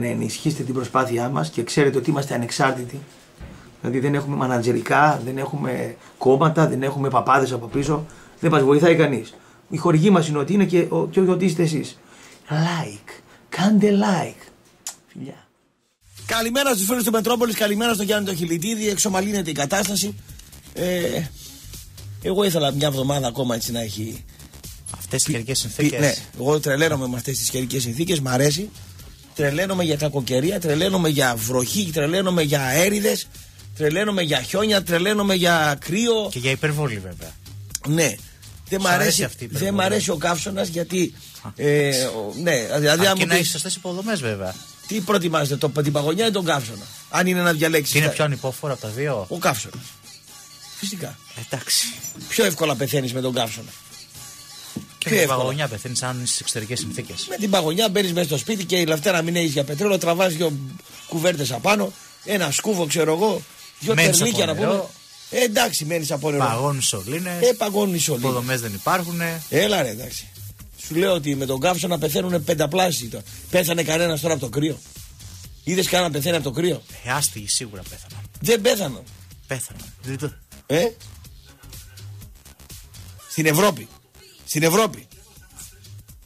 Παιδιά, για να ενισχύσετε την προσπάθειά μας και ξέρετε ότι είμαστε ανεξάρτητοι. Δηλαδή δεν έχουμε μανατζερικά, δεν έχουμε κόμματα, δεν έχουμε παπάδες από πίσω. Δεν μας βοηθάει κανείς. Η χορηγή μας είναι ότι είναι και, ο, και ότι είστε εσείς. Like. Κάντε like. Φιλιά. Καλημέρα στους φίλους του Μετρόπολης, καλημέρα στον Γιάννη τον Χιλιτίδη. Εξομαλύνεται η κατάσταση. Ε, εγώ ήθελα μια εβδομάδα ακόμα έτσι να έχει. Αυτές τι καιρικές συνθήκες. Ναι, εγώ τρελαίνομαι με αυτές τις καιρικές συνθήκες, μ' αρέσει. Τρελαίνομαι για κακοκαιρία, τρελαίνομαι για βροχή, τρελαίνομαι για αέριδες, τρελαίνομαι για χιόνια, τρελαίνομαι για κρύο. Και για υπερβολή βέβαια. Ναι. Δεν μ' Σου αρέσει αρέσει, αυτή η δεν υπερβολή. μ' αρέσει ο καύσωνας γιατί. Ε, ο- ναι, δηλαδή αν Αρκεί μου να πεις, έχει σωστέ υποδομές βέβαια. τι προτιμάζετε, το, την παγωνιά ή τον καύσωνα. Αν είναι να διαλέξεις. Και είναι πιο ανυπόφορο από τα δύο; Ο καύσωνας. Φυσικά. Εντάξει. Πιο εύκολα πεθαίνεις με τον καύσωνα. Και Πιο με την εύκολα. παγωνιά πεθαίνει αν στις εξωτερικές συνθήκες. Με την παγωνιά μπαίνεις μέσα στο σπίτι και η λαυτέρα μην έχεις για πετρέλαιο, τραβάς δύο κουβέρτες απάνω, ένα σκούβο ξέρω εγώ, δύο Μένεις τερλίκια να από πούμε. νερό. Ε, εντάξει, μένεις από νερό. Παγώνουν σωλήνες. Ε, παγώνεις η σωλή. Υποδομές δεν υπάρχουν. Έλα ρε, εντάξει. Σου λέω ότι με τον καύσωνα πεθαίνουν πενταπλάσιοι. τώρα. Πέθανε κανένας τώρα από το κρύο. Είδες κανένα πεθαίνει από το κρύο; Ε, άστιγοι σίγουρα πέθαναν. Δεν πέθαναν. Πέθαναν. Δηλαδή το- Ε; Στην Ευρώπη. Στην Ευρώπη.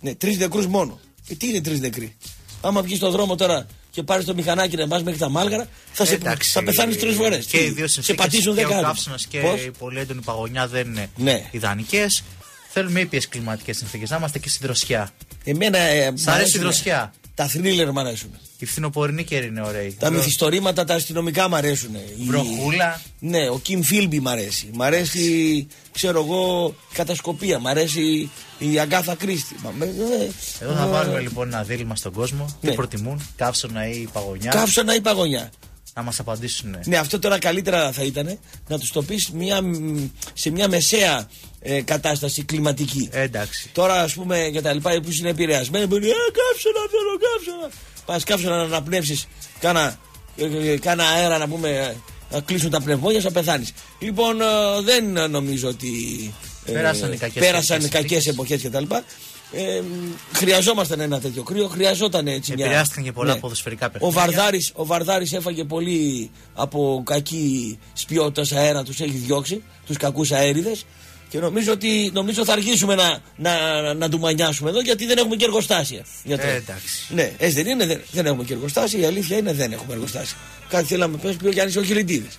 Ναι, τρεις νεκρούς μόνο. Ε, τι είναι τρεις νεκροί; Άμα βγεις στον δρόμο τώρα και πάρεις το μηχανάκι να πα μέχρι τα μάλγαρα, θα, σε, Εντάξει, θα πεθάνεις τρεις φορές. Και οι δύο σε συνθήκες, πατήσουν και δέκα ο άτομα. καύσωνα και Πώς; η πολύ έντονη παγωνιά δεν είναι Ναι. ιδανικές. Θέλουμε ήπιες κλιματικές συνθήκες. Να είμαστε και στην δροσιά. Εμένα. Ε, μ' Σ' αρέσει η αρέσουνε. δροσιά; Τα θρίλερ μ' αρέσουν. Η φθινοπορεινή καιρή είναι ωραία. Τα μυθιστορήματα τα αστυνομικά μ' αρέσουν. Η- Βροχούλα. Ναι, ο Κιμ Φίλμπι μ' αρέσει. Μ' αρέσει, ξέρω εγώ, η κατασκοπία. Μ' αρέσει η Αγκάθα Κρίστη. Μα- με- ε, Εδώ θα ε, βάλουμε λοιπόν ένα δίλημα στον κόσμο. Ναι. Τι προτιμούν, καύσωνα ή παγωνιά; Καύσωνα ή παγωνιά. Να μας απαντήσουν. Ναι, αυτό τώρα καλύτερα θα ήταν να τους το πεις σε μια μεσαία ε, κατάσταση κλιματική. Ε, εντάξει. Τώρα, ας πούμε, για τα λοιπά που είναι επηρεασμένοι, μπορεί Ε, καύσωνα, θέλω καύσωνα. Πας καύσωνα να αναπνεύσεις, κάνα, ε, ε, κάνα αέρα να πούμε, ε, να κλείσουν τα πνευμόνια, θα πεθάνεις. Λοιπόν, ε, δεν νομίζω ότι. ε, Πέρασαν οι κακές πέρασαν εποχές. κακές εποχές και τα λοιπά. Ε, χρειαζόμασταν ένα τέτοιο κρύο, χρειαζόταν έτσι μια. Επηρεάστηκαν και πολλά ποδοσφαιρικά Ο παιχνίδια. Βαρδάρης, ο Βαρδάρης έφαγε πολύ από κακή ποιότητα αέρα, τους έχει διώξει, τους κακούς αέριδες και νομίζω ότι νομίζω θα αρχίσουμε να, να, να του μανιάσουμε εδώ γιατί δεν έχουμε και εργοστάσια. Για το- Ε, εντάξει. Ναι, έτσι δεν είναι, δεν, δεν έχουμε και εργοστάσια, η αλήθεια είναι δεν έχουμε εργοστάσια. Κάτι θέλει να με πες πει ο Γιάννης ο Χιλιντίδης.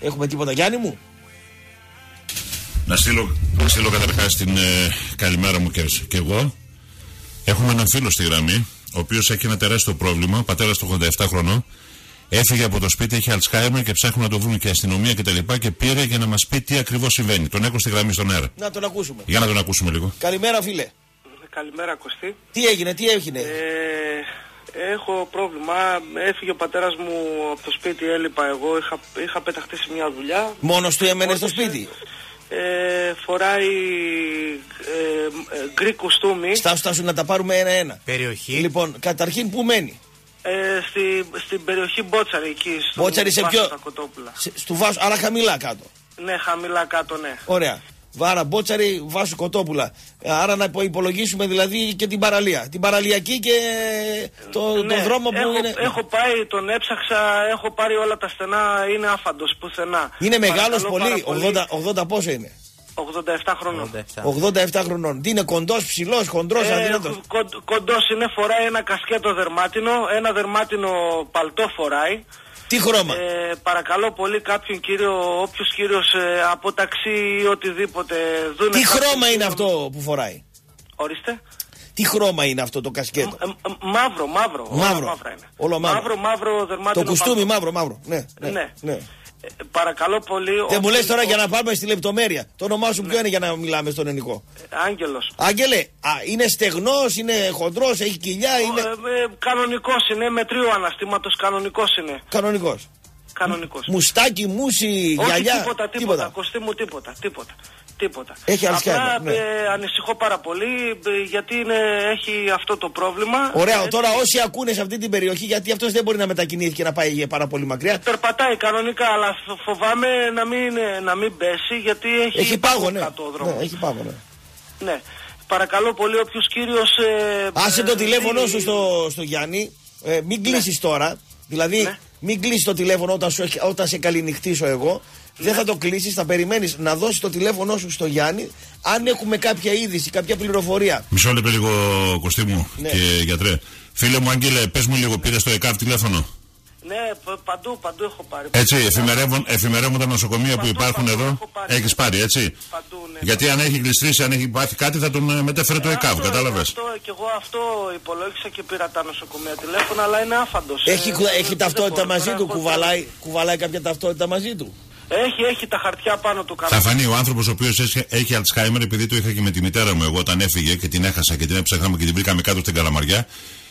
Έχουμε τίποτα Γιάννη μου; Να στείλω, να στείλω καταρχάς την ε, καλημέρα μου και, και εγώ. Έχουμε έναν φίλο στη γραμμή, ο οποίος έχει ένα τεράστιο πρόβλημα, πατέρα του 87 χρονών. Έφυγε από το σπίτι, έχει Αλτσχάιμερ και ψάχνουν να το βρουν και η αστυνομία κτλ. Και, και πήρε για να μας πει τι ακριβώς συμβαίνει. Τον έχω στη γραμμή στον αέρα. Να τον ακούσουμε. Για να τον ακούσουμε λίγο. Καλημέρα φίλε. Καλημέρα Κωστή. Τι έγινε, τι έγινε; Ε, έχω πρόβλημα. Έφυγε ο πατέρας μου από το σπίτι, έλειπα εγώ. Είχα, είχα πεταχτεί σε μια δουλειά. Μόνος του έμενε στο σπίτι; Ε, φοράει ε, ε, γκρι κουστούμι Στάσου, στάσου να τα πάρουμε ένα-ένα. Περιοχή. Λοιπόν, καταρχήν που μένει; Ε, στη, στην περιοχή Μπότσαρη εκεί. Στο Μπότσαρη σε Βάσο ποιο. τα Κοτόπουλα. Σε- Στου βάσου, άρα χαμηλά κάτω. Ναι, χαμηλά κάτω, ναι. Ωραία. Βάρα, μπότσαρη, βάσου κοτόπουλα. Άρα να υπολογίσουμε δηλαδή και την παραλία. Την παραλιακή και το, Ναι, το δρόμο που έχω, είναι. έχω πάει, τον έψαξα, έχω πάρει όλα τα στενά, είναι άφαντος πουθενά. Είναι μεγάλος Παρακαλώ πολύ. πάρα 80, 80 πόσο είναι; 87 χρονών. 87. 87 χρονών. Τι είναι κοντός, ψηλός, χοντρός, Ε, αδύνατος; κον- κοντός είναι, φοράει ένα κασκέτο δερμάτινο, ένα δερμάτινο παλτό φοράει. Τι χρώμα; Ε, παρακαλώ πολύ κάποιον κύριο, όποιος κύριος ε, από ταξί ή οτιδήποτε δούνε Τι κάποιον χρώμα είναι κύριο- αυτό που φοράει; Ορίστε. Τι χρώμα είναι αυτό το κασκέτο; Ε, ε, μαύρο, μαύρο. όλα Μαύρο. μαύρα είναι. Όλο μαύρο. Μαύρο, μαύρο, δερμάτινο. Το κουστούμι παλτό. μαύρο, μαύρο. Ναι, ναι. Ναι. ναι. Ε, παρακαλώ πολύ. Δεν μου όποιος- λε τώρα για να πάμε στη λεπτομέρεια. Το όνομά σου ποιο είναι για να μιλάμε στον ελληνικό; Άγγελος. Άγγελε, α, είναι στεγνός, είναι χοντρός, έχει κοιλιά, είναι. Ε, ε, κανονικός είναι, μετρίου αναστήματος κανονικός είναι. Κανονικός. Κανονικός. Μουστάκι, μουσι, Όχι γυαλιά. τίποτα, τίποτα, Κωστή μου τίποτα, τίποτα. Τίποτα. Έχει Απλά Alzheimer, ναι. ε, ανησυχώ πάρα πολύ ε, γιατί είναι, έχει αυτό το πρόβλημα. Ωραία, Έτσι, τώρα όσοι ακούνε σε αυτή την περιοχή, γιατί αυτός δεν μπορεί να μετακινηθεί και να πάει πάρα πολύ μακριά. Περπατάει κανονικά, αλλά φ- φοβάμαι να μην, ε, να μην πέσει γιατί έχει, Έχει πάγο, ναι. κάτω ο δρόμος. ναι έχει πάγο, ναι. Ναι. παρακαλώ πολύ όποιος κύριος... Ε, Άσε το ε, τηλέφωνο δει- σου στο, στο Γιάννη. Ε, μην κλείσεις τώρα. Δηλαδή, Ναι. μην κλείσεις το τηλέφωνο όταν, σου, έχει- όταν σε καληνυχτήσω εγώ. Δεν θα το κλείσεις, θα περιμένεις να δώσεις το τηλέφωνο σου στο Γιάννη. Αν έχουμε κάποια είδηση, κάποια πληροφορία. Μισό λεπτό λίγο, Κωστή μου Ναι. και γιατρέ. Φίλε μου, Αγγέλε, πες μου λίγο, πήρες το ΕΚΑΒ τηλέφωνο; Ναι, π- παντού, παντού έχω πάρει. Έτσι, εφημερεύουν, εφημερεύουν τα νοσοκομεία που Παντού, υπάρχουν παντού εδώ. έχω πάρει, Έχεις ναι. πάρει, έτσι; Παντού, ναι. Γιατί αν έχει γλιστρήσει, αν έχει πάθει κάτι, θα τον ε, μετέφερε το Ε, ΕΚΑΒ, αυτό, κατάλαβες; Αυτό, και εγώ αυτό υπολόγισα και πήρα τα νοσοκομεία τηλέφωνα, αλλά είναι άφαντος. Έχει, Ε, κου- δεν- έχει δεν ταυτότητα μπορώ. μαζί Τώρα του, έχω- κουβαλάει, κουβαλάει κάποια ταυτότητα μαζί του; Έχει, έχει τα χαρτιά πάνω του Θα καλά. φανεί ο άνθρωπος ο οποίος έχει, έχει Alzheimer, επειδή το είχα και με τη μητέρα μου εγώ όταν έφυγε και την έχασα και την έψαχναμε και την βρήκαμε κάτω στην Καλαμαριά.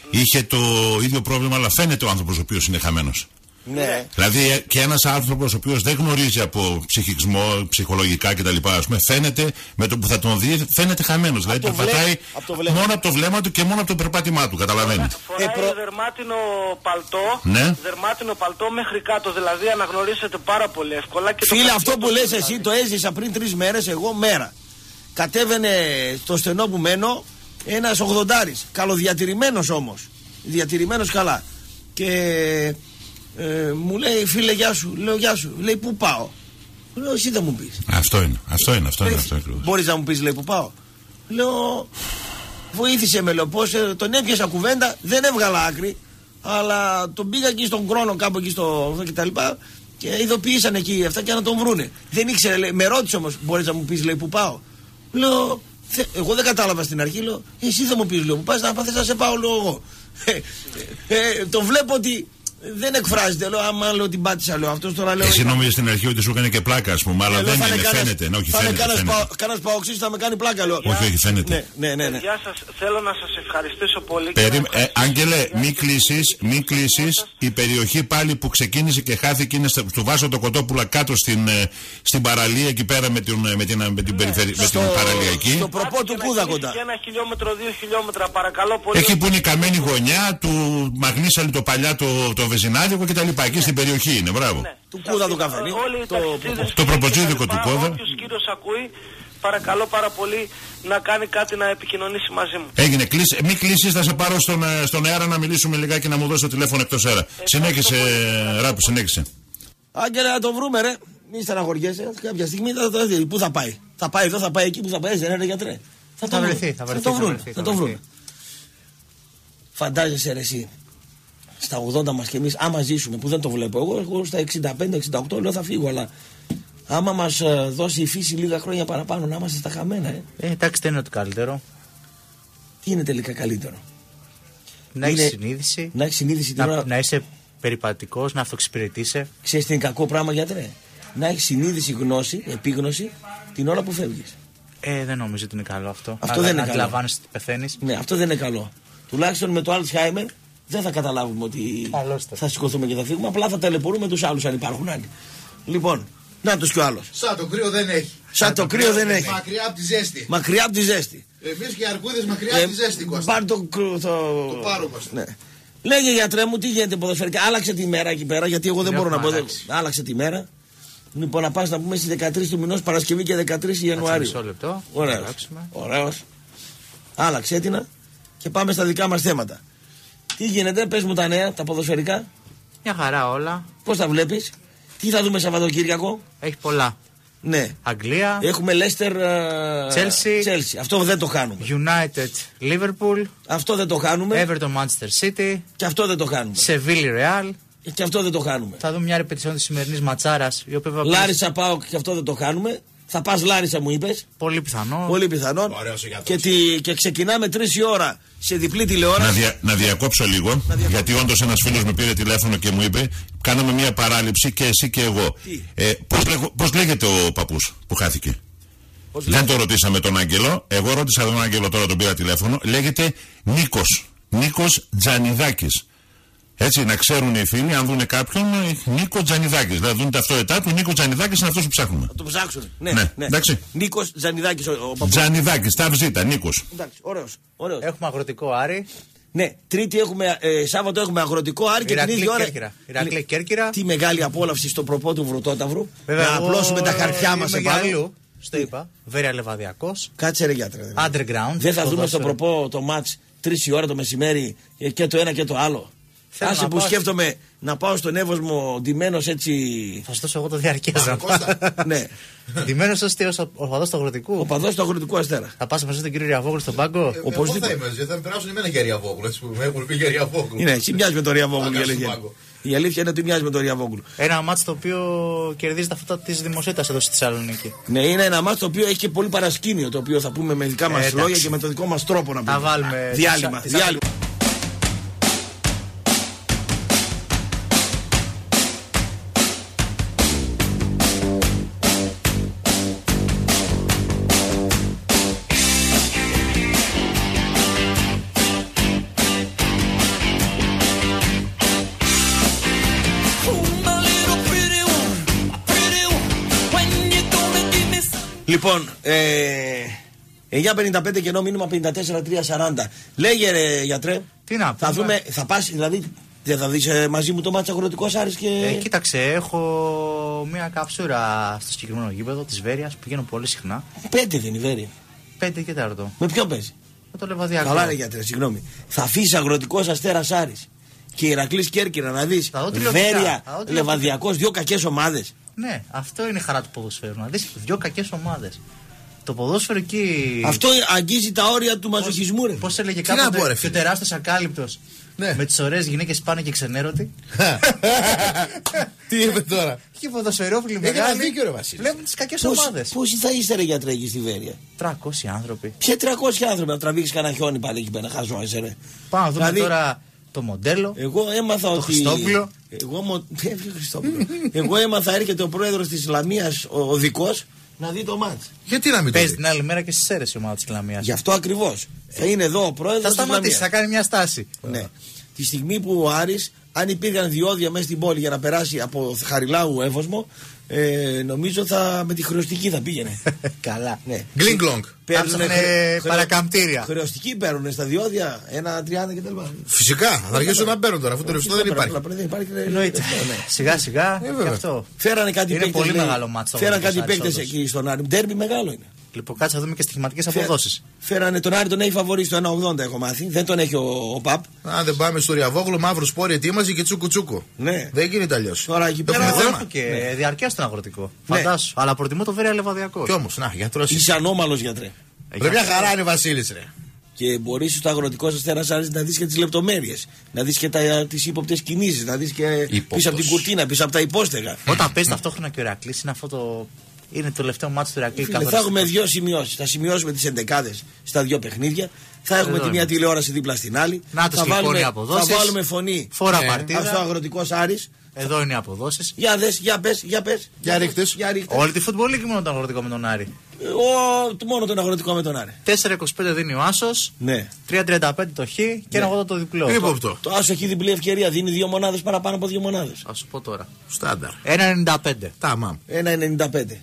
Είχε το ίδιο πρόβλημα, αλλά φαίνεται ο άνθρωπος ο οποίος είναι χαμένος. Ναι. Δηλαδή ε, και ένας άνθρωπος ο οποίος δεν γνωρίζει από ψυχισμό, ψυχολογικά κτλ. Ας πούμε, φαίνεται με το που θα τον δει, φαίνεται χαμένος. Δηλαδή το περπατάει βλέμμα- από το βλέμμα. μόνο από το βλέμμα του και μόνο από το περπάτημά του. Καταλαβαίνεις. Φοράει Ε, προ- δερμάτινο παλτό, Ναι. δερμάτινο παλτό μέχρι κάτω, δηλαδή αναγνωρίσετε πάρα πολύ εύκολα. Και το Φίλε, χαρτί αυτό του που λες δηλαδή. εσύ το έζησα πριν τρεις μέρες, εγώ μέρα. Κατέβαινε στο στενό που μένω ένας 80 καλοδιατηρημένος όμως. Διατηρημένος καλά. Και ε, μου λέει, φίλε, γεια σου. Λέω, γεια σου. Λέει, πού πάω; Λέω, εσύ θα μου πεις. Αυτό είναι, αυτό είναι, αυτό είναι. Αυτό ακριβώς. Μπορείς να μου πεις, λέει, πού πάω. Λέω, βοήθησε με, λέω, πώς, ε, τον έπιασα κουβέντα, δεν έβγαλα άκρη, αλλά τον πήγα εκεί στον χρόνο κάπου εκεί στο αυτό και τα λοιπά και ειδοποίησαν εκεί αυτά και να τον βρούνε. Δεν ήξερε, λέει, με ρώτησε όμως, μπορείς να μου πεις, λέει, πού πάω. Λέω, «Θε- εγώ δεν κατάλαβα στην αρχή, λέω, εσύ θα μου πεις, λέω, που πας να πάθεις να σε πάω, λέω εγώ. Ε, ε, το βλέπω ότι δεν εκφράζεται, λέω, άμα λέω την πάτησα, λέω, αυτός τώρα λέω. Εσύ νόμιζε στην αρχή ότι σου έκανε και πλάκα, ας πούμε, αλλά Ε, λέω, δεν θα είναι, κανένας- φαίνεται. Ναι, όχι, θα είναι φαίνεται. κανένας φαίνεται. πα- κανένας παοξής θα με κάνει πλάκα, λέω. Όχι, όχι, φαίνεται. Ναι, ναι, ναι. ναι. Γεια σας, θέλω να σας ευχαριστήσω πολύ. και Περί... να Ε, ευχαριστήσω Άγγελε, για μην την κλείσει, υπομονή μην σας. κλείσει. Η περιοχή πάλι που ξεκίνησε και χάθηκε είναι στο- του Βάσο το Κοτόπουλα κάτω στην, ε, στην παραλία εκεί πέρα με την, ε, με την, με την, περιφερει... με την παραλιακή. στο προπό Άντε του και να Κούδα κλείσει κοντά. Και ένα χιλιόμετρο, δύο χιλιόμετρα, παρακαλώ πολύ. Εκεί που είναι η καμένη γωνιά του Μαγνήσαλη το παλιά το, το Βεζινάδικο κτλ. Εκεί στην περιοχή είναι, μπράβο. Ναι. Του Κούδα του καφενείου. Όλοι οι Το- ταξιτζίδες το και προποτζίδικο τα λοιπά, του Κούδα. Όποιος κύριος ακούει, παρακαλώ πάρα πολύ να κάνει κάτι να επικοινωνήσει μαζί μου. Έγινε, κλείσε, μην κλείσεις, θα σε πάρω στον, ε, στον αέρα να μιλήσουμε λιγάκι να μου δώσει το τηλέφωνο εκτός αέρα. Συνέχισε, ε, ράπου, συνέχισε. Άγγελε να τον βρούμε, ρε. Μην στεναχωριέσαι. Κάποια στιγμή θα το δει. Πού θα πάει. Θα πάει εδώ, θα πάει εκεί, πού θα πάει, δεν είναι γιατρέ. Θα το βρεθεί, βρουν. θα βρεθεί, το θα βρουν. βρεθεί, Θα θα το βρουν. βρεθεί. Φαντάζεσαι ρε εσύ. Στα 80 μας κι εμείς, άμα ζήσουμε, που δεν το βλέπω εγώ, εγώ στα 65-68 λέω θα φύγω, αλλά άμα μας δώσει η φύση λίγα χρόνια παραπάνω να είμαστε στα χαμένα, ε, Ε, εντάξει, δεν είναι το καλύτερο. τι είναι τελικά καλύτερο; Να έχεις Είναι- συνείδηση, Να έχεις συνείδηση την να, ώρα. να είσαι περιπατικός, να αυτοξυπηρετήσει. Ξέρεις τι είναι κακό πράγμα, γιατρέ; Να έχεις συνείδηση, γνώση, επίγνωση την ώρα που φεύγεις. Ε, δεν νομίζω ότι είναι καλό αυτό. Αυτό να, δεν είναι να καλό. αντιλαμβάνεσαι ότι πεθαίνεις. Ναι, αυτό δεν είναι καλό. Τουλάχιστον με το Alzheimer δεν θα καταλάβουμε ότι Καλώς το. θα σηκωθούμε και θα φύγουμε. Απλά θα ταλαιπωρούμε τους άλλους αν υπάρχουν άλλοι. Λοιπόν, να τους κι ο άλλος. Σαν το κρύο δεν έχει. Σαν το κρύο δεν έχει. Μακριά από τη ζέστη. Μακριά από τη ζέστη. Εμείς και οι αρκούδες μακριά Ε, από τη ζέστη, Κώστα. Πάρ το, κρυ- το... Το πάρουμε αυτό. Ναι. Λέγε γιατρέ μου, τι γίνεται ποδοσφαιρικά. Άλλαξε τη μέρα εκεί πέρα, γιατί εγώ δεν Δεν μπορώ να πω. έχουμε δεν- αλλάξει. Άλλαξε τη μέρα. Λοιπόν, να πας να πούμε στις 13 του μηνός Παρασκευή και 13 Ιανουαρίου. μισό λεπτό, να Ωραίος. αλλάξουμε. Ωραίος. Άλλαξε την και πάμε στα δικά μας θέματα. Τι γίνεται, πες μου τα νέα, τα ποδοσφαιρικά. Μια χαρά όλα. Πώς τα βλέπεις, τι θα δούμε Σαββατοκύριακο; Έχει πολλά. Ναι. Αγγλία, Έχουμε Leicester Chelsea. Chelsea. Αυτό δεν το κάνουμε. United, Liverpool, Αυτό δεν το κάνουμε. Everton, Manchester City, Και αυτό δεν το κάνουμε. Seville, Real. Και αυτό δεν το κάνουμε. Θα δούμε μια ρεπετησιόν της σημερινής ματσάρας, η οποία βέβαια Λάρισα πάω και αυτό δεν το κάνουμε. Θα πας Λάρισα μου είπες. πολύ πιθανό. Πολύ πιθανόν. Ωραίος ο γιατρός. Και, τι- και ξεκινάμε 3 η ώρα σε διπλή τηλεόραση. Να, δια, να διακόψω λίγο, γιατί όντως ένας φίλος με πήρε τηλέφωνο και μου είπε: Κάναμε μια παράληψη και εσύ και εγώ. Τι; Ε, Πώς λέγεται ο παππούς που χάθηκε; Πώς Δεν το ρωτήσαμε τον Άγγελο. Εγώ ρώτησα τον Άγγελο τώρα, τον πήρα τηλέφωνο. Λέγεται Νίκος. Νίκος Τζανιδάκης. Έτσι, να ξέρουν οι φίλοι, αν δουν κάποιον, ε, Νίκος Τζανιδάκης. Δηλαδή, δουν ταυτότητά του, Νίκος Τζανιδάκης είναι αυτός που ψάχνουμε. Θα το ψάξουν. Ναι, Ναι, ναι. εντάξει. Νίκος Τζανιδάκης ο, ο παππούς. Τζανιδάκης, τα βζήτα, Νίκος. Εντάξει, ωραίος, ωραίος. Έχουμε αγροτικό Άρη. Ναι, Τρίτη έχουμε, ε, Σάββατο έχουμε αγροτικό Άρη και την Ηρακλή ίδια ώρα. Κέρκυρα. Ηρακλή Ναι. Κέρκυρα. Τι μεγάλη απόλαυση στο προπό του Βρωτόταυρου. Βέβαια, να εγώ απλώσουμε τα χαρτιά μας είμαι επάνω. για αλλού. Στο είπα. Βέρεια Λεβαδιακός. Κάτσε ρε γιατρέ. Underground. Δεν θα δούμε στο ποδόσφαιρο. προπό το μάτς 3 η ώρα το μεσημέρι ε, και το ένα και το άλλο. Θέλω Άσε να που πάω- σκέφτομαι να πάω στον Εύωσμο ντυμένος έτσι. Θα σου δώσω εγώ το διαρκές. Κώστα. ναι. Ντυμένος ως ορφαδό του Ο αγροτικού. παδός του αγροτικού αστέρα. Θα πας μαζί τον κύριο Ριαβόγλου στον πάγκο; Εγώ Οπωσδήποτε. θα είμαι, μαζί, θα με περάσουν εμένα για Ριαβόγλου. έτσι που Με έχουν πει για Ριαβόγλου. Είναι, εσύ μοιάζεις με τον Ριαβόγλου η Πάγκας αλήθεια. στον πάγκο. Η αλήθεια είναι ότι μοιάζει με τον Ριαβόγλου. Ένα μάτσο το οποίο κερδίζει τα φώτα της δημοσιότητας εδώ στη Θεσσαλονίκη. Ναι, είναι ένα μάτς το οποίο έχει και πολύ παρασκήνιο. Το οποίο θα πούμε με δικά μας Ε, εντάξει. λόγια και με τον δικό μας τρόπο να πούμε. Θα βάλουμε Διάλειμμα. Λοιπόν, ε, 9.55 και ενώ μήνυμα 54.340. Λέγε ρε γιατρέ. Τι να Θα πούμε; δούμε, θα πας, δηλαδή δεν θα δεις ε, μαζί μου το μάτς αγροτικός Άρης και... Ε, κοίταξε, έχω μία καψούρα στο συγκεκριμένο γήπεδο της Βέρειας. Πηγαίνω πολύ συχνά. Πέντε δεν είναι Βέρεια. 5 και 4. Με ποιον παίζει. Με το λεβαδιακό. Καλά ρε γιατρέ, συγγνώμη. Θα αφήσεις αγροτικός Αστέρας Άρης και Ηρακλής Κέρκυρα να δεις Θα δω τηλεοπτικά. Βέρεια, Θα δω τηλεοπτικά. Λεβαδιακός, δύο κακές ομάδες. Ναι, αυτό είναι η χαρά του ποδοσφαίρου. Να δεις δύο κακές ομάδες. Το ποδόσφαιρο εκεί. Αυτό αγγίζει τα όρια του μαζοχισμού ρε. Πώς έλεγε Τι να κάποτε πω, ρε, και ο φίλε. τεράστιος ακάλυπτος. Ναι. Με τις ωραίες γυναίκες πάνε και ξενέρωτοι. Τι είπε τώρα; Και ποδοσφαιρόφιλοι Έχεις ένα μεγάλοι. δίκιο, ρε, Βασίλη. Βλέπουν τις κακές Πώς- ομάδες. Πόσοι θα είστε ρε γιατρέ εκεί στη Βέρεια; 300 άνθρωποι. Ποιοι 300 άνθρωποι να τραβήξεις κανένα χιόνι πάλι εκεί πέρα, χαζόεσαι ρε. Πάμε να δούμε Δηλαδή, τώρα το μοντέλο. Εγώ έμαθα ότι. Χριστόπουλο. Εγώ, μο... Ε, ποιο Χριστόπουλο; εγώ έμαθα έρχεται ο πρόεδρος της Ισλαμίας, ο, ο δικός, να δει το μάτς. Γιατί να μην το Παίζει δει; την άλλη μέρα και στι αίρε η ομάδα της Ισλαμίας. Γι' αυτό ακριβώς. Θα είναι εδώ ο πρόεδρος Θα της σταματήσει, θα κάνει μια στάση. Ναι. Τη στιγμή που ο Άρης, αν υπήρχαν διόδια μέσα στην πόλη για να περάσει από Χαριλάου Εύωσμο, ε, νομίζω θα με τη χρεωστική θα πήγαινε. Καλά. ναι. Γκλίνγκλονγκ. Παίρνουνε ψάχνε χρε- παρακαμπτήρια. Χρεωστική παίρνουν στα διόδια, ένα 30 κτλ. Φυσικά, θα αρχίσουν να παίρνουν τώρα, αφού το ρευστό δεν υπάρχει. Αλλά δεν υπάρχει. ρε, Εννοείται. ρευστό, ναι. Σιγά σιγά Ε, και βέβαια. αυτό. Φέρανε κάτι Είναι παίκτες, πολύ λέει. μεγάλο μάτς το Φέρανε κάτι Βόλος παίκτες Άρης, εκεί στον Άρη. Ντέρμπι μεγάλο είναι. Λοιπόν, κάτσε να δούμε και στοιχηματικές Φέ- αποδόσεις. Φέρανε τον Άρη, τον έχει φαβορεί στο 1,80 έχω μάθει. Δεν τον έχει ο, ο Παπ. Αν δεν πάμε στο Ριαβόγλου, μαύρο σπόρι ετοίμαζε και τσούκου τσούκου. Ναι. Δεν γίνεται αλλιώς. Τώρα εκεί Το πέρα. έχουμε θέμα. Έχω και διαρκεία στον αγροτικό. Ναι. Φαντάσου. Αλλά προτιμώ το Βέρεια Λεβαδιακό. Κι όμως, να, γιατρό. Είσαι ανώμαλος γιατρέ. Ρε μια χαρά είναι Βασίλης, ρε. Και μπορεί στο αγροτικό αστέρα Άρης να δεις και τις λεπτομέρειες. Να δεις και τις ύποπτες κινήσεις. Να δεις και Ύποπτος. πίσω από την κουρτίνα, πίσω από τα υπόστεγα. Όταν παίζει ταυτόχρονα και ο Ηρακλή, είναι αυτό το. Είναι το τελευταίο μάτι του Ηρακλή. Φίλε, θα έχουμε δύο σημειώσεις. Θα σημειώσουμε τις εντεκάδες στα δύο παιχνίδια. Θα έχουμε Εδώ τη μία είμαστε. τηλεόραση δίπλα στην άλλη. Νάτος θα, λοιπόν βάλουμε, οι θα αποδόσεις. βάλουμε φωνή. Φορά Ναι. παρτίδα. Αυτό ο αγροτικός Άρης. Εδώ είναι οι αποδόσεις. Για δες, για πες, για πες. Για ρίχτες. Για ρίχτες. Όλη τη φουτμπολίκη μόνο τον αγροτικό με τον Άρη; Ο, μόνο τον αγροτικό με τον Άρη. 4,25 δίνει ο Άσος. Ναι. 3,35 το Χ και ένα 80 το διπλό. Ύποπτο. Το άσος έχει διπλή ευκαιρία. Δίνει δύο μονάδες παραπάνω από δύο μονάδες. Α σου πω τώρα. Στάνταρ. 1,95. Τα μαμ. Ένα 95.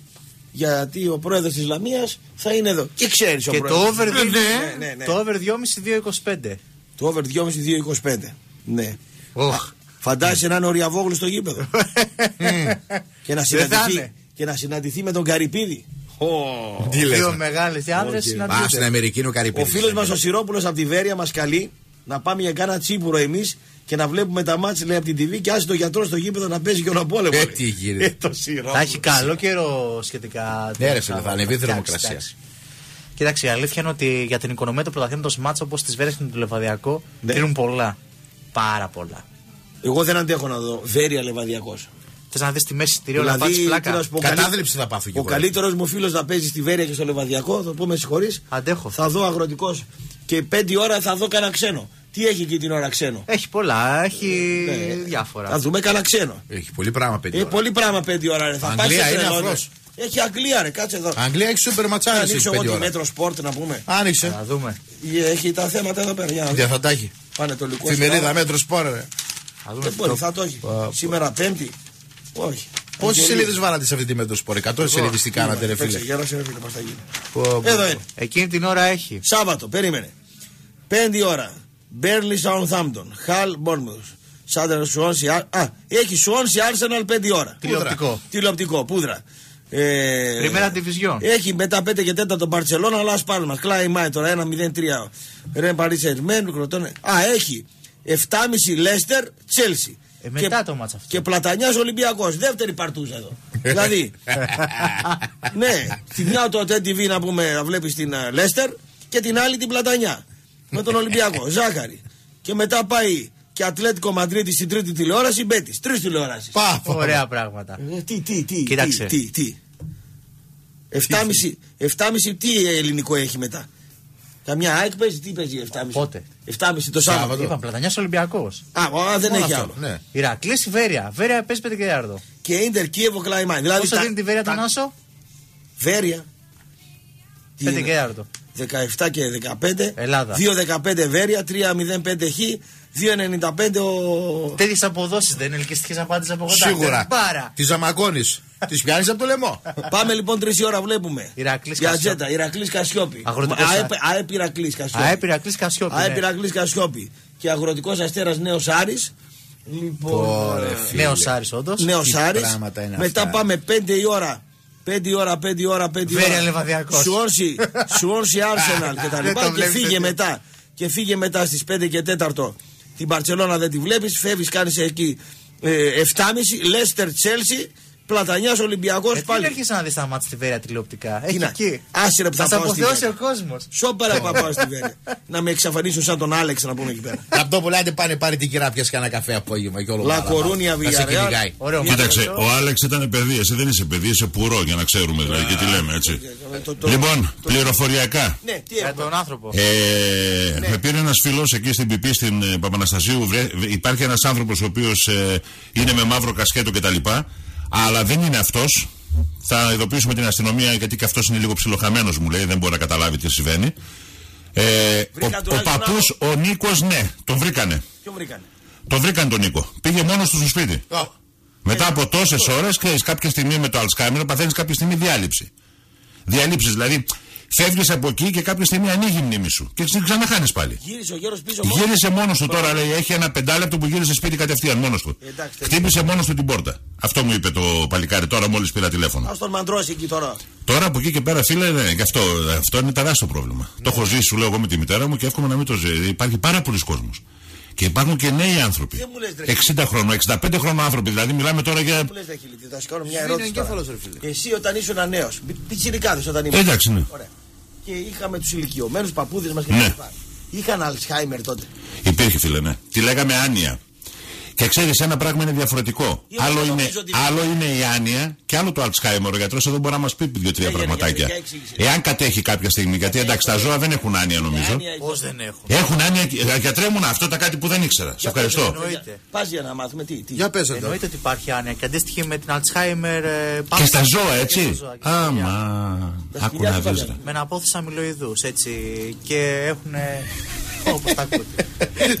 Γιατί ο πρόεδρος της Ισλαμίας θα είναι εδώ. Και ξέρεις ο Και το πρόεδρος; over, Ναι, δίνει- ναι, ναι, ναι. το over 2,5-2,25. Το over 2,5-2,25. Ναι. Οχ. Φαντάζεσαι να είναι ο Ριαβόγλου στο γήπεδο; και, να Δεν θα συναντηθεί, είναι. και να συναντηθεί με τον Καρυπίδη; Ω. Τι λες. Δύο ρε. μεγάλες άντρε Α, στην συναντιούνται. Αμερική είναι ο Καρυπίδης. Ο φίλος μας ο Σιρόπουλος από τη Βέρεια μας καλεί να πάμε για κάνα τσίπουρο εμείς και να βλέπουμε τα μάτια λέει από την TV και άσε τον γιατρός στο γήπεδο να παίζει και ο πόλεμο. Ε, τι γίνεται. Ε, το Σιρόπουλο. Θα έχει καλό καιρό σχετικά. Ναι, ρε το φίλε, θα Σάββατο. ανεβεί η Εντάξει, θερμοκρασία. εντάξει. Κοίταξε, η αλήθεια είναι ότι για την οικονομία του πρωταθλήματος μάτσα όπως της Βέρειας και του Λεβαδιακό Ναι. κρίνουν πολλά. Πάρα πολλά. Εγώ δεν αντέχω να δω Βέρεια Λεβαδιακός. Θες να δεις τη μέση εισιτηρίου να Δηλαδή, πάρεις τι πλάκα. να σου πω, Κατάθλιψη θα πάθω κι Ο εγώ. καλύτερος μου φίλος να παίζει στη Βέρεια και στο Λεβαδιακό, θα πούμε συγχωρείς. Αντέχω. Θα δω αγροτικός και πέντε ώρα θα δω κανένα ξένο. Τι έχει εκεί την ώρα ξένο; Έχει πολλά, έχει Ναι. διάφορα. Θα δούμε κανένα ξένο. Έχει πολύ πράγμα παιδί. Ε, πολύ πράγμα πέντε ώρα ρε. Θα Αγγλία πάει σε είναι τρελό, ρε. αφρός. Έχει Αγγλία ρε, κάτσε εδώ. Αγγλία έχει σούπερ Θα ματσάρε ανοίξω έχει εγώ πέντε τη ώρα. μέτρο σπορτ να πούμε. Άνοιξε. Να δούμε. Έχει τα θέματα εδώ πέρα. Για να δω. Δεν θα τα έχει. Πάνε το λικό. Εφημερίδα μέτρο σπόρε. ρε. Να δούμε Δεν μπορεί, θα το έχει. Πα- Σήμερα Πέμπτη. Όχι. Πόσες Αγγελία. σελίδες βάλατε σε αυτή τη μέτρο σπόρε. 100 σελίδες τι κάνατε, ρε Παίξε, φίλε. γέρασε, ρε φίλε, πώς θα γίνει. Πω, πω. Εδώ είναι. Εκείνη την ώρα έχει. Σάββατο, περίμενε. Πέντε ώρα. Μπέρλι Σαουνθάμπτον. Χαλ Μπόρμουθ. Σάντερ Σουόνσι. Α, έχει Σουόνσι Άρσεναλ πέντε ώρα. Τηλεοπτικό. Τηλεοπτικό, πούδρα. Ε, Πριμέρα Division. Έχει μετά 5 και 4 τον Μπαρσελόνα, αλλά α πάρουμε μα. Κλάι Μάι τώρα 1-0-3. Ρεν Παρίς Σερμέν, Κροτώνε. Α, έχει 7,5 Λέστερ, Τσέλσι. Ε, μετά το μάτς αυτό. Και Πλατανιάς Ολυμπιακός. Δεύτερη παρτούζα εδώ. δηλαδή. ναι, τη μια το TTV να πούμε να βλέπεις την ε, Λέστερ και την άλλη την Πλατανιά. Με τον Ολυμπιακό. Ζάχαρη. Και μετά πάει και Ατλέτικο Μαντρίτη στην τρίτη τηλεόραση, Μπέτης. Τρεις τηλεοράσεις. Πα, πα, πα. Ωραία πράγματα. Ε, τι, τι, τι, Κοίταξε. τι, τι, τι. 7,5 7,5 τι ελληνικό έχει μετά; Καμιά ΑΕΚ παίζει, τι παίζει 7,5. Πότε; 7,5 το Σάββατο. Σάββατο. Είπαμε Πλατανιάς Ολυμπιακός. Α, α, δεν Μόνος έχει αυτό, άλλο. Ναι. Ηρακλής Βέρεια; Βέρεια παίζει 5 και διάρδο. Και Ιντερ Κίεβο Κλάιμαν. Δηλαδή Πόσο τα- δίνει τη Βέρεια τον τα- Άσο; Βέρεια. Τι 5 είναι; και διάρδο. 17 και 15. Ελλάδα. 2-15 Βέρεια, 3-0-5 Χ, 2-95 ο. Τέτοιες αποδόσεις δεν είναι ελκυστικές απάντηση από κοντά. Σίγουρα. Πάρα. Τη ζαμακώνει. Τη πιάνεις από το λαιμό. Πάμε λοιπόν 3 ώρα βλέπουμε. Ηρακλής Για Κασιόπη. ατζέτα, Ηρακλής Κασιόπη. Αγροτικός ΑΕΠ, Α- ΑΕΠ Ηρακλής Κασιόπη. ΑΕΠ Ηρακλή Κασιόπη. ΑΕΠ ναι. Ηρακλής Κασιόπη. Και αγροτικός αστέρας Νέος Άρης. Λοιπόν. Ωρε, ε, φίλε. Νέος Άρης, όντως. Νέος Τι Άρης. πράγματα είναι Μετά αυτά. πάμε 5 η ώρα. 5 η ώρα, 5 η ώρα, 5 η ώρα. Βέρεια Λεβαδιακός. Σουόνσι, Σουόνσι Arsenal και τα Δεν λοιπά. το και βλέπεις φύγε τέτοιο. μετά. Και φύγε μετά στις 5 και 4. Την Παρσελώνα δεν τη βλέπεις. Φεύγεις, κάνεις εκεί ε, 7,5. Λέστερ Τσέλσι. Πλατανιάς Ολυμπιακός Ε, τι πάλι. έρχεσαι να δεις τα μάτια στη Βέρεια τηλεοπτικά; Έχει να- εκεί. άσε ρε που θα θα σε πάω στη αποθεώσει Βέρεια. ο κόσμος. Σόπερα που πάω στη Βέρεια. να με εξαφανίσουν σαν τον Άλεξ να πούμε εκεί πέρα. Από το που λέτε πάνε πάρει την κυρά πιάσει κανένα καφέ απόγευμα και όλο Λα μάλα. Κορούνια, Να σε Villarreal. κυνηγάει. Ωραίο Κοίταξε, μάτσο. ο Άλεξ ήταν παιδί, εσύ δεν είσαι παιδί, είσαι πουρό για να ξέρουμε δηλαδή και τι λέμε έτσι. Το- το- Λοιπόν, πληροφοριακά. Ναι, τι Για έχουμε. τον άνθρωπο. Ε, Με πήρε ένας φίλος εκεί στην Πιπή στην ε, Παπαναστασίου. βρε- υπάρχει ένας άνθρωπος ο οποίος είναι με μαύρο κασκέτο κτλ. Αλλά δεν είναι αυτός. Θα ειδοποιήσουμε την αστυνομία γιατί και αυτός είναι λίγο ψιλοχαμένος, μου λέει. Δεν μπορεί να καταλάβει τι συμβαίνει. Ε, Βρήκαν ο, ο τουλάχιστον παππούς, ο Νίκος, ναι, τον βρήκανε. Ποιο βρήκανε; Τον βρήκαν τον Νίκο. Πήγε μόνος του στο σπίτι. Ω, Μετά από τόσες ώρες, ξέρεις, κάποια στιγμή με το Αλτσχάιμερ παθαίνεις κάποια στιγμή διάλειψη. Διαλύψει, δηλαδή φεύγεις από εκεί και κάποια στιγμή ανοίγει η μνήμη σου και ξα- ξαναχάνεις πάλι. Γύρισε ο γέρος πίσω μόνο. Γύρισε μόνος του τώρα, λέει, έχει ένα πεντάλεπτο που γύρισε σπίτι κατευθείαν μόνος του. Εντάξει, Χτύπησε μόνος του την πόρτα. Αυτό μου είπε το παλικάρι τώρα, μόλις πήρα τηλέφωνο. Α τον μαντρώσει εκεί τώρα. Τώρα από εκεί και πέρα, φίλε, ναι, γι' αυτό, αυτό είναι τεράστιο πρόβλημα. Το έχω ζήσει, σου λέω εγώ με τη μητέρα μου και εύχομαι να μην το ζει. Υπάρχει πάρα πολλοί κόσμος. Και υπάρχουν και νέοι άνθρωποι. Δεν μου λες, ρε. 60 χρόνων, 65 χρόνων άνθρωποι. Δηλαδή, μιλάμε τώρα για. Που λες, Δαχίλη, θα σου κάνω μια Σβήνει ο ερώτηση. τώρα. εγκέφαλος, ρε φίλε. Εσύ όταν ήσουν νέος, πιτσιρικάδες όταν ήμουν. Εντάξει, ναι. Ωραία. Και είχαμε τους ηλικιωμένους παππούδες μας και Ναι. τα λοιπά. Είχαν Αλτσχάιμερ τότε. Υπήρχε, φίλε, ναι. Τη λέγαμε άνοια. Και ξέρεις, ένα πράγμα είναι διαφορετικό. Εγώ Άλλο δεν είναι, νομίζω ότι- άλλο είναι η άνοια και άλλο το Αλτσχάιμερ. Ο γιατρός εδώ μπορεί να μας πει δύο-τρία Για, για, πραγματάκια. για, για, εξήγησε. Εάν κατέχει κάποια στιγμή, γιατί εντάξει, τα ζώα δεν έχουν άνοια νομίζω. Άνοια, Πώς δεν έχουν; Έχουν άνοια. ε, Γιατρέ μου, αυτό ήταν κάτι που δεν ήξερα. Σε ευχαριστώ. Εννοείται. Πας για να μάθουμε τι. τι. Για πες εδώ. Εννοείται ότι υπάρχει άνοια και αντίστοιχη με την Alzheimer. ε, Και πάμε- στα ζώα, και έτσι. στα ζώα, και στα σκυλιά. Άμα. Τα Άκου σκυλιά να τι δεις, πάνε. ρε. Με αναπόθεση αμυλοειδού έτσι. Και έχουν. Όπως τα ακούτε.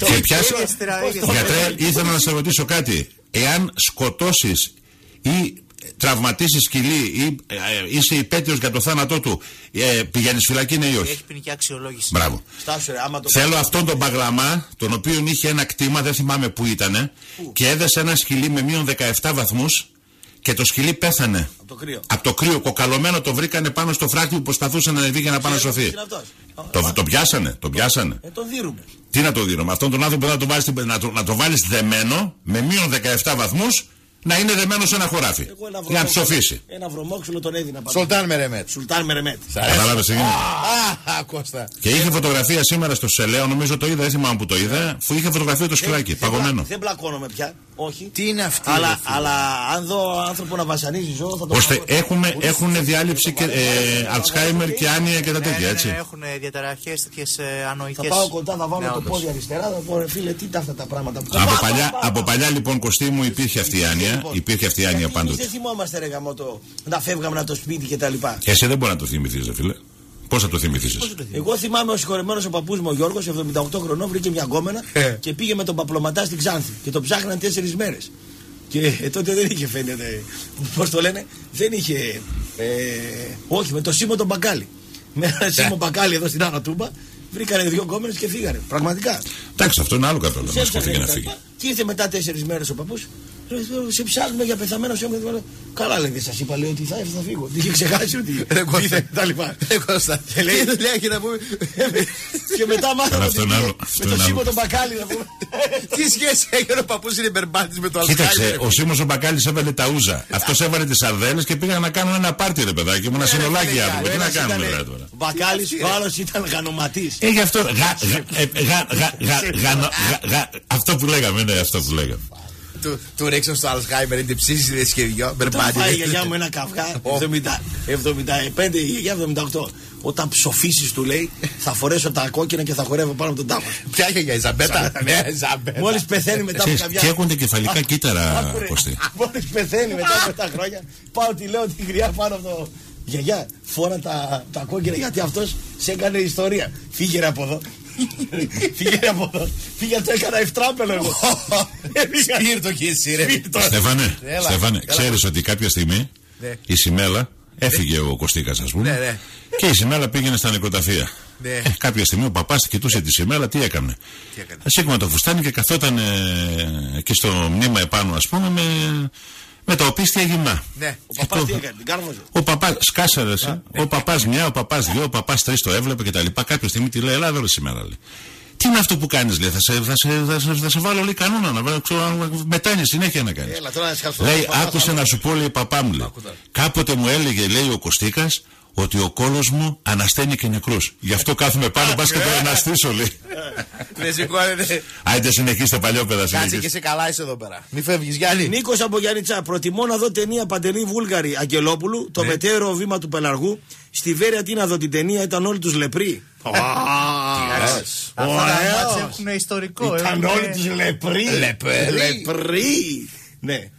Και πιάσε. Ύστερα, ύστερα- Γιατρέ, ήθελα να σε ρωτήσω κάτι. Εάν σκοτώσεις ή τραυματίσεις σκυλί ή ε, ε, είσαι υπέτειος για το θάνατό του, ε, πηγαίνεις φυλακή, ναι ή όχι; Έχει ποινική αξιολόγηση. Μπράβο. Στάσου ρε, άμα το Θέλω αυτόν τον παγλαμά, τον οποίο είχε ένα κτήμα, δεν θυμάμαι που ήταν, και έδεσε ένα σκυλί με μείον 17 βαθμούς και το σκυλί πέθανε. Από το κρύο. Από το κρύο, κοκαλωμένο το βρήκανε πάνω στο φράχτη που προσπαθούσε να ανεβεί για να πάει να σωθεί. Είναι αυτός. Το, το πιάσανε, το πιάσανε. Ε, τον δίνουμε. Τι να το δίνω, με αυτόν τον άνθρωπο να το βάλεις, στην- να το, να το βάλεις δεμένο με μείον 17 βαθμούς να είναι δεμένος σε ένα χωράφι. Εγώ ένα Για να βρωμόξυλο- ψοφήσει. Ένα βρωμόξυλο τον έδινα πάνω. Σολτάν Μερεμέτ. Σουλτάν Μερεμέτ. Κατάλαβες τι γίνεται. Α, Κώστα. Και είχε φωτογραφία σήμερα στο Σελέο, νομίζω το είδα, δεν θυμάμαι που το είδα, που είχε φωτογραφία το σκυλάκι, Δεν- δεν παγωμένο. πλα- Δεν πλακώνομαι πια. Όχι. Τι είναι αυτή. ρε Αλλά, φίλε; αλλά αν δω άνθρωπο να βασανίζει ζώο θα το Ώστε κάνω. έχουμε, έχουν διάλειψη και ε, Αλτσχάιμερ και άνοια και τα Ναι, τέτοια, ναι, έτσι. ναι, έχουν διαταραχές τέτοιες ανοητικέ. Θα πάω κοντά, θα βάλω το πόδι αριστερά, θα πω ρε φίλε, τι είναι αυτά τα πράγματα που Από Πα, παλιά, πα, πα, από πα. παλιά λοιπόν Κωστή μου υπήρχε αυτή η άνοια, Λοιπόν, υπήρχε αυτή η άνοια γιατί εμείς πάντοτε. Δεν θυμόμαστε ρε γαμότο να φεύγαμε από το σπίτι και τα λοιπά. Εσύ δεν μπορεί να το θυμηθείς ρε φίλε. Πώς θα το θυμηθείς; Εγώ θυμάμαι ο συγχωρεμένος ο παππούς μου ο Γιώργος, 78 χρονών, βρήκε μια γκόμενα Ε. και πήγε με τον παπλωματά στην Ξάνθη. Και τον ψάχναν τέσσερις μέρες. Και ε, τότε δεν είχε φαίνεται. Πώς το λένε, δεν είχε. Ε, όχι, με το Σίμω τον Μπακάλι. Με ένα Σίμω Μπακάλι εδώ στην Άνα Τούμπα, βρήκανε δύο γκόμενες και φύγανε. Πραγματικά. Εντάξει αυτό είναι άλλο καπέλο, να Σε σκοτεί και να έψαχνε φύγει. τα- Και ήρθε μετά τέσσερις μέρες ο παππούς Ρε, Σε ψάχνουμε για πεθαμένο σε όπλο. Καλά λέει, δεν σας είπα λέει ότι θα έρθει, θα φύγω. Τι είχε ξεχάσει ότι. Ρε, Κώστα. ήρθε, τα λοιπά. Ε, Κώστα. Και λέει- Τι δουλειά έχει να πούμε; Και μετά μάθαμε Καλά, ότι αυτό είναι πήγε άλλο. Αυτό με το είναι Σίμω Ε, άλλο. τον μπακάλι να πούμε. Τι σχέση έχει ο παππούς είναι μπερμπάτη με το Κοίταξε, Αλσχάιμερ. ο Σίμως ο Μπακάλι έβαλε τα ούζα. Αυτός έβαλε τις σαρδέλες και πήγαν να κάνουν ένα πάρτι, ρε παιδάκι μου, ένα συνολάκι φίλε, άνθρωποι. Τι ένας να κάνουμε, Ήτανε- ρε τώρα; Ο Μπακάλι, ο άλλο ήταν γανοματής. Ε, γι' αυτό. γα- γα- ε, γα- γα- γα- γα- γα- γα- Αυτό που λέγαμε, ναι, αυτό που λέγαμε. Του- Του ρίξαν στο Αλσχάιμερ, είναι ψήσει δε σχεδιό. Όταν Μπερμπάτη. φάει η γιαγιά μου ένα καυγά, 70 75 η γιαγιά 78. Όταν ψοφήσεις του λέει, θα φορέσω τα κόκκινα και θα χορεύω πάνω από τον τάφο. Ποια είχε για Ιζαμπέτα. Ναι, Ιζαμπέτα. Μόλις πεθαίνει μετά από Ξέρεις, κάποια. Καίγονται κεφαλικά κύτταρα, Κωστή. Μόλις πεθαίνει μετά από 7 χρόνια, πάω τη λέω τη γριά πάνω από το. Γιαγιά, φόρα τα, τα κόκκινα γιατί αυτός σε έκανε ιστορία. Φύγε ρε από εδώ. Φύγε ρε από εδώ. Φύγε το έκανα ευτράπελο εγώ. Έφυγα. Σπίρτο και εσύ ρε. Σπίρτο. Στέφανε, Έλα, Στέφανε, έλα. ξέρεις ότι κάποια στιγμή Ναι. η Σιμέλα έφυγε ο Κωστίκας, ας πούμε. Ναι, ναι. Και η Σιμέλα πήγαινε στα νεκροταφεία. Ναι. Ε, κάποια στιγμή ο παπάς κοιτούσε τη Σιμέλα, τι έκανε; Τι έκανε; Σήκωμα το φουστάνι και καθόταν ε, εκεί στο μνήμα επάνω, ας πούμε, με, με τα οπίστια γυμνά. Ναι. Ο παπάς τι έκανε, την κάρφωσε. Ο παπάς σκάσαρε. Ο παπάς μια, ο παπάς δύο, ο παπάς τρεις το έβλεπε και τα λοιπά. Κάποια στιγμή τη λέει: Ελά, εδώ ρε σήμερα. Λέει. Τι είναι αυτό που κάνεις, λέει. Θα σε, θα σε, θα σε, θα σε βάλω λέει κανόνα να βάλω, ξέρω, μετάνιε συνέχεια να κάνεις. Έλα τώρα να σχάσω. Λέει, άκουσε να σου πω, λέει, παπά μου, λέει. Κάποτε μου έλεγε, λέει, ο Κωστίκας, ότι ο κόλος μου ανασταίνει και νεκρού. Γι' αυτό κάθομαι πάνω, πα και το αναστήσω, λέει. Δεν σηκώνεται. Άιτε συνεχίστε παλιόπαιδα, Κάτσε και συνεχίστε. σε καλά είσαι εδώ πέρα. Μη φεύγεις, Γιάννη. Νίκος από Γιάννητσά. Προτιμώ να δω ταινία Παντελή Βούλγαρη Αγγελόπουλου, το μετέωρο βήμα του Πελαργού. Στη Βέρεια τι να δω την ταινία, ήταν όλοι τους λεπροί. λες. Αυτά τα Ωραίος. μάτια έχουν ιστορικό. Ήταν έχουν- όλοι τους λεπροί. Λεπροί. Λεπροί. Ναι.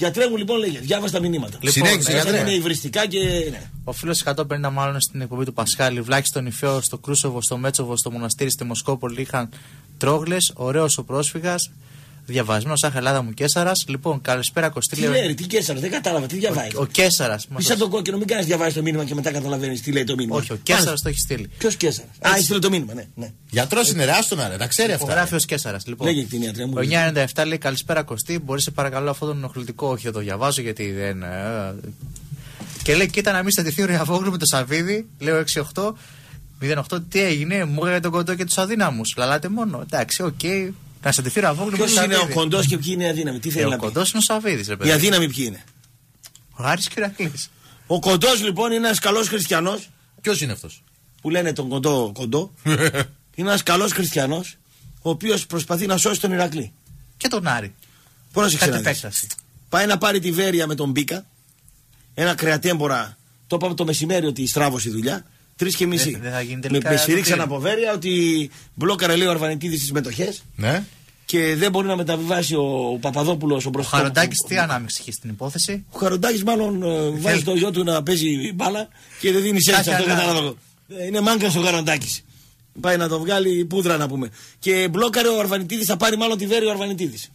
Γιατρέ μου λοιπόν λέγε, διάβασα τα μηνύματα. Λοιπόν, Συνέχισε, ε, γιατρέ. Είναι υβριστικά και. Ναι. Ο φίλος 150 μάλλον στην εκπομπή του Πασχάλη, Βλάχη στον Ιφαίο, στο Κρούσοβο, στο Μέτσοβο, στο Μοναστήρι, στη Μοσκόπολη είχαν τρόγλες. Ωραίος ο πρόσφυγας. Διαβασμένο, αχ, Ελλάδα μου Κέσσαρα. Λοιπόν, καλησπέρα Κωστή. Τι λέει, λέει, ρε, τι κέσσαρα, δεν κατάλαβα, τι διαβάζει. Ο Κέσσαρα. Είσαι από το κόκκινο, μην κάνεις διαβάσεις το μήνυμα και μετά καταλαβαίνεις τι λέει το μήνυμα. Όχι, ο Κέσσαρα το έχει στείλει. Ποιος κέσσαρα. Α, έστειλε το μήνυμα, ναι. ναι. Γιατρός είναι ράστονα, ρε. Τα ξέρει αυτά. Υπογράφει ως Κέσσαρα. Λοιπόν. Λέγε την ιατρέ μου. Ο 997 λέει καλησπέρα Κωστή. Μπορείς σε παρακαλώ αυτό το ενοχλητικό, όχι θα το διαβάζω γιατί δεν. ε, Και λέει, κοίτα να μην στατηθεί ο Ριαβόγλου με το Σαββίδι. Λέω 6-8. 08, τι έγινε, μου έκανε τον κοντό και τους αδύναμους. Λαλάτε μόνο. Εντάξει, οκ. Να στατηθεί ο Ριαβόγλου με Ποιος το είναι ο Σαββίδι. κοντός και ποιοι είναι οι αδύναμοι; Τι Ε, θέλει ο να πει; κοντός είναι ο Σαββίδης, ρε Οι παιδί. αδύναμοι ποιοι είναι; Ο Άρης Κυρακλής. Ο κοντός λοιπόν είναι ένας καλός χριστιανός Ποιος είναι αυτός; που λένε τον κοντό κοντό. είναι ένας καλός χριστιανός ο οποίος προσπαθεί να σώσει τον Ηρακλή. Και τον Άρη. Πρόσεξε Κάτι να δεις. επέκταση. Πάει να πάρει τη Βέρεια με τον Μπίκα. Ένα κρεατέμπορα. Το είπαμε το μεσημέρι ότι στράβωσε η δουλειά. Τρεις και μισή. Δεν- δεν θα γίνει με, τελικά με το στηρίξαν κλείνει. από Βέρεια ότι μπλόκαρε λέει ο Αρβανιτίδης τις μετοχέ Ναι. και δεν μπορεί να μεταβιβάσει ο, ο Παπαδόπουλος ο Ο μπροστά. Χαροντάκης τι ανάμειξη είχε στην υπόθεση; Ο Χαροντάκης μάλλον ε, βάζει το γιο του να παίζει μπάλα και δεν δίνει σέντ σε αυτό Κάτι άλλο. κατάλαβα. Ε, Είναι μάγκα ο Χαροντάκης. Πάει να το βγάλει πούδρα να πούμε. Και μπλόκαρε ο Αρβανιτίδης, θα πάρει μάλλον τη Βέρεια ο Αρβανιτίδης.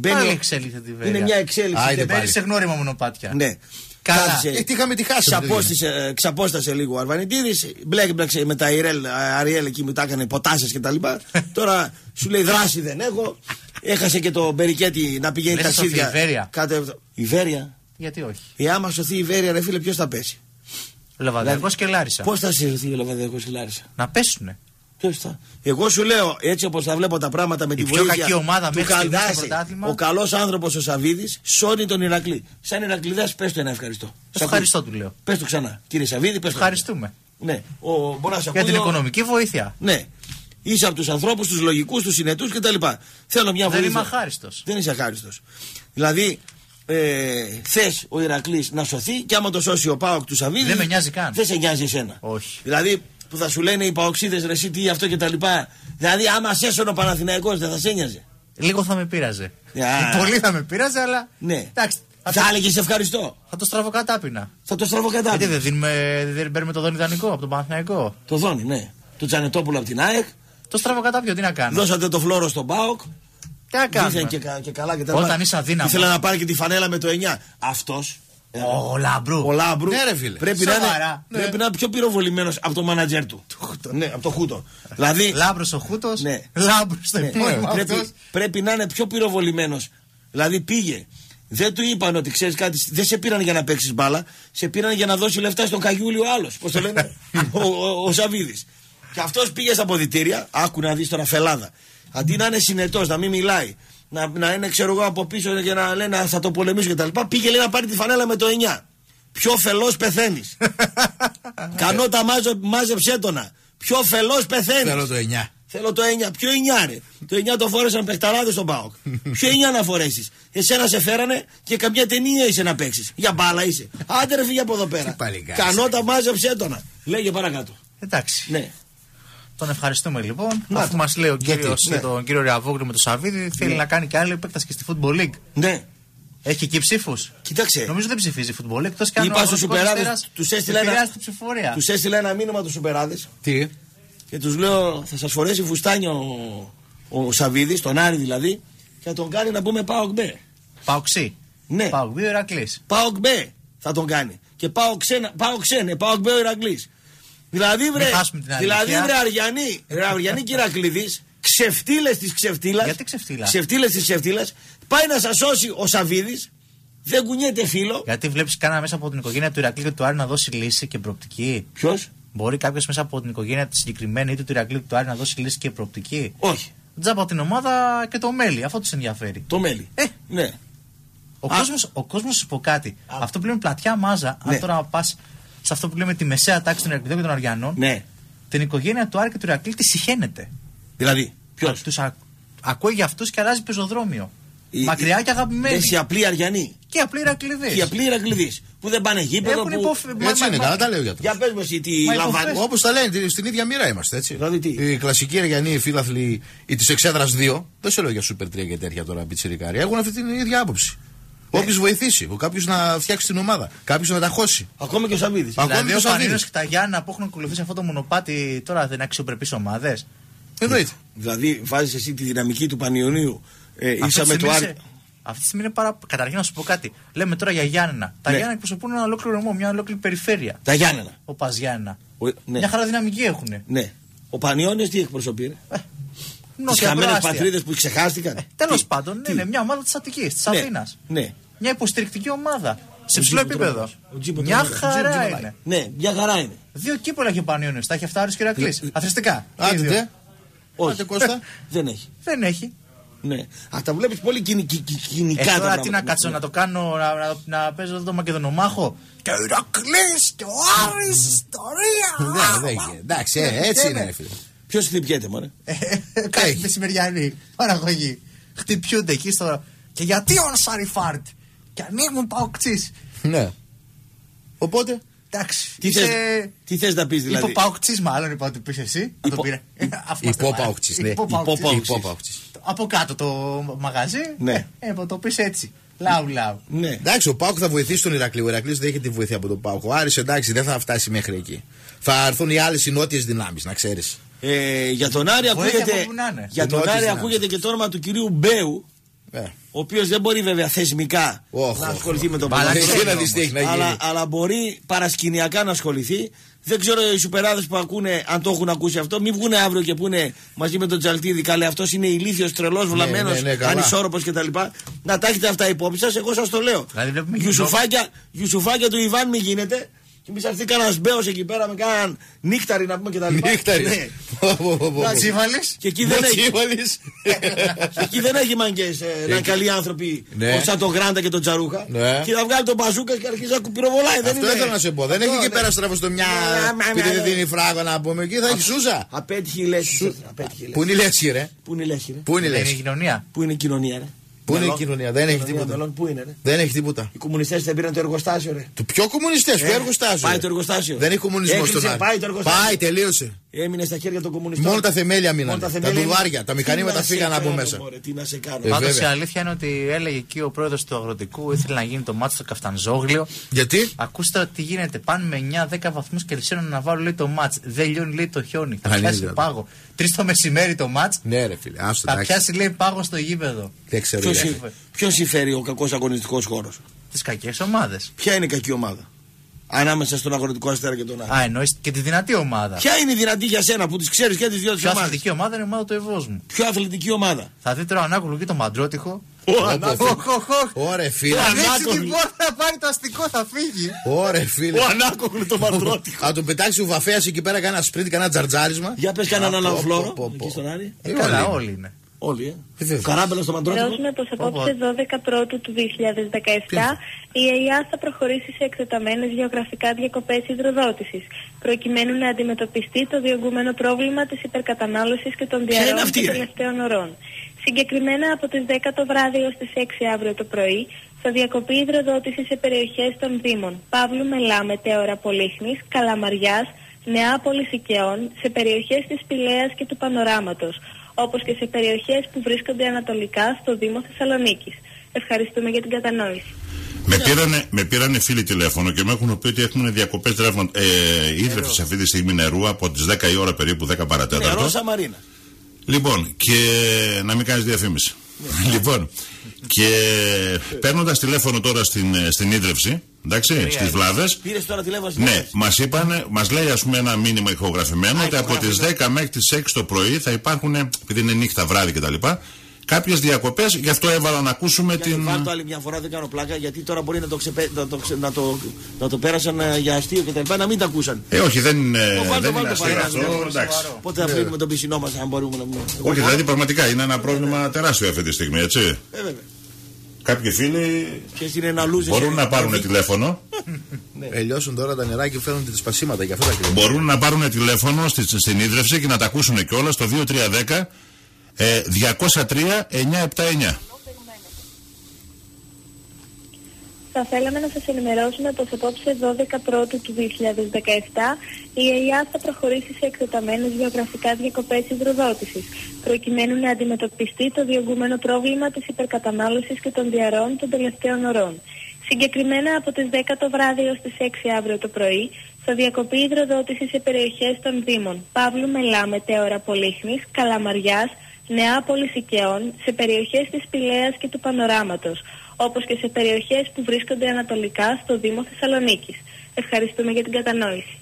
Πάλι εξέλιξε τη Βέρεια. Είναι μια εξέλιξη. Άιντε, Δεν πάλι. σε γνώριμο μονοπάτια. Ναι. Καλά. Κάθισε, Ε, τι είχαμε τη χάσει. ξαπόστησε, ε, ξαπόστασε λίγο ο Αρβανιτίδης. Μπλέκμπλεξε με τα Ιρέλ, Αριέλ εκεί που τα έκανε ποτάσες και τα λοιπά. Τώρα σου λέει δράση δεν έχω. Έχασε και το Μπερικέτι να πηγαίνει Δεν θα σωθεί ταξίδια. η Βέρεια. Κάτω, η Βέρεια. Γιατί όχι; Ε, άμα σωθεί η Βέρεια, ρε φίλε, ποιος θα πέσει; Λεβαδιακός και Λάρισα. Πώς θα σωθεί ο Λεβαδιακός η Λάρισα; Να πέσουνε. Ποιος θα. Εγώ σου λέω, έτσι όπως τα βλέπω τα πράγματα με Η τη πιο βοήθεια κακή ομάδα του μέχρι στιγμής στο Καλδάση, πρωτάθλημα. Ο καλός άνθρωπος ο Σαββίδης σώνει τον Ηρακλή. Σαν Ηρακλειδά, πες το ένα ευχαριστώ. Σ' Ευχαριστώ ακούω. του λέω. Πες το ξανά. Κύριε Σαββίδη, πες το. Ευχαριστούμε. Ναι, ο, μπορεί να σε Για ακούει την ο- οικονομική βοήθεια. Ναι. Είσαι από τους ανθρώπους, τους λογικούς, τους συνετούς κτλ. Θέλω μια Δεν βοήθεια. είμαι αχάριστος. Δεν είσαι αχάριστος. Δηλαδή, ε, θες ο Ηρακλής να σωθεί και άμα το σώσει ο Πάοκ του Σαββίδη. Δεν με νοιάζει καν. Δεν σε νοιάζει εσένα. Όχι. Δηλαδή, που θα σου λένε οι Παοξίδες ρε, εσύ τι αυτό κτλ. Δηλαδή, άμα σε έσωνε ο Παναθηναϊκός δεν θα σε νοιάζε. Λίγο θα με πείραζε. Α. Πολύ θα με πείραζε, αλλά. Ναι. Εντάξει. Θα, Θα το, έλεγε ευχαριστώ. θα το στραβώ κατάπινα. Θα το στραβώ κατά. Γιατί δεν, δίνουμε, δεν παίρνουμε το δόνι ιδανικό από τον Παναθηναϊκό; Το δόνι, ναι. Το Τζανετόπουλο από την ΑΕΚ. Το στραβώ κατάπιο, τι να κάνω; Δώσατε το φλόρο στον Πάοκ. Τι να Δίθεν κάνουμε. και, κα- και καλά και τα Όταν λοιπά. είσαι αδύναμος. Ήθελα να πάρει και τη φανέλα με το 9. Αυτός. Ο Λάμπρου. Ο Λάμπρου. Ναι, ρε, φίλε. Πρέπει, να είναι, Σοβαρά. Ναι. πρέπει να είναι πιο πυροβολημένος από το μάνατζερ του. ναι, από το Χούτο. δηλαδή. Λάμπρος ο Χούτος. Ναι. Λάμπρος στο ναι, επώνυμο πρέπει, αυτός. πρέπει να είναι πιο πυροβολημένος Δηλαδή πήγε. Δεν του είπαν ότι ξέρεις κάτι, δεν σε πήραν για να παίξεις μπάλα, σε πήραν για να δώσει λεφτά στον Καγιούλη ο άλλος. Πώς το λένε, ο, ο, ο Σαββίδης. Και αυτός πήγε στα αποδητήρια, άκου να δεις τώρα φελάδα. Αντί να είναι συνετός, να μην μιλάει, να, να είναι ξέρω εγώ από πίσω και να λένε θα το πολεμήσω κτλ. Πήγε λέει να πάρει τη φανέλα με το 9. Πιο φελός πεθαίνεις. Κανότα μάζε, μάζεψέ το να. Πιο φελός πεθαίνεις. Θέλω το 9. Θέλω το 9. Ποιο 9 ρε; Το 9 το φόρεσαν παιχταράδες στον Πάοκ. Ποιο 9 να φορέσεις. Εσένα σε φέρανε και καμιά ταινία είσαι να παίξεις. Για μπάλα είσαι. Άντε ρε φύγε από εδώ πέρα. Τι παλικάρι. Κανότα μάζεψέ το να. Λέγε παρακάτω. Εντάξει. Ναι. Τον ευχαριστούμε λοιπόν. Να Αφού το. μας λέει ο Γιατί, κύριος ναι. τον κύριο Ριαβόγλου με το Σαββίδι, θέλει να κάνει και άλλη επέκταση και στη Football League. Ναι. Έχει εκεί ψήφους; Κοίταξε. Νομίζω δεν ψηφίζει Football League. Εκτός και αν Είπα ο στους Αγροτικός Σουπεράδες, Αστέρας τους έστειλε ένα- επηρεάζει την ψηφοφορία. Τους έστειλε ένα μήνυμα τους Σουπεράδες Τι; και τους λέω θα σας φορέσει φουστάνιο ο, ο Σαββίδης, τον Άρη δηλαδή, και θα τον κάνει να πούμε Πάοκ Μπέ. Παοξή. Ναι. Πάοκ, δύο Ηρακλής. Πάοκ Μπέ θα τον κάνει. Και πάω ξένα, πάω ξένε, πάω Μπέ ο Ηρακλής. Δηλαδή βρε, χάσουμε την δηλαδή αλήθεια. βρε Αριανή, ρε Αριανή Κυρακλήδης, ξεφτύλες της ξεφτύλας. Γιατί ξεφτύλα; Ξεφτύλες της ξεφτύλας, πάει να σας σώσει ο Σαββίδης, δεν κουνιέται φίλο. Γιατί βλέπεις κανένα μέσα από την οικογένεια του Ηρακλή και του Άρη να δώσει λύση και προοπτική; Ποιος; Μπορεί κάποιος μέσα από την οικογένεια τη συγκεκριμένη είτε του Ηρακλή είτε του Άρη να δώσει λύση και προοπτική; Όχι, Τζάμπα την ομάδα και το μέλι, αυτό τους ενδιαφέρει. το μέλι. Ε. Ναι. Ο Α. κόσμος, ο κόσμος σου πω κάτι. Αυτό που λέμε πλατιά μάζα, Ναι. αν τώρα πας σε αυτό που λέμε τη μεσαία τάξη των Ηρακλειδών και των Αριανών, Ναι. την οικογένεια του Άρη και του Ηρακλή τη συχαίνεται. Δηλαδή, ποιος; Τους α- ακούει για αυτούς και αλλάζει πεζοδρόμιο. Η- Μακριά η- και αγαπημένοι. Εσύ απλή Αριανή. Και απλοί Ηρακλειδείς. Και οι απλοί Ηρακλήδης που δεν πάνε γήπεδο. Έχουν που... υποφε- μα- Έτσι μα- είναι, μα- καλά τα λέει ο γιατρό. Για πες μου εσύ τι Μα λαμβάνει. υποφέρει. Όπως τα λένε, τι- στην ίδια μοίρα είμαστε έτσι. Δηλαδή τι; Οι κλασικοί Αριανοί φίλαθλοι ή της Εξέδρας 2, δεν σε λέω για Super 3 και τέτοια τώρα πιτσιρικάρια, έχουν αυτή την ίδια άποψη. Ναι. Όποιος βοηθήσει, ο κάποιος να φτιάξει την ομάδα, κάποιος να τα χώσει. Ακόμα και ο Σαββίδης. Ακόμα Δηλαδή και ο ο Σαββίδης. Πανίνος και τα Γιάννα που έχουν ακολουθήσει αυτό το μονοπάτι τώρα δεν είναι αξιοπρεπείς ομάδες. Εννοείται. Δηλαδή βάζεις εσύ τη δυναμική του Πανιωνίου. Ε, Αυτή ίσα τη με το στιγμή Άρη. σε- Αυτή τη στιγμή είναι πάρα. Καταρχήν να σου πω κάτι. Λέμε τώρα για Γιάννενα. Τα Ναι. Γιάννενα εκπροσωπούν ένα ολόκληρο νομό, μια ολόκληρη περιφέρεια. Τα Γιάννενα. Ο Πας Γιάννενα. Ο- ναι. Μια χαρά δυναμική έχουν. Ναι. Ο Πανιόνιος τι εκπροσωπεί, ρε; Τις Νότια χαμένες προάστια. πατρίδες που ξεχάστηκαν. Τέλος Τι; πάντων, ναι, Τι; είναι μια ομάδα της Αττικής, της Ναι, Αθήνας. Ναι. Μια υποστηρικτική ομάδα. Σε ψηλό Τζίπο επίπεδο. Τρόμος. Ο Τζίπο Μια Τρόμος. χαρά Τζίπο Τζίπο είναι. Ναι, μια χαρά είναι. Δύο κύπολα έχει ο Πανιόνιος, Τα έχει αυτά ο Άρης και ο Ηρακλής. Αθρηστικά. Και οι Άντε, δύο. τε. Όχι. Άντε, Κώστα. Δεν έχει. Δεν έχει. Ναι. Α, τα βλέπεις πολύ κοινι- κι- κι- κοινικά Ε, τα τώρα πράγματα. τι να κάτσω να το κάνω, να, να, να παίζω εδώ το Μακεδονομάχο. Και ο Ηρακλής και ο Άρης, ιστορία. Δεν, δεν είχε. Εντάξει, ε, έτσι είναι, ρε φίλε. Ποιος χτυπιέται, μωρέ; Ε, Κάτι Έχει. μεσημεριανή παραγωγή. Χτυπιούνται εκεί στο. Και γιατί ο Σαριφάρτ. Και ανοίγουν παοκτσί. Ναι. Οπότε, Εντάξει. Τι είσαι- θες, τι θες να πεις δηλαδή; Υποπαοκτσί, μάλλον είπα ότι πεις εσύ. Να το Υπο- πήρε. Αφού είμαστε υπόπαοκτσις, ναι. μάλλον. Υποπαοκτσις. Υποπαοκτσις. υπόπαοξης. Από κάτω το μαγαζί. Ναι. Ε, το πεις έτσι. Λαου λαου. Ναι. Εντάξει, ο Πάουκ θα βοηθήσει τον Ηρακλή. Ο Ηρακλής δεν έχει τη βοήθεια από τον Πάουκ. Ο Άρης εντάξει δεν θα φτάσει μέχρι εκεί. Θα έρθουν οι άλλες νότιε δυνάμεις, να ξέρεις. Ε, για τον Άρη Βοήθεια ακούγεται, από που να είναι. για τον Νότιες Άρη δυνάμεις. ακούγεται και το όνομα του κυρίου Μπέου, Ε. ο οποίος δεν μπορεί βέβαια θεσμικά Όχ, να όχ, ασχοληθεί με τον Μπαλάκι ποδόσφαιρο. Εσύ να όμως. δεις τι έχει να γίνει. αλλά, αλλά μπορεί παρασκηνιακά να ασχοληθεί. Δεν ξέρω οι σουπεράδες που ακούνε αν το έχουν ακούσει αυτό. Μην βγουν αύριο και πούνε μαζί με τον Τζαλτίδη. Καλέ, αυτός είναι ηλίθιος, τρελός, βλαμμένος, ναι, ναι, καλά. ανισόρροπος κτλ. Να τα έχετε αυτά υπόψη σας. Εγώ σας το λέω. Δηλαδή βλέπουμε Γιουσουφάκια, γιουσουφάκια του Ιβάν μην γίνεται. Και μη σα έρθει κανένας μπέο εκεί πέρα με κανέναν νύχταρι να πούμε κτλ. Νύχταρη. Ναι. Να Να Τσίβαλης. Και εκεί δεν έχει. τσίβαλης. Εκεί δεν έχει μαγκές ε, να είναι καλοί άνθρωποι Ναι. σαν τον Γκράντα και τον Τζαρούχα. Ναι. Και να βγάλει τον μπαζούκα και αρχίζει να πυροβολάει. Δεν Αυτό είναι. ήθελα να σε πω. Δεν έχει Αυτό, εκεί ναι. πέρα στρέφος στο μια. Ναι, ναι, Επειδή ναι, δεν ναι. δίνει φράγο να πούμε εκεί, θα έχει σούζα. Απέτυχε η λέξη. Απέτυχε η Πού λέξη. είναι η λέξη, ρε; Πού είναι η λέξη, ρε; Πού είναι η Δεν είναι η λέξη. κοινωνία. Πού είναι η κοινωνία, ρε; Πού είναι η Μελών. κοινωνία, δεν έχει Κοινωνία τίποτα. μελών, Πού είναι, ρε; Δεν έχει τίποτα. Οι κομμουνιστές δεν πήραν το εργοστάσιο, ρε. Του πιο κομμουνιστές, ποιο Ε, εργοστάσιο. πάει ρε; το εργοστάσιο. Δεν έχει κομμουνισμό Έκλεισε, στον Άρη. πάει το εργοστάσιο. Πάει, τελείωσε. Έμεινε στα χέρια των κομμουνιστών. Μόνο τα θεμέλια Μόνο μείνανε. Τα θεμέλια ντουβάρια, μείνανε. τα Τι μηχανήματα να σε φύγανε από κάνω, μέσα. μωρέ, Τι να σε κάνω. Ε, Πάντως η βέβαια. αλήθεια είναι ότι έλεγε εκεί ο πρόεδρος του Αγροτικού ήθελε να γίνει το μάτσο στο Καφτανζόγλιο. Γιατί; Ακούστε τι γίνεται. Πάνε με 9-10 βαθμούς Κελσίων να βάλουν λέει, το μάτς. Δεν λιώνει λέει το χιόνι. Θα Αλήθεια, πιάσει ρε. πάγο. Τρεις το μεσημέρι το μάτς. Ναι, ρε φίλε, άστο Θα εντάξει. πιάσει λέει πάγο στο γήπεδο. Δεν ξέρω. Ποιος γιατί. υ- Ποιος υφέρει ο κακός αγωνιστικός χώρος; Τις κακές ομάδες. Ποια είναι η κακή ομάδα; Ανάμεσα στον αγροτικό αστέρα και τον Άρη. Α, εννοείς και τη δυνατή ομάδα. Ποια είναι η δυνατή για σένα που τις ξέρεις και τις δύο Πιο ομάδες; αθλητική ομάδα είναι η ομάδα του Ευόσμου. Πιο αθλητική ομάδα. Θα δείτε τώρα ο Ανάκουλου και το Μαντρότυχο. Ο Οχ, Ανάκουλος. οχ, οχ. Ωρε φίλε. Θα ανοίξει Ανάκουλου. την πόρτα να πάρει το αστικό, θα φύγει. Ωρε φίλε. Ο Ανάκογλου το μαρτρότικο. Αν τον πετάξει ο Βαφέας εκεί πέρα κανένα σπριντ, κανένα τζαρτζάρισμα. Για πες κανέναν Α, άλλο πω, φλόρο. πω, πω, πω. Εκεί στον Άρη. Ε, Ε, Καλά, όλοι. όλοι είναι. Όλοι, ε. Ε, βέβαια. Καράμπελα στο μαντρότικο. Δηλώσουμε πως Πω, απόψε 12 πρώτου του 2017 η ΕΙΑ θα προχωρήσει σε εκτεταμένες γεωγραφικά διακοπές υδροδότησης προκειμένου να αντιμετωπιστεί το διωγγούμενο πρόβλημα της υπερκατανάλωσης και των είναι διαρροών αυτή, των ρε; τελευταίων ωρών. Συγκεκριμένα από τις 10 το βράδυ έως τις 6 αύριο το πρωί θα διακοπεί η υδροδότηση σε περιοχές των Δήμων Παύλου Μελά, Μετέωρα Πολύχνης, Καλαμαριάς, Νεάπολης Οικαιών, σε περιοχές της Πηλαίας και του Πανοράματος, όπως και σε περιοχές που βρίσκονται ανατολικά στο Δήμο Θεσσαλονίκης. Ευχαριστούμε για την κατανόηση. Με πήρανε, με πήρανε φίλοι τηλέφωνο και μου έχουν πει ότι έχουν διακοπές ε, ίδρυυση αυτή τη στιγμή νερού από τις 10 η ώρα περίπου, 10 Ναι, παρατέταρτο. Ρώσα Μαρίνα. Λοιπόν, και να μην κάνεις διαφήμιση. λοιπόν, και παίρνοντας τηλέφωνο τώρα στην, ε, στην ίδρυυση, εντάξει, στις βλάβες. Πήρες τώρα τηλέφωνο στην Ναι, Άρη. μας είπαν, μας λέει ας πούμε ένα μήνυμα ηχογραφημένο ότι από τις 10 μέχρι τις 6 το πρωί θα υπάρχουν, επειδή είναι νύχτα βράδυ κτλ., κάποιες διακοπές. Γι' αυτό έβαλα να ακούσουμε Για την. Βάλ το άλλη μια φορά, δεν κάνω πλάκα, γιατί τώρα μπορεί να το, ξεπε... να το, ξε- να το, να το πέρασαν ε, για αστείο και τα λοιπά, να μην τα ακούσαν. Ε, όχι, δεν είναι, Το βάλτε, δεν βάλτε είναι αστείο πάλι, αυτό. είναι Εντάξει. Πότε θα πλύνουμε τον πισινό μας, αν μπορούμε να πούμε. Όχι, δηλαδή πραγματικά είναι ένα πρόβλημα τεράστιο αυτή τη στιγμή, έτσι. Ε, βέβαια. Κάποιοι φίλοι Και στην ένα λούζε. μπορούν να πάρουν τηλέφωνο. Ε, λιώσουν τώρα τα νερά και φέρνουν τα σπασίματα για αυτά τα κρύβουν. Μπορούν να πάρουν τηλέφωνο στη, στην ίδρυυση και να τα ακούσουν κιόλας στο 2310 ε, 203 979. Θα θέλαμε να σας ενημερώσουμε πως απόψε 12 πρώτου του 2017 η ΕΙΑ θα προχωρήσει σε εκτεταμένες γεωγραφικά διακοπές υδροδότησης προκειμένου να αντιμετωπιστεί το διωγγούμενο πρόβλημα της υπερκατανάλωσης και των διαρροών των τελευταίων ωρών. Συγκεκριμένα από τις 10 το βράδυ έως τις 6 αύριο το πρωί θα διακοπεί η υδροδότηση σε περιοχές των Δήμων Παύλου Μελά, Μετέωρα Πολύχνης, Καλαμαριάς, Νεάπολης Οικαιών, σε περιοχές της Πηλαίας και του Πανοράματος, όπως και σε περιοχές που βρίσκονται ανατολικά στο Δήμο Θεσσαλονίκης. Ευχαριστούμε για την κατανόηση.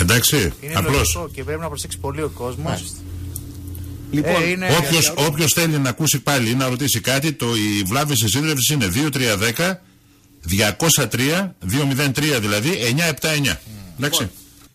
Εντάξει, Είναι απλώς. λογικό και πρέπει να προσέξει πολύ ο κόσμος. Λοιπόν, ε, είναι... Όποιος, όποιος θέλει να ακούσει πάλι ή να ρωτήσει κάτι, το, η βλάβη της σύντρευσης είναι 2310 203 203 δηλαδή 979. Εντάξει.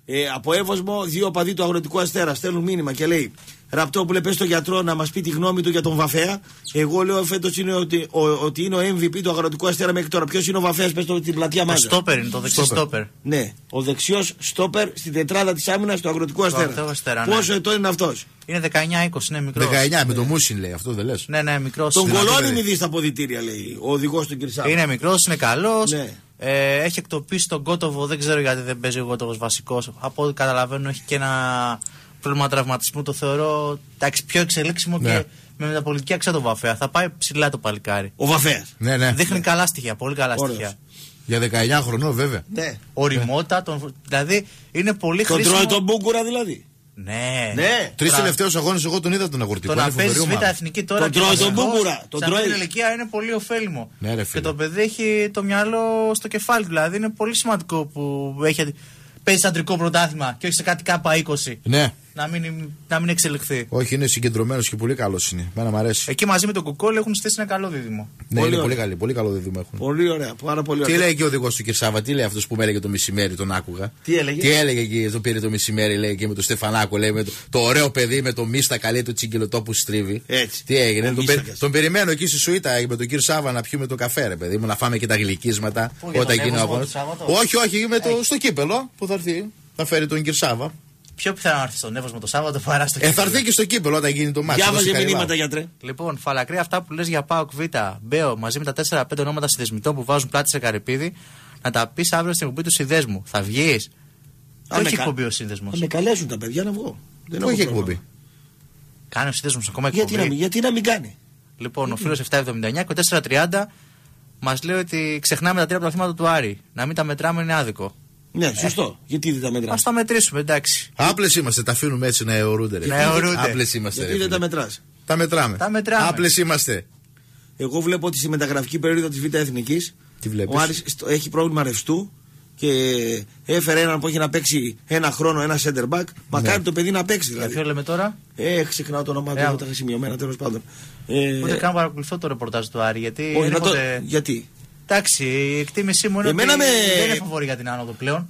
Ε, από εύωσμο, δύο παδί του αγροτικού αστέρα στέλνουν μήνυμα και λέει Ραπτό που λέει πες στο γιατρό να μας πει τη γνώμη του για τον Βαφέα. Εγώ λέω φέτος είναι ότι, ο, ότι είναι ο MVP του αγροτικού αστέρα μέχρι τώρα. Ποιος είναι ο Βαφέας, πες το την πλατεία Το μάζα. στόπερ είναι το δεξί στόπερ. Ναι, ο δεξιός στόπερ στην τετράδα της άμυνας του αγροτικού αστέρα. αγροτικού αστέρα, ναι. Πόσο ετών είναι αυτός; Είναι 19-20, είναι μικρός. 19 με το Μούσιν λέει, αυτό δεν λες; Ναι, ναι, μικρός. Τον Δυνατό κολόνι παιδί. μη δεις στα ποδητήρια, λέει ο οδηγός του Κυρσάκου. Είναι μικρός, είναι καλός. Ναι. Ε, έχει εκτοπίσει τον Κότοβο, δεν ξέρω γιατί δεν παίζει ο Κότοβος βασικός. Από ό,τι καταλαβαίνω, έχει και ένα πρόβλημα τραυματισμού. Το θεωρώ εντάξει, πιο εξελίξιμο Ναι. και με μεταπολιτική αξία το βαφέα. Θα πάει ψηλά το παλικάρι. Ο Βαφέας. Ναι, ναι. Δείχνει καλά στοιχεία, πολύ καλά Ωραίος. στοιχεία. Για 19 χρονών βέβαια. Ναι. Οριμότητα, τον, δηλαδή είναι πολύ Τον χρήσιμο. τρώει τον Μπούγκουρα δηλαδή. Ναι. Ναι. Τρεις Τρα- τελευταίους αγώνες εγώ τον είδα τον αγορτικό. Το να είναι φοβερή παίζεις β' ομάδα. εθνική τώρα Τον και τρώει βασικός, τον Μπούγκουρα, τον σε αυτή την τρώει. ηλικία είναι πολύ ωφέλιμο. Ναι, ρε και φίλε. το παιδί έχει το μυαλό στο κεφάλι. Δηλαδή είναι πολύ σημαντικό που έχει, παίζεις αντρικό πρωτάθλημα και όχι σε κάτι κάπα 20. Ναι. Να μην, να μην εξελιχθεί. Όχι, είναι συγκεντρωμένος και πολύ καλός είναι. Μένα μου αρέσει. Εκεί μαζί με τον Κουκόλ έχουν στήσει ένα καλό δίδυμο. ναι, πολύ είναι ωραία. πολύ καλή. Πολύ καλό δίδυμο έχουν. Πολύ ωραία, πάρα πολύ Τι ωραία. λέει και ο οδηγός του Κυρσάβα, τι λέει αυτός που με έλεγε το μεσημέρι, τον άκουγα; Τι έλεγε; Τι έλεγε εκεί, το πήρε το μεσημέρι, λέει και με τον Στεφανάκο, λέει με το, το ωραίο παιδί με το μίστα καλή του τσιγκελωτό που στρίβει. Έτσι. Τι έγινε, Ο τον, πε- Μίστακας. τον περιμένω εκεί στη Σουήτα με τον κύριο Σάβα να πιούμε το καφέ, ρε παιδί μου, να φάμε και τα γλυκίσματα Πού, για όταν τον γίνει ο Εύωσμο αγώνας. το Σάββατο; Όχι, όχι, με το, στο κύπελο που θα έρθει. Θα φέρει τον κύριο Σάβα. Πιο πιθανό να έρθει στον Εύωσμο το Σάββατο παρά στο Ε, θα κύπελλο. έρθει και στο κύπελο όταν γίνει το μάτι. Διάβαζε μηνύματα γιατρέ. Λοιπόν, φαλακρή αυτά που λες για Πάοκ Β, Μπέο, μαζί με τα 4-5 ονόματα συνδεσμητών που βάζουν πλάτη σε καρυπίδι, να τα πεις αύριο στην εκπομπή του συνδέσμου. Θα βγεις. Αν με Όχι κα- εκπομπή ο σύνδεσμο. Θα με καλέσουν τα παιδιά να βγω. Δεν έχω Όχι πρόβλημα. εκπομπή. Κάνει ο σύνδεσμο ακόμα εκπομπή. Γιατί να, μην- γιατί να μην κάνει; Λοιπόν, ο φίλος 779 και ο 430 μας λέει ότι ξεχνάμε τα τρία πρωταθλήματα του Άρη. Να μην τα μετράμε είναι άδικο. Ναι, σωστό. Γιατί δεν τα μετράς; Α τα μετρήσουμε, εντάξει. Άπλες είμαστε, τα αφήνουμε έτσι να αιωρούνται. ρε. Να αιωρούνται. Άπλες είμαστε. Γιατί ρε δεν τα φίλε. μετράς; Τα μετράμε. Τα μετράμε. Άπλες είμαστε. Εγώ βλέπω ότι στη μεταγραφική περίοδο της Β' Εθνικής Τι βλέπεις; ο Άρης στο- έχει πρόβλημα ρευστού και έφερε έναν που έχει να παίξει ένα χρόνο ένα center back. Μακάρι το παιδί να παίξει Για δηλαδή. ποιο λέμε τώρα; Ε, ξεχνάω το όνομά του, Ε, δεν τα είχα σημειωμένα τέλος πάντων. Ε, Ούτε καν παρακολουθώ το ρεπορτάζ του Άρη. Γιατί όχι, να το, έρχονται- γιατί; Εντάξει, η εκτίμησή μου είναι Εμένα ότι με- δεν είναι φαβορή για την άνοδο πλέον.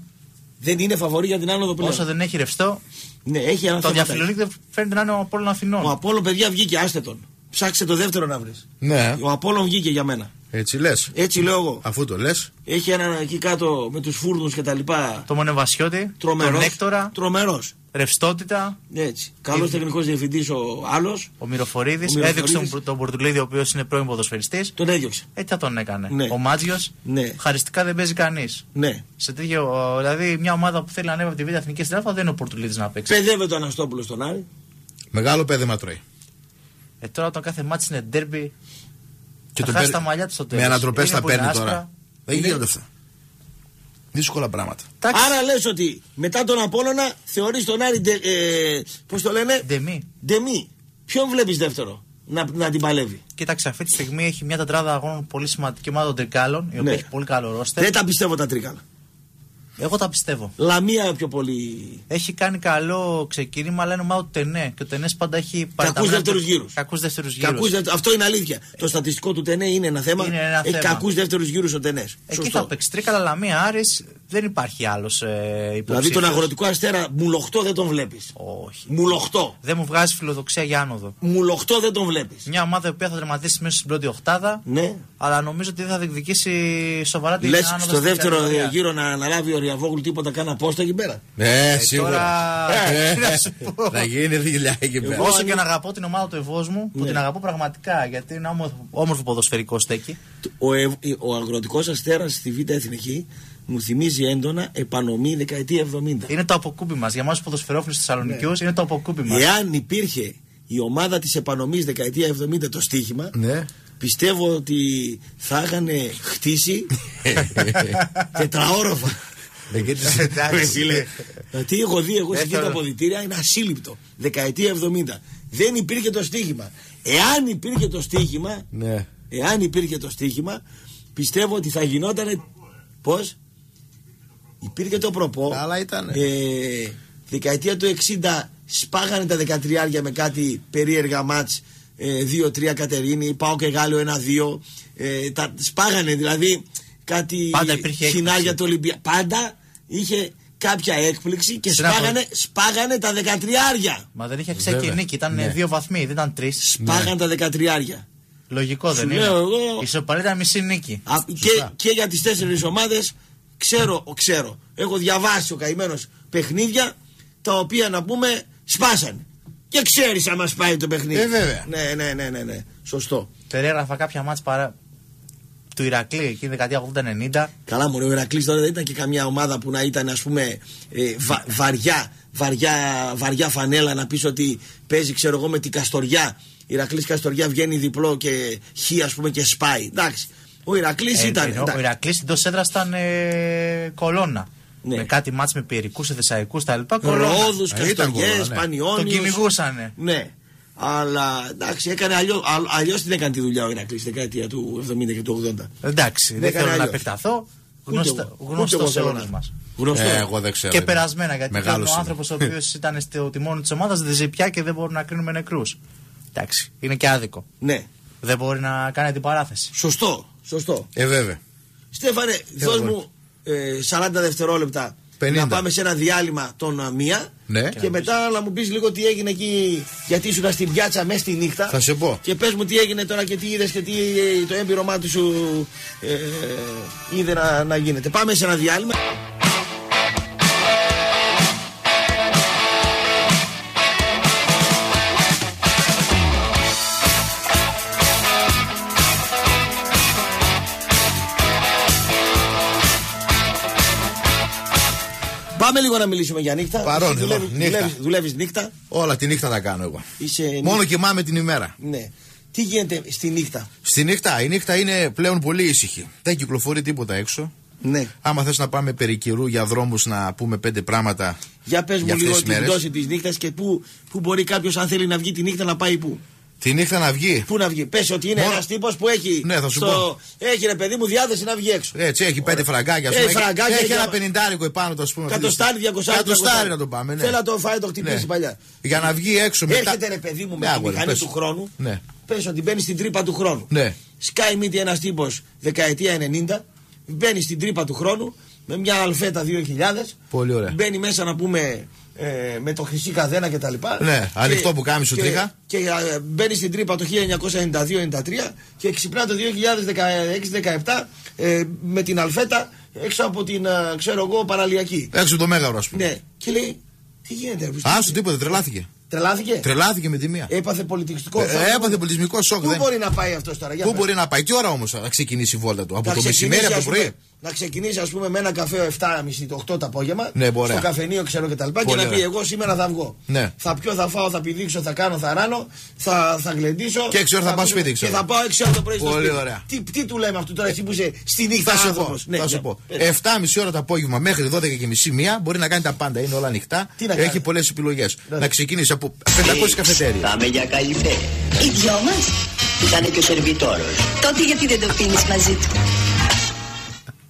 Δεν είναι φαβορή για την άνοδο πλέον. Όσο δεν έχει ρευστό, Ναι, έχει ένα το θέμα. διαφιλονίκ δεν φαίνεται να είναι ο Απόλλων Αθηνών. Ο Απόλλων, παιδιά, βγήκε, άστε τον. Ψάξτε το δεύτερο να βρεις. Ναι, Ο Απόλλων βγήκε για μένα. Έτσι λες; Έτσι λέω εγώ. Αφού το λες. Έχει έναν εκεί κάτω με τους φούρνους και τα λοιπά. Το Μονεβασιώτη, Τρομερός. τον Έκτορα, Τρομερός. ρευστότητα, Έτσι. Καλός τεχνικός διευθυντής ο άλλος. ο Μυροφορίδης. Ο Μυροφορίδης. Έδειξε τον, τον Πορτουλίδη, ο οποίος είναι πρώην ποδοσφαιριστής. Τον έδιωξε. Έτσι θα τον έκανε. Ναι. Ο Μάτζιος, Ναι. χαριστικά δεν παίζει κανείς. Ναι. Σε τέτοιο, δηλαδή μια ομάδα που θέλει να ανέβει από τη Β' Εθνική στην Α δεν είναι ο Πορτουλίδη να παίξει. Παιδεύεται ο Αναστόπουλος στον Άρη. Μεγάλο πέδεμα τρώει. Ε, τώρα όταν κάθε μάτι είναι ντέρμπι, Και θα τον χάσει παίρνει- τα μαλλιά του στο τέλος. Με ανατροπέ τα παίρνει τώρα. Δεν γίνονται αυτά. Δύσκολα πράγματα. Άρα λες ότι μετά τον Απόλλωνα θεωρείς τον Άρη. Ε, Πώς το λένε; Ντεμή. Ντεμή. Ποιον βλέπεις δεύτερο να, να την παλεύει; Κοίταξε, αυτή τη στιγμή έχει μια τετράδα αγώνων πολύ σημαντική ομάδα των Τρικάλων, η οποία Ναι. έχει πολύ καλό ρόστερ. Δεν τα πιστεύω τα τρίκαλα. Εγώ τα πιστεύω. Λαμία πιο πολύ. Έχει κάνει καλό ξεκίνημα, αλλά είναι ομάδα του Τενέ. Και ο Τενές πάντα έχει Κακού δεύτερους γύρους. Κακού δεύτερους γύρους. Αυτό είναι αλήθεια. Το στατιστικό του Τενέ είναι ένα θέμα. Είναι ένα Έχει θέμα. κακού δεύτερους γύρους ο Τενές. Εκεί θα παίξει Τρίκαλα, Λαμία, Άρης, δεν υπάρχει άλλος ε, Δηλαδή υποψήφιος. τον αγροτικό αστέρα μουλοχτό δεν τον βλέπεις. Όχι. Μουλοχτό. Δεν μου βγάζει φιλοδοξία για άνοδο. Μουλοχτό δεν τον βλέπεις. Μια ομάδα η οποία θα τερματίσει μέσα στην πρώτη οχτάδα, Ναι. αλλά νομίζω ότι δεν θα διεκδικήσει σοβαρά την Λες άνοδο στο στην δεύτερο κατηγορία. γύρο να αναλάβει ο Ριαβόγλου τίποτα καν απόστα εκεί πέρα. Ε, σίγουρα. τώρα, Ε, τι να σου πω. Θα γίνει δουλειά εκεί πέρα. Εγώ- Όσο και να αγαπώ την ομάδα του Ευόσμου, που Ναι. την αγαπώ πραγματικά γιατί είναι όμορφο, όμορφο ποδοσφαιρικό στέκει. Ο, ε, ο αγροτικός αστέρας στη Β' Εθνική μου θυμίζει έντονα επανομή δεκαετία 70. Είναι το αποκούπι μας. Για εμά τους ποδοσφαιρόφιλους Θεσσαλονικιούς είναι το αποκούπι μας. Ναι. Εάν υπήρχε η ομάδα της επανομής δεκαετία 70 το στοίχημα, Ναι. πιστεύω ότι θα είχαν χτίσει τετραόροφα. Ε, και τις- Ρε φίλε, Τι έχω δει εγώ σε Έθελα- αυτά τα αποδητήρια είναι ασύλληπτο. Δεκαετία 70. Δεν υπήρχε το στοίχημα. Εάν υπήρχε το στοίχημα, Ναι. εάν υπήρχε το στοίχημα, πιστεύω ότι θα γινόταν. Πώς; Υπήρχε το προπό. Αλλά ήταν- Ε, δεκαετία του 60 σπάγανε τα 13 με κάτι περίεργα μάτς. 2-3 Κατερίνη, πάω και Γάλλιο 1-2. Ε, τα σπάγανε δηλαδή κάτι Πάντα υπήρχε χινάρια έκπληξη. του Ολυμπία. Πάντα είχε κάποια έκπληξη και Στην σπάγανε, σπάγανε τα 13 Μα δεν είχε αξία και η Βέβαια. νίκη. Ήταν Ναι. δύο βαθμοί, δεν ήταν τρεις. Σπάγανε τα 13 Λογικό δεν Σου είναι. λέω εγώ- Η Σοπαλή ήταν μισή νίκη. Α, και, και για τις τέσσερις ομάδες ξέρω, ξέρω, έχω διαβάσει ο καημένος παιχνίδια τα οποία να πούμε σπάσανε. Και ξέρεις άμα σπάει το παιχνίδι. Ε, βέβαια. Ναι, ναι, ναι, ναι, ναι. Σωστό. Περιέγραφα κάποια μάτς παρά... του Ηρακλή εκεί δεκαετία 80-90. Καλά μου, ο Ηρακλής τώρα δεν ήταν και καμιά ομάδα που να ήταν ας πούμε ε, βα- βαριά, βαριά, βαριά φανέλα να πεις ότι παίζει ξέρω εγώ με την Καστοριά. Ηρακλής Καστοριά βγαίνει διπλό και χ ας πούμε και σπάει. Εντάξει. Ο Ηρακλής Ε, ήταν. ενώ εντάξει. ο Ηρακλής εντός έδρας ήταν ε, κολόνα. Ναι. Με κάτι μάτς με πιερικού, θεσσαϊκούς τα λοιπά. Κολόνα. Ρόδους, Ε, ήταν Καστοριές, κόλλα, ναι. Πανιόνιους. Τον κυνηγούσανε. Ναι. Αλλά εντάξει, έκανε αλλιώς αλλιώς την έκανε τη δουλειά ο Ηρακλής στη δεκαετία του 70 και του 80. Εντάξει, δεν έκανε θέλω να αλλιώς. επεκταθώ. Ούτε Γνωστό, εγώ. γνωστό Ούτε εγώ σε θέλω όλους να- μας. Γνωστό. Ε, εγώ δεν ξέρω. Και δεν- περασμένα γιατί Μεγάλος ο είναι. άνθρωπος ο οποίος ήταν στο τιμόνι της ομάδας δεν ζει πια και δεν μπορούμε να κρίνουμε νεκρούς. Εντάξει, είναι και άδικο. Ναι. Δεν μπορεί να κάνει την παράθεση. Σωστό. Σωστό. Ε, βέβαια. Στέφανε, δώσ' μου ε, 40 δευτερόλεπτα 50. να πάμε σε ένα διάλειμμα των α, μία Ναι. και μετά να μου πεις λίγο τι έγινε εκεί γιατί ήσουν στην πιάτσα μέσα στη νύχτα Θα σε πω. και πες μου τι έγινε τώρα και τι είδες και τι ε, το έμπειρο μάτι σου ε, είδε να, να γίνεται. Πάμε σε ένα διάλειμμα. Λίγο να μιλήσουμε για νύχτα. Παρόν Εσύ εδώ, δουλεύεις- νύχτα. δουλεύεις- Δουλεύεις νύχτα; Όλα τη νύχτα τα κάνω εγώ. Είσαι Μόνο κοιμάμαι την ημέρα. Ναι. Τι γίνεται στη νύχτα; Στη νύχτα, η νύχτα είναι πλέον πολύ ήσυχη. Δεν κυκλοφορεί τίποτα έξω. Ναι. Άμα θες να πάμε περί καιρού για δρόμους να πούμε πέντε πράγματα. Για πες μου Για αυτές λίγο τις την μέρες. πτώση της νύχτας και πού, πού μπορεί κάποιος αν θέλει να βγει τη νύχτα να πάει πού. Τη νύχτα να βγει. Πού να βγει. Πες ότι είναι Μόνο- ένας τύπος που έχει. Ναι, θα σου πω. Έχει ρε παιδί μου διάθεση να βγει έξω. Έτσι, έχει πέντε φραγκάκια. ας Έχει πούμε. φραγκάκια, έχει για- ένα πενιντάρικο επάνω του, ας πούμε. Κατοστάρι, διακοσάρι. Κατοστάρι να το πάμε. Ναι. Θέλω να το φάει το χτυπήσει Ναι. παλιά. Για να βγει έξω μετά. Έρχεται ρε παιδί μου με Ναι, τη αγόρι, μηχανή πες. του χρόνου. Ναι. Πες ότι μπαίνει στην τρύπα του χρόνου. Ναι. Σκάει μύτη ένας τύπος δεκαετία 90. Μπαίνει στην τρύπα του χρόνου με μια αλφέτα 2000. Πολύ ωραία. Μπαίνει μέσα να πούμε ε, με το χρυσή καδένα κτλ. Ναι, ανοιχτό πουκάμισο και- τρίχα. Και ε, μπαίνει στην τρύπα το 1992-93 και ξυπνά το 2016-17 ε, με την αλφέτα έξω από την, ε, ξέρω εγώ, παραλιακή. Έξω το μέγαρο, ας πούμε. Ναι. Και λέει, τι γίνεται, ρε, Α, στο τίποτα, τρελάθηκε. Τρελάθηκε; Τρελάθηκε με τη μία. Έπαθε πολιτιστικό Ε, σοκ. έπαθε πολιτισμικό σοκ. Πού δεν- μπορεί να πάει αυτός τώρα, για Πού πες. μπορεί να πάει, τι ώρα όμως θα ξεκινήσει η βόλτα του, από Να το ξεκινήσει, μεσημέρι, από ας το πούμε, πρωί. Να ξεκινήσει, ας πούμε, με ένα καφέ 7.30 το 8 το απόγευμα. Ναι, μπορεί. Στο καφενείο, ξέρω και τα λοιπά. Και Πολύ να πει: ωραία. Εγώ σήμερα θα βγω. Ναι. Θα πιω, θα φάω, θα πηδήξω, θα κάνω, θα ράνω, θα, θα γλεντήσω. Και έξι ώρα θα πάω πούμε- σπίτι, Και ξέρω. θα πάω 6 ώρα το πρωί στο Πολύ σπίτι. ωραία. Τι, τι του λέμε αυτό τώρα, εσύ που είσαι στη νύχτα Θα σου πω, άνθρωπος. Ναι, θα σου ναι. πω. Ε, 7.30 ώρα το απόγευμα μέχρι 12.30 μία μπορεί να κάνει τα πάντα. Είναι όλα ανοιχτά. Τι να Έχει κάνει. πολλές επιλογές. Ναι. Να ξεκινήσει από 500 καφετέρια. Πάμε για καλυφέ. Οι δυο μας. Ήταν και ο σερβιτόρος. Τότε γιατί δεν το πίνεις μαζί του;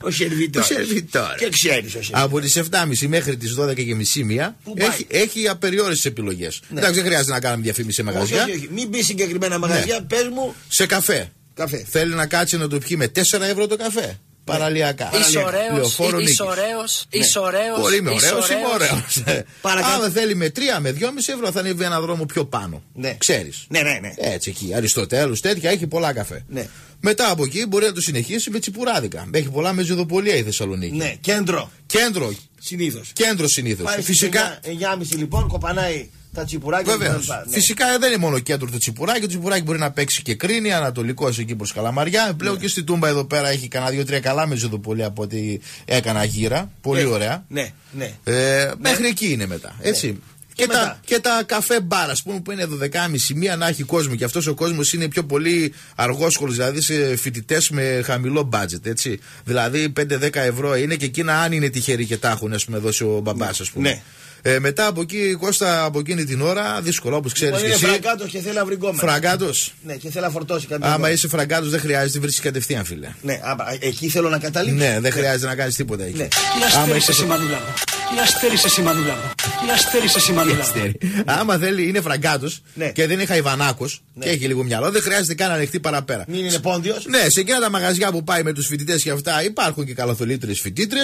Ο σερβιτόρος. Ο σερβιτόρος. Και ξέρεις ο σερβιτόρος. Από τις 7.30 μέχρι τις 12.30 μία Πού πάει; έχει, έχει απεριόριστες επιλογές. Εντάξει, δεν χρειάζεται να κάνουμε διαφήμιση σε Όχι, μαγαζιά. όχι, όχι. Μην μπει συγκεκριμένα μαγαζιά, πες μου Σε καφέ. καφέ. Θέλει να κάτσει να το πιει με 4 ευρώ το καφέ. Παραλιακά. Είσαι ωραίος, Λεωφόρο είσαι Νίκης. ωραίος, είσαι ωραίος. Πολύ είμαι είσαι ωραίο, είμαι ωραίος. Παρακάτω. Αν θέλει με 3 με 2,5 ευρώ θα ανέβει ένα δρόμο πιο πάνω. Ναι. Ξέρεις. Ναι, ναι, ναι. Έτσι εκεί. Αριστοτέλους, τέτοια έχει πολλά καφέ. Ναι. Μετά από εκεί μπορεί να το συνεχίσει με τσιπουράδικα. Έχει πολλά με ζωδοπολία η Θεσσαλονίκη. Ναι, κέντρο. Κέντρο. Συνήθως. Κέντρο συνήθως. Πάει Φυσικά. 9.30 λοιπόν, κοπανάει τα τσιπουράκια Βεβαίως. κτλ. Ναι. Φυσικά δεν είναι μόνο κέντρο το τσιπουράκι. Το τσιπουράκι μπορεί να παίξει και κρίνη, ανατολικό εκεί προς Καλαμαριά. Πλέον και στη Τούμπα εδώ πέρα έχει κανένα δύο-τρία καλά με ζωδοπολία από ό,τι έκανα γύρα. Πολύ Ναι, ωραία. Ναι, ναι. Ε, Μέχρι εκεί είναι μετά. Έτσι. Και, Και τα, μετά. και τα καφέ μπαρ, ας πούμε, που είναι 12.30 μία να έχει κόσμο. Και αυτός ο κόσμος είναι πιο πολύ αργόσχολος, δηλαδή σε φοιτητές με χαμηλό budget. Έτσι. Δηλαδή 5-10 ευρώ είναι και εκείνα, αν είναι τυχεροί και τα έχουν, ας πούμε, δώσει ο μπαμπάς, ας πούμε. Ναι. Ε, μετά από εκεί, Κώστα, από εκείνη την ώρα, δύσκολο όπως ξέρεις Λοιπόν, και είναι εσύ. φραγκάτος και θέλει να βρει γκόμενα. Φραγκάτος. Ναι, και θέλει να φορτώσει κάποια Άμα γκόμενα. είσαι φραγκάτος, δεν χρειάζεται, βρίσκεις κατευθείαν, φίλε. Ναι, άμα, εκεί θέλω να καταλήξω. Ναι, δεν χρειάζεται να κάνεις τίποτα εκεί. Ναι. Τι Άμα αστέρι είσαι εσύ μανούλα μου. Τι αστέρι εσύ μανούλα μου. Τι αστέρι εσύ μανούλα μου. Αστέρι. Άμα θέλει, είναι φραγκάτος Ναι. και δεν είναι χαϊβανάκος και έχει λίγο μυαλό, δεν χρειάζεται καν να ανοιχτεί παραπέρα. Μην είναι πόντιος. Ναι, σε εκείνα τα μαγαζιά που πάει με τους φοιτητές και αυτά υπάρχουν και καλαθολίτρε φοιτήτρε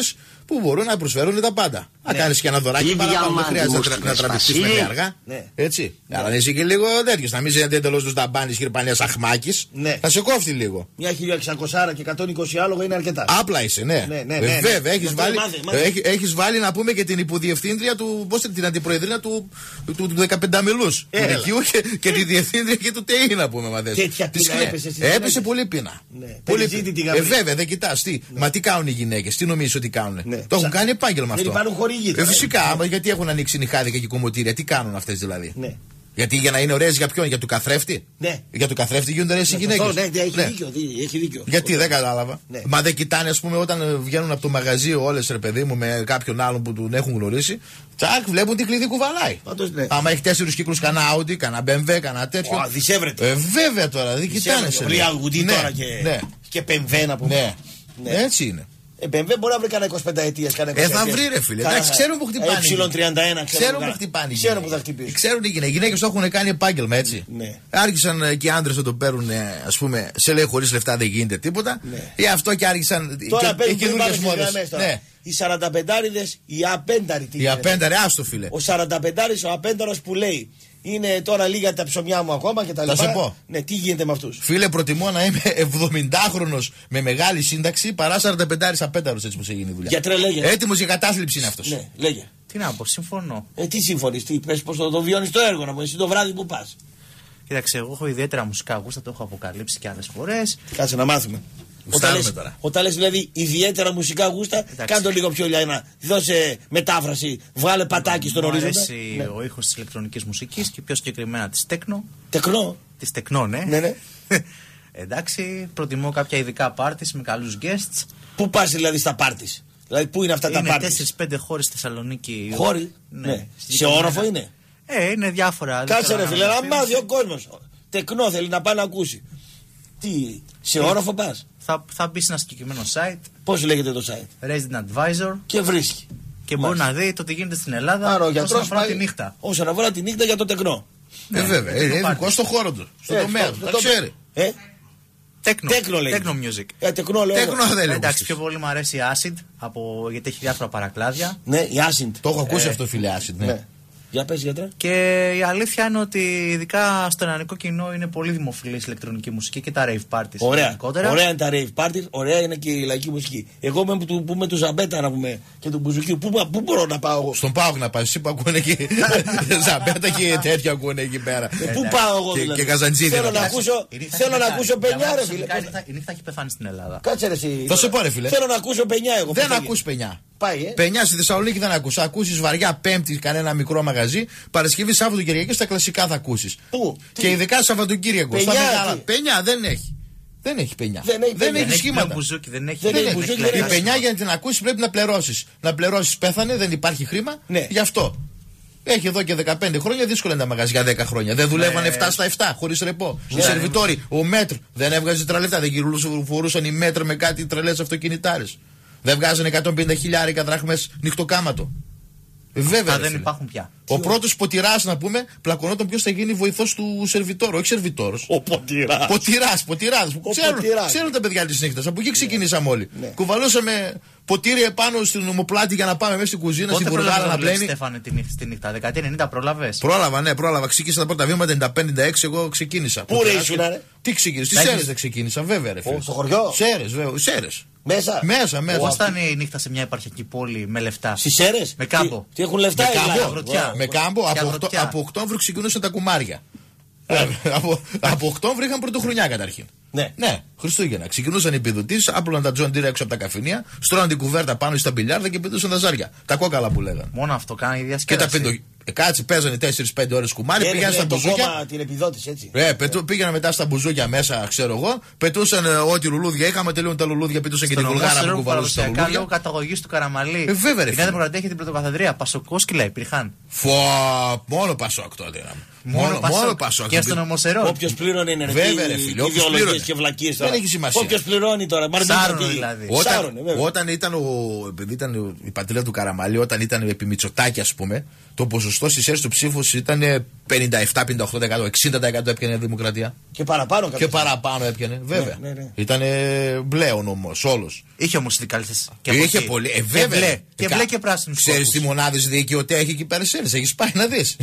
που μπορούν να προσφέρουν τα πάντα. Να κάνεις και ένα δωράκι Ίδια παραπάνω, δεν ομάδα χρειάζεται μου να, στην να τραβηχτεί Σπασίλη. με αργά. Ναι. Έτσι. Αλλά να είσαι και λίγο τέτοιος. Να μην είσαι εντελώ τους ταμπάνι χειρπανίας αχμάκης. Ναι. Θα σε κόφτει λίγο. Μια 1600 και 120 άλογα είναι αρκετά. Απλά είσαι, ναι. Ναι, ναι, Ε, ναι, ναι. Βέβαια, Γι' έχει αυτό βάλει, μάθε, μάθε. έχει- έχεις βάλει να πούμε και την υποδιευθύντρια του. Πώς την αντιπροεδρία του, του, του 15 μιλού. Του Έλα. Λυκείου και, και τη διευθύντρια και του ΤΕΗ να πούμε. Μα δες. Τέτοια Τις πείνα κλαίε. έπεσε στις Έπεσε γυναίκες. πολύ πείνα. Ναι. Πολύ Περιζήτητη πείνα. γαμπρή. Ε, βέβαια, δεν κοιτάς τι. Μα τι κάνουν οι γυναίκες, τι νομίζεις ότι κάνουν. Ναι. Το έχουν Ψα- κάνει επάγγελμα Δεν αυτό. υπάρχουν χορηγοί Ε, τώρα, ε. φυσικά, άμα γιατί έχουν ανοίξει νυχάδικα και κομμωτήρια, τι κάνουν αυτές δηλαδή; Ναι. Γιατί για να είναι ωραίες για ποιον, για του καθρέφτη; Ναι. Για του καθρέφτη γίνονται ωραίες οι Ναι, γυναίκες. σωστό, Ναι, έχει δίκιο. δι- Έχει δίκιο. Γιατί δεν κατάλαβα. Ναι. Μα δεν κοιτάνε, ας πούμε, όταν ε, βγαίνουν από το μαγαζί όλες ρε παιδί μου με κάποιον άλλον που τον έχουν γνωρίσει. Τσακ, βλέπουν τι κλειδί κουβαλάει. Πάντως, ναι. Άμα έχει τέσσερις κύκλους, κανένα Audi, κανένα BMW, κανένα τέτοιο. Ω, δισεύρεται. Ε, βέβαια τώρα, δεν κοιτάνε. σε Βρει λέω. αγουδί Ναι, τώρα και, Ναι, και πεμβέ να πούμε. ναι. Ναι. Έτσι είναι. Ε, BMW μπορεί να βρει κανένα 25 ετία. Ε, θα βρει ρε φίλε. Εντάξει, ξέρουν που χτυπάνε. οι Ε31, Ξέρουν που χτυπάνε. οι Ξέρουν που γυναίκες. θα χτυπήσουν. Ξέρουν οι γυναίκες. Οι γυναίκες το έχουν κάνει επάγγελμα έτσι. Ναι. Άρχισαν ε, και οι άντρες να το παίρνουν, ας πούμε, σε λέει χωρίς λεφτά δεν γίνεται τίποτα. Ναι. Γι' αυτό και άρχισαν. Τώρα και, παίρνουν και και καινούργιες πάμε στις μόδες. γραμμές τώρα. Ναι. Οι 45 οι απένταροι τι Η γίνεται. απένταρε, άστο φίλε. Ο 45 ο απένταρος που λέει είναι τώρα λίγα τα ψωμιά μου ακόμα και τα Θα λοιπά. σε πω. Ναι, τι γίνεται με αυτούς; Φίλε, προτιμώ να είμαι 70χρονο με μεγάλη σύνταξη παρά 45 απένταρο έτσι που σε γίνει η δουλειά. Γιατρέ, λέγε. Έτοιμος για κατάθλιψη είναι αυτός. Ναι, λέγε. Τι να πω, συμφωνώ. Ε, τι συμφωνείς, τι πες, πώς το, το βιώνεις το έργο να μου εσύ το βράδυ που πας. Κοίταξε, εγώ έχω ιδιαίτερα μουσικά γούστα, το έχω αποκαλύψει και άλλες φορές. Κάτσε να μάθουμε. Όταν Γουστάρουμε λες, τώρα. όταν λες δηλαδή ιδιαίτερα μουσικά γούστα, κάνε το λίγο πιο λιανά. Δώσε μετάφραση, βγάλε πατάκι στον Μου ορίζοντα. αρέσει Ναι. ο ήχος της ηλεκτρονικής μουσικής και πιο συγκεκριμένα της τέκνο. Τεκνό. Της τεκνό, ναι. Ναι, ναι. Εντάξει, προτιμώ κάποια ειδικά πάρτις με καλούς guests. Πού πας δηλαδή στα πάρτις; Δηλαδή, πού είναι αυτά τα Είναι πάρτις; 4-5 χώρες στη Θεσσαλονίκη. Χώροι; Ναι. Σε όροφο είναι; Ε, είναι διάφορα. δεν Κάτσε θέλω ρε να φίλε, να αναφέρω. μάθει ο κόσμος. Τεκνό θέλει να πάει να ακούσει. Τι, σε όροφο πας; Θα, θα μπει σε ένα συγκεκριμένο site, Πώς λέγεται το site; Resident Advisor, Και βρίσκει. και μπορεί να δει το τι γίνεται στην Ελλάδα Άρα ο όσον γιατρός αφορά τη νύχτα. Όσον αφορά τη νύχτα για το τεκνό. Ε, βέβαια. το Είναι πάρτι. ειδικό στο χώρο του. Στο Ε, τομέα στο- του. στο Τα τομέα. ξέρει. Ε, Τέκνο. Τέκνο λέγεται. Τέκνο music. ε τεκνό λέω. εγώ. Τέκνο δεν λέω. Εντάξει, πιο πολύ μου αρέσει η Acid από, γιατί έχει διάφορα παρακλάδια. Ναι, η Άσιντ. Το έχω ακούσει Ε, αυτό, φίλε Άσιτ. Ναι. Ναι. Για πες γιατρέ. Και η αλήθεια είναι ότι ειδικά στο ελληνικό κοινό είναι πολύ δημοφιλής η ηλεκτρονική μουσική και τα rave parties. Ωραία. γενικότερα. Ωραία είναι τα rave parties, ωραία είναι και η λαϊκή μουσική. Εγώ με του, που με του Ζαμπέτα να πούμε και του Μπουζουκίου, πού, πού μπορώ να πάω εγώ; Στον Πάοκ να πάεις, εσύ που ακούνε εκεί. Ζαμπέτα και τέτοια ακούνε εκεί πέρα. Ε, πού πάω εγώ Και- δηλαδή; και Καζαντζίδη Θέλω να να πας. ακούσω, Η νύχτα θέλω έχει να πεθάνει. ακούσω πενιά ρε Για φίλε. βασικά, η νύχτα- Η νύχτα έχει πεθάνει στην Ελλάδα. Κάτσε ρε εσύ. Θα σε πω, ρε, φίλε. Θέλω να ακούσω πενιά εγώ. Δεν πώς θα ακούς γίνει. πενιά. Πάει ε. Πενιάς στη Θεσσαλονίκη δεν ακούς. Ακούσεις βαριά Πέμπτη κανένα μικρό μαγαζί. Παρασκευή, Σάββατο, Κυριακή στα κλασικά θα ακούσεις. Πού, τι; Και ειδικά Σαββατοκύριακο. Στα Πενιά, μεγάλα. τι; Πενιά δεν έχει. Δεν έχει πενιά. Δεν έχει πενιά. Δεν έχει σχήματα. πλέον μπουζούκι, δεν έχει. Δεν έχει έχει μπουζούκι, κλαδιά. δεν Η πενιά για να την ακούσεις πρέπει να πληρώσεις. Να πληρώσεις πέθανε, δεν υπάρχει χρήμα. Ναι. Γι' αυτό. Έχει εδώ και 15 χρόνια, δύσκολα είναι τα μαγαζιά 10 χρόνια. Δεν δουλεύαν 7 στα 7, χωρίς ρεπό. Οι σερβιτόροι, ο μέτρ δεν έβγαζε τραλεφτά. Δεν κυκλοφορούσαν οι μέτρ με κάτι τρελές αυτοκινητάρες. Δεν βγάζανε 150 χιλιάρικα δραχμέ νυχτοκάματο. Ε, Βέβαια. Αυτά ρε δεν φίλε. υπάρχουν πια. Ο πρώτος ποτηράς, να πούμε, πλακωνόταν ποιος θα γίνει βοηθός του σερβιτόρου. Όχι σερβιτόρος. Ο Ποτηράς. Ποτηράς, ποτηράς. Ο Ξέρουν, ποτηράς. ξέρουν τα παιδιά της νύχτας. Από εκεί ξεκινήσαμε όλοι. Ναι. Κουβαλούσαμε ποτήρια επάνω στην ομοπλάτη για να πάμε μέσα στην κουζίνα, Πότε στην πρόλαβε βουργάρα να να δουλέψει, πλένει. Στέφανε τη νύχτα, στη νύχτα. Δεκαετία 90 πρόλαβες; Πρόλαβα, ναι, πρόλαβα. Ξεκίνησα τα πρώτα βήματα 95-96. Εγώ ξεκίνησα. Πού ρε Ποτηράς ήσουν, και- ρε; Τι ξεκίνησα, Τα τι έχεις- Σέρες δεν ξεκίνησα, βέβαια. Ρε, φίλε. στο χωριό; Σέρες, βέβαια. Σέρες. Μέσα; Μέσα, μέσα. Πώ ήταν η νύχτα σε μια επαρχιακή πόλη με λεφτά; Στις αίρε. Με κάμπο. Τι, τι έχουν λεφτά Με οι κάμπο, λαϊκοί. αγροτιά. Με κάμπο, Και από, αγροτιά. οκτώ- από Οκτώβριο ξεκινούσαν τα κουμάρια. Ε, από, από Οκτώβριο είχαν πρωτοχρονιά καταρχήν. Ναι. Ναι, Χριστούγεννα. Ξεκινούσαν οι επιδοτήσεις, άπλωναν τα John Deere έξω από τα καφενεία, στρώναν την κουβέρτα πάνω στα μπιλιάρδα και πετούσαν τα ζάρια. Τα κόκαλα που λέγανε. Μόνο αυτό κάνει η Και τα διασκέδαση. πεντο... ε, κάτσε, παίζανε 4-5 ώρες κουμάρι, πήγαν Έριχνε στα το μπουζούκια. κόμμα την επιδότηση έτσι. Ε, πετού, πήγαιναν μετά στα μπουζούκια μέσα, ξέρω εγώ. Πετούσαν ε, ό,τι λουλούδια είχαμε, τελείων τα λουλούδια, πετούσαν και τη Στον βουλγάρα Ομόσπονδο που κουβαλούσε τα παραδοσιακά λουλούδια. λόγω καταγωγής του Καραμαλή. Ε, βέβαια, ρε, Η φίλε. Νέα Δημοκρατία είχε την πρωτοκαθεδρία. Πασοκόσκυλα υπήρχαν. Φω, μόνο Πασόκ τότε. να- Μόνο Πασόκ. μόνο Πασόκ. Και στον Ομοσερό. Όποιος πλήρωνε ενεργή Βέβαια, ρε φίλε, όποιος ιδεολογίες πλήρωνε. και βλακίες Δεν έχει σημασία. Όποιος πληρώνει τώρα. Μαρμίτα Σάρωνε τι. δηλαδή. Όταν, Σάρωνε, βέβαια. όταν ήταν ο. Επειδή ήταν ο- η πατρίδα του Καραμαλή, όταν ήταν επί Μητσοτάκη, ας πούμε, το ποσοστό στις αίρε του ψήφου ήταν 57-58%, 60% έπιανε η Δημοκρατία. Και παραπάνω Και κάποια παραπάνω έπιανε, βέβαια. ναι, ναι. Ήταν μπλε ο νόμο, όλος. Είχε όμως συνδικαλιστέ. Είχε πολύ. Ε, βέβαια. Και μπλε, ρε. και, Ε, μπλε κα- και πράσινους. Ξέρεις τι μονάδες δικαιωτέ έχει εκεί πέρα σε Έχεις πάει να δεις.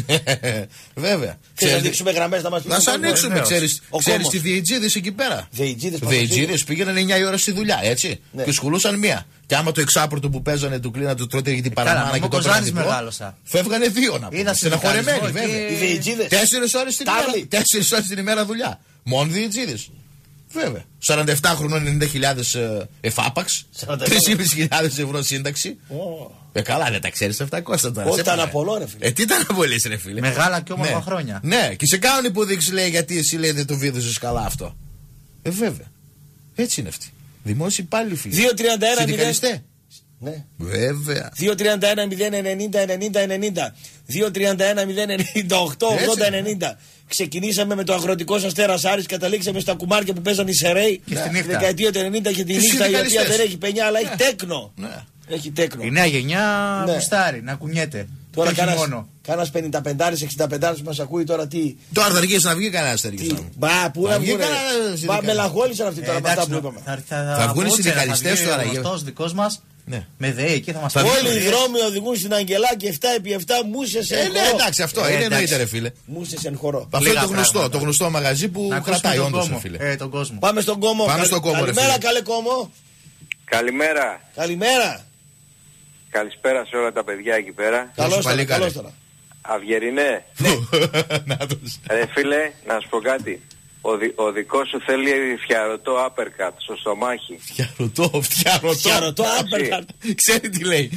βέβαια. Θες να Ξέρεις- ανοίξουμε γραμμές να μας πεις. Να σε ανοίξουμε, βεβαίως. ξέρει Ο ξέρεις κόμμος. τι διετζίδε εκεί πέρα. Διετζίδες, Διετζίδε πήγαιναν 9 η ώρα στη δουλειά, έτσι. Ναι. Και σκουλούσαν μία. Και άμα το εξάπορτο που παίζανε του κλείνα του τρώτε για την καλά, παραμάνα με και το Κοζάνης έπαιρναν διπλό, μεγάλωσα. Φεύγανε δύο να πούμε. Είδα Στεναχωρεμένοι, συνδικαλισμό βέβαια. και- Οι διετζίδες. Τέσσερις ώρες την ημέρα. Τάβλη. Τέσσερις ώρες την ημέρα δουλειά. Μόνο διετζίδε. Βέβαια. 47 χρονών 90.000 ε, εφάπαξ. 47. 3.500 ευρώ σύνταξη. Ε, καλά, δεν τα ξέρεις αυτά κόστα τώρα. Όχι, σε ήταν παρα- απολό, ρε φίλε. Ε, τι ήταν απολύς, ρε φίλε. Μεγάλα και όμορφα Ναι. χρόνια. Ναι, και σε κάνουν υποδείξεις λέει γιατί εσύ λέει δεν το βίδωσες καλά αυτό. Ε, βέβαια. Έτσι είναι αυτή. Δημόσιοι υπάλληλοι φίλοι. 2.31 Συνδικαλιστέ. Ναι. Βέβαια. 2.31.090.90.90 2.31.098.80.90 Ξεκινήσαμε με το αγροτικό αστέρα Άρης, καταλήξαμε στα κουμάρια που παίζαν οι Σερέοι. Και στη Τη νύχτα. δεκαετία του 90 και τη Τους νύχτα η οποία συνδικαλιστές. δεν έχει πενιά αλλά έχει τέκνο. Ναι. Έχει τέκνο. Η νέα γενιά Ναι. γουστάρει να κουνιέται. Τώρα και όχι κανένα μόνο. 55-65 που μας ακούει τώρα τι. Τώρα θα αργήσει να βγει κανένα θα αργήσει τι να βγει. μπα, πού Θα να βγει βγουν. κανένα Μπα, συνδικαλιστής. μελαγχόλησαν αυτοί τώρα Ε, με αυτά εντάξει, που είπαμε. θα, θα, Θα βγουν οι από Ούτσερα, συνδικαλιστές θα βγει τώρα, Ο για- γνωστός δικός μας Ναι. με ΔΕΗ και θα μας Θα πει. Όλοι οι δρόμοι οδηγούν στην Αγγελάκη 7x7 μουσε σε Ε, ναι, χορό. εντάξει, αυτό Ε, είναι εντάξει. εννοείται, ρε φίλε. Μουσε εν χορό. Αυτό είναι Λίγα το γνωστό, πράγματα. το γνωστό μαγαζί που Να ακούσουμε κρατάει τον όντως, κόσμο. φίλε. Ε, τον κόσμο. Πάμε στον κόμμο. Πάμε Καλη- στον κόμμο, ρε Καλημέρα, φίλε. καλέ κόμμο. Καλημέρα. Καλημέρα. Καλησπέρα σε όλα τα παιδιά εκεί πέρα. Γεια σου, Καλώς τώρα, παλικάρι. καλώς τώρα. Αυγερινέ, Να τους. ρε φίλε, να σου πω κάτι. Ο, δι, ο δικός σου θέλει φιαρωτό uppercut στο στομάχι. Φτιαρωτό, φτιαρωτό. Φτιαρωτό, uppercut. Ξέρει τι λέει.